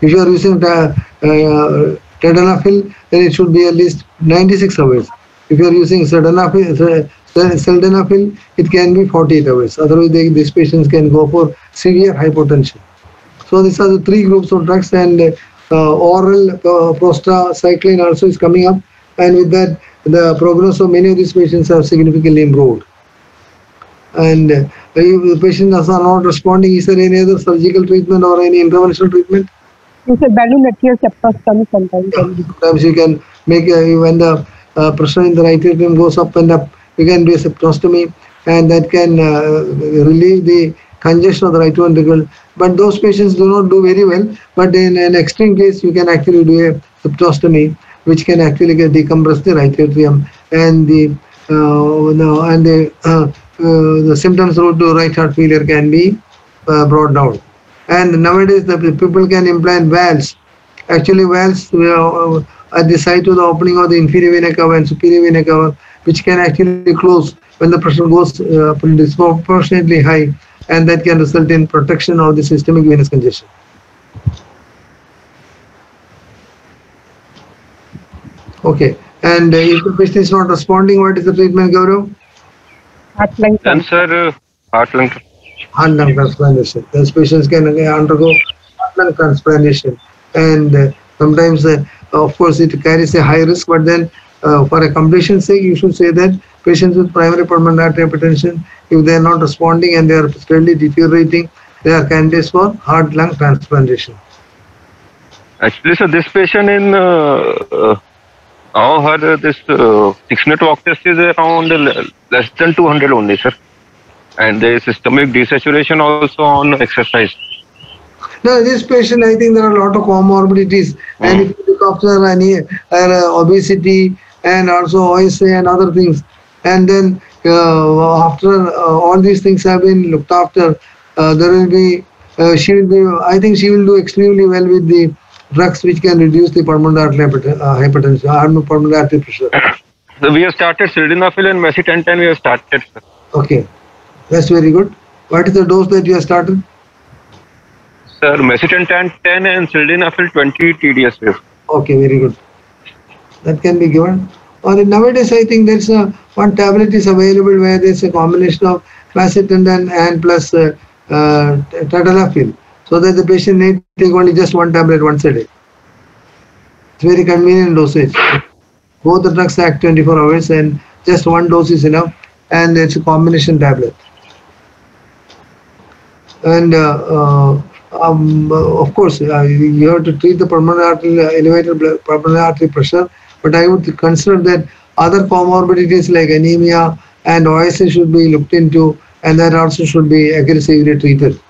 If you are using ta- uh, tadalafil, then it should be at least 96 hours. If you are using sildenafil, sildenafil, it can be 48 hours. Otherwise, they, these patients can go for severe hypotension. So these are the three groups of drugs, and uh, oral uh, prostacyclin also is coming up, and with that, the prognosis of many of these patients have significantly improved. And uh, if the patients are not responding, is there any other surgical treatment or any interventional treatment? It's a balloon atrial septostomy sometimes. Sometimes you can make uh, when the uh, pressure in the right atrium goes up and up, you can do a septostomy, and that can uh, relieve the congestion of the right ventricle. But those patients do not do very well. But in an extreme case, you can actually do a septostomy, which can actually get decompress the right atrium and the uh, no, and the uh, uh, the symptoms route to right heart failure can be uh, brought down. And nowadays, the people can implant valves. Actually, valves uh, at the site of the opening of the inferior vena cava and superior vena cava, which can actually close when the pressure goes uh, disproportionately high, and that can result in protection of the systemic venous congestion. Okay, and uh, if the patient is not responding, what is the treatment, Gaurav? Heart lung Then, sir, uh, heart lung. Heart lung transplantation. Those patients can undergo heart lung transplantation, and uh, sometimes, uh, of course, it carries a high risk. But then, uh, for a completion sake, you should say that patients with primary pulmonary artery hypertension, if they are not responding and they are steadily deteriorating, they are candidates for heart lung transplantation. Actually, sir, this patient in uh, uh, her uh, this uh, six minute walk test is around less than 200 only, sir. And there is systemic desaturation also on exercise. Now, this patient, I think there are a lot of comorbidities, and if you look after any uh, obesity and also OSA and other things, and then uh, after uh, all these things have been looked after, uh, there will be uh, she will be. I think she will do extremely well with the drugs which can reduce the pulmonary artery uh, hypertension, pulmonary artery pressure. [coughs] So we have started sildenafil and macitentan. We have started. Okay, that's very good. What is the dose that you have started? Sir, macitentan 10 and sildenafil 20 TDS. Okay, very good. That can be given. Or nowadays, I think there's a one tablet is available where there's a combination of macitentan and plus uh, uh, tadalafil, so that the patient need to take only just one tablet once a day. It's very convenient dosage. Both the drugs act 24 hours, and just one dose is enough, and it's a combination tablet. And uh, uh, um, uh, of course, you have to treat the pulmonary artery, elevated blood, pulmonary artery pressure, but I would consider that other comorbidities like anemia and OSA should be looked into, and that also should be aggressively treated.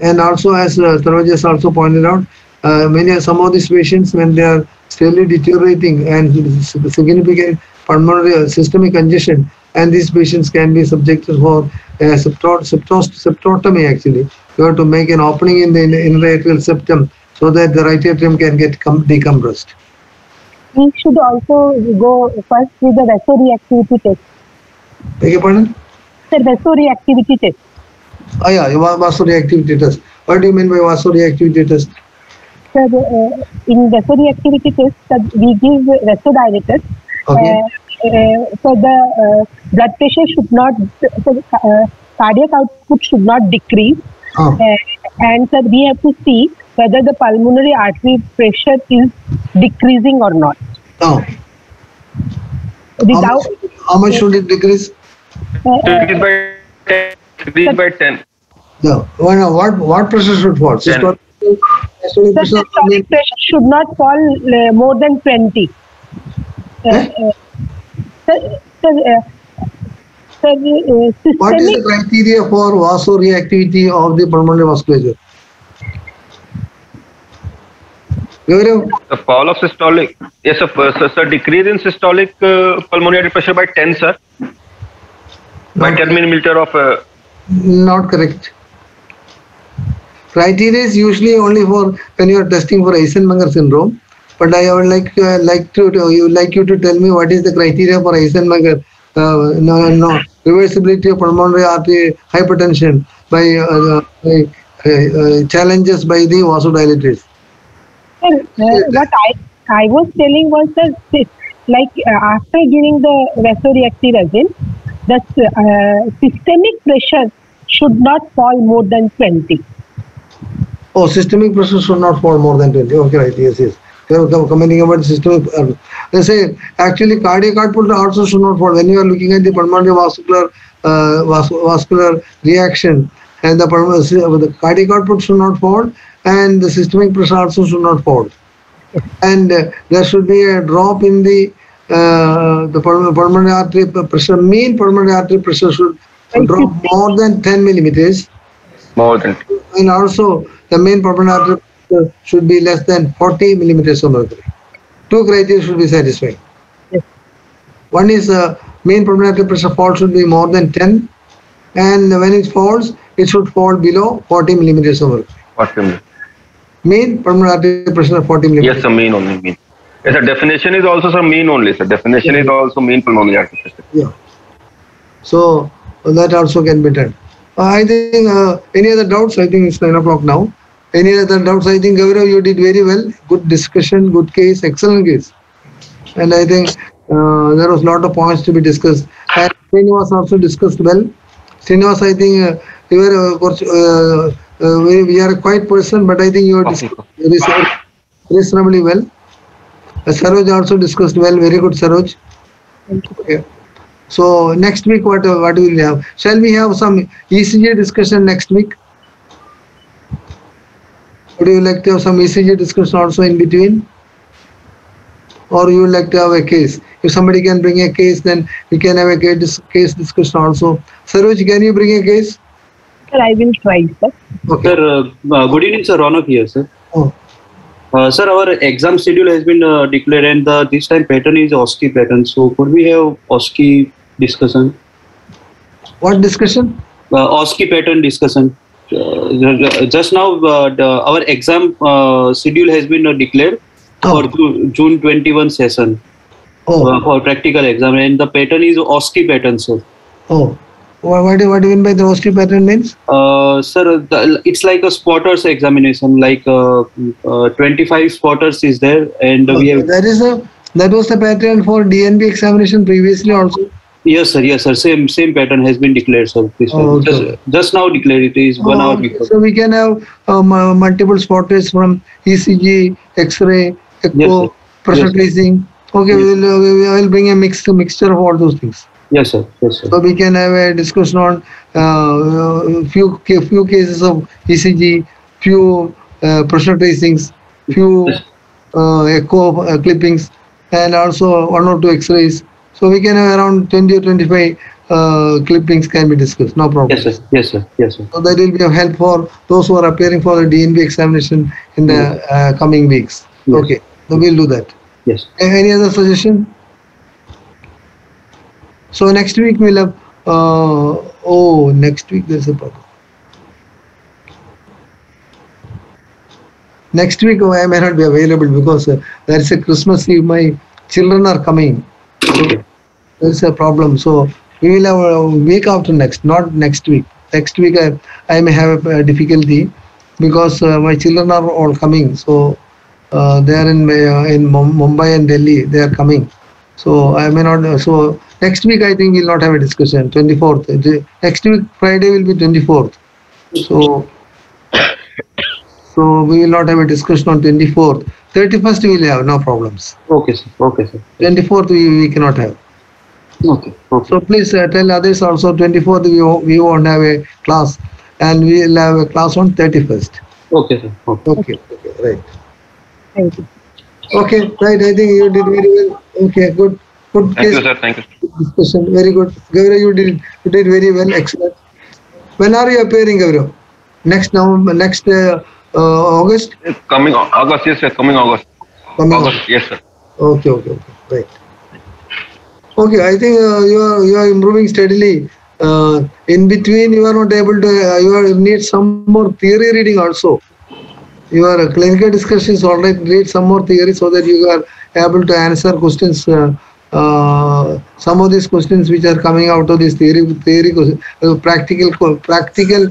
And also, as uh, also pointed out, uh, many some of these patients, when they are slowly deteriorating and significant pulmonary systemic congestion, and these patients can be subjected for uh, septot, septos, septotomy actually. You have to make an opening in the inner atrial septum so that the right atrium can get com- decompressed. We should also go first with the vasoreactivity test. Beg your pardon? Sir, vasoreactivity test. Oh yeah, vasoreactivity test. What do you mean by vasoreactivity test? Sir, uh, in vasoreactivity test, we give vasodilators. Okay. Uh, so the uh, blood pressure should not, so, uh, cardiac output should not decrease. Oh. Uh, and sir, we have to see whether the pulmonary artery pressure is decreasing or not. Now, how much, how much should it decrease? uh, uh, Decrease by 10. Decrease by 10. No. Well, now, what what pressure should fall? Systolic, systolic Sir, pressure. Systolic pressure should not fall uh, more than 20. Uh, uh, sir, sir, uh, sir, uh, What is the criteria for vasoreactivity of the pulmonary vasculature? Gaurav, The fall of systolic. Yes, sir. Sir, sir decrease in systolic uh, pulmonary pressure by 10, sir. By 10 millimeter of. Uh, not correct. Criteria is usually only for when you are testing for Eisenmenger syndrome. But I would like uh, like to, to you like you to tell me what is the criteria for Eisenmenger uh, no no reversibility of pulmonary artery hypertension by, uh, by uh, uh, challenges by the vasodilators. sir, uh, what I, I was telling was that this, like uh, after giving the vasoreactive agent, the uh, systemic pressure should not fall more than 20. Oh, systemic pressure should not fall more than 20. Okay, right. Yes, yes. They are commenting about systemic. Uh, they say actually cardiac output also should not fall. When you are looking at the pulmonary vascular uh, vas- vascular reaction and the, pulmonary, the cardiac output should not fall and the systemic pressure also should not fall. And uh, there should be a drop in the uh, the pul- pulmonary artery pressure. Mean pulmonary artery pressure should drop more than 10 millimeters More than and also the main pulmonary artery pressure should be less than 40 millimeters of mercury. Two criteria should be satisfied. One is uh, main pulmonary artery pressure fall should be more than 10 and when it falls it should fall below 40 millimeters of mercury. what you mean. Main pulmonary artery pressure of 40 millimeters. Yes, sir, mean only mean. Yes, sir, definition is also sir mean only, sir. Definition is also mean pulmonary artery pressure. Yeah. So that also can be done. Uh, I think uh, any other doubts? I think it's nine o'clock now. Any other doubts? I think Gaurav, you did very well. Good discussion, good case, excellent case. And I think uh, there was a lot of points to be discussed. And Srinivas also discussed well. Srinivas, I think uh, you were uh, uh, uh, we, we are a quiet person, but I think you are discussed very reasonably well. Uh, Saroj also discussed well. Very good, Saroj. Okay. So next week, what what will we have? Shall we have some ECG discussion next week? Would you like to have some ECG discussion also in between? Or you would like to have a case? If somebody can bring a case, then we can have a case, case discussion also. Saroj, can you bring a case? Sir, I will try, sir. Okay. Sir, uh, uh, good evening, sir. Ronak here, sir. Oh. Uh, sir, our exam schedule has been uh, declared, and the this time pattern is OSCE pattern. So, could we have OSCE discussion? What discussion? Uh, OSCE pattern discussion. Uh, just now, uh, the, our exam uh, schedule has been uh, declared for Ju- June 21 session Oh, uh, for practical exam, and the pattern is OSCE pattern, sir. oh. What, what, do- what do you mean by the OSCE pattern means? Uh, sir, the, it's like a spotters examination. Like uh, uh, 25 spotters is there, and okay, we have That is a that was the pattern for DNB examination previously also. Yes, sir. Yes, sir. Same same pattern has been declared, sir. Okay. just, just now declared. It is one hour before. So we can have um, uh, multiple spotters from ECG, X-ray, echo, Yes, pressure Yes. tracing. Okay, we will uh, we will bring a mix mixture of all those things. Yes, sir. Yes, sir. So we can have a discussion on uh, few few cases of ECG, few uh, pressure tracings, few uh, echo uh, clippings, and also one or two X-rays. So we can have around 20 or 25 uh, clippings can be discussed. No problem. Yes, sir. Yes, sir. Yes, sir. So that will be of help for those who are appearing for the DNB examination in the uh, coming weeks. Yes. Okay, so we'll do that. Yes. Any other suggestion? So next week we'll have, uh, oh, next week there's a problem. Next week oh, I may not be available because uh, there is a Christmas Eve. My children are coming. So there's a problem. So we will have a week after next, not next week. Next week I, I may have a difficulty because uh, my children are all coming. So uh, they are in uh, in Mumbai and Delhi. They are coming. So I may not. So next week I think we'll not have a discussion. 24th. The- Next week Friday will be 24th. So so we will not have a discussion on 24th. 31st we will have no problems. Okay, sir. Okay, sir. 24th we, we cannot have. Okay. Okay. So please uh, tell others also 24th we, we won't have a class and we will have a class on 31st. Okay, sir. Okay. Okay, okay, right. Thank you. Okay, right. I think you did very well. Okay, good. Good Thank you, sir. Thank you. discussion. Very good. Gaurav, you did you did very well. Excellent. When are you appearing, Gaurav? Next November, next uh, uh, August? Coming Au- August, yes, sir. Coming August. Coming August, yes, sir. Okay, okay, okay. Right. Okay, I think uh, you are you are improving steadily. Uh, in between, you are not able to. Uh, you are, need some more theory reading also. Your uh, clinical discussions right. Read some more theory so that you are able to answer questions. Uh, uh, some of these questions which are coming out of this theory, theory, practical, practical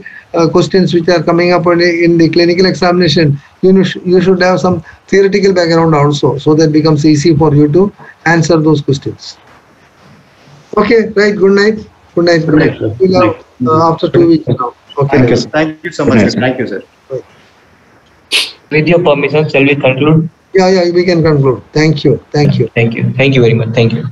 questions which are coming up in, the- in the clinical examination. You know, you should have some theoretical background also, so that becomes easy for you to answer those questions. Okay, right. Good night. Good night. Good night. sir. We'll uh, after two weeks now. Okay. Thank you. sir. Thank you so much. Sir. Thank you, sir. With your permission, shall we conclude? Yeah, yeah, we can conclude. Thank you. Thank you. Thank you. Thank you very much. Thank you.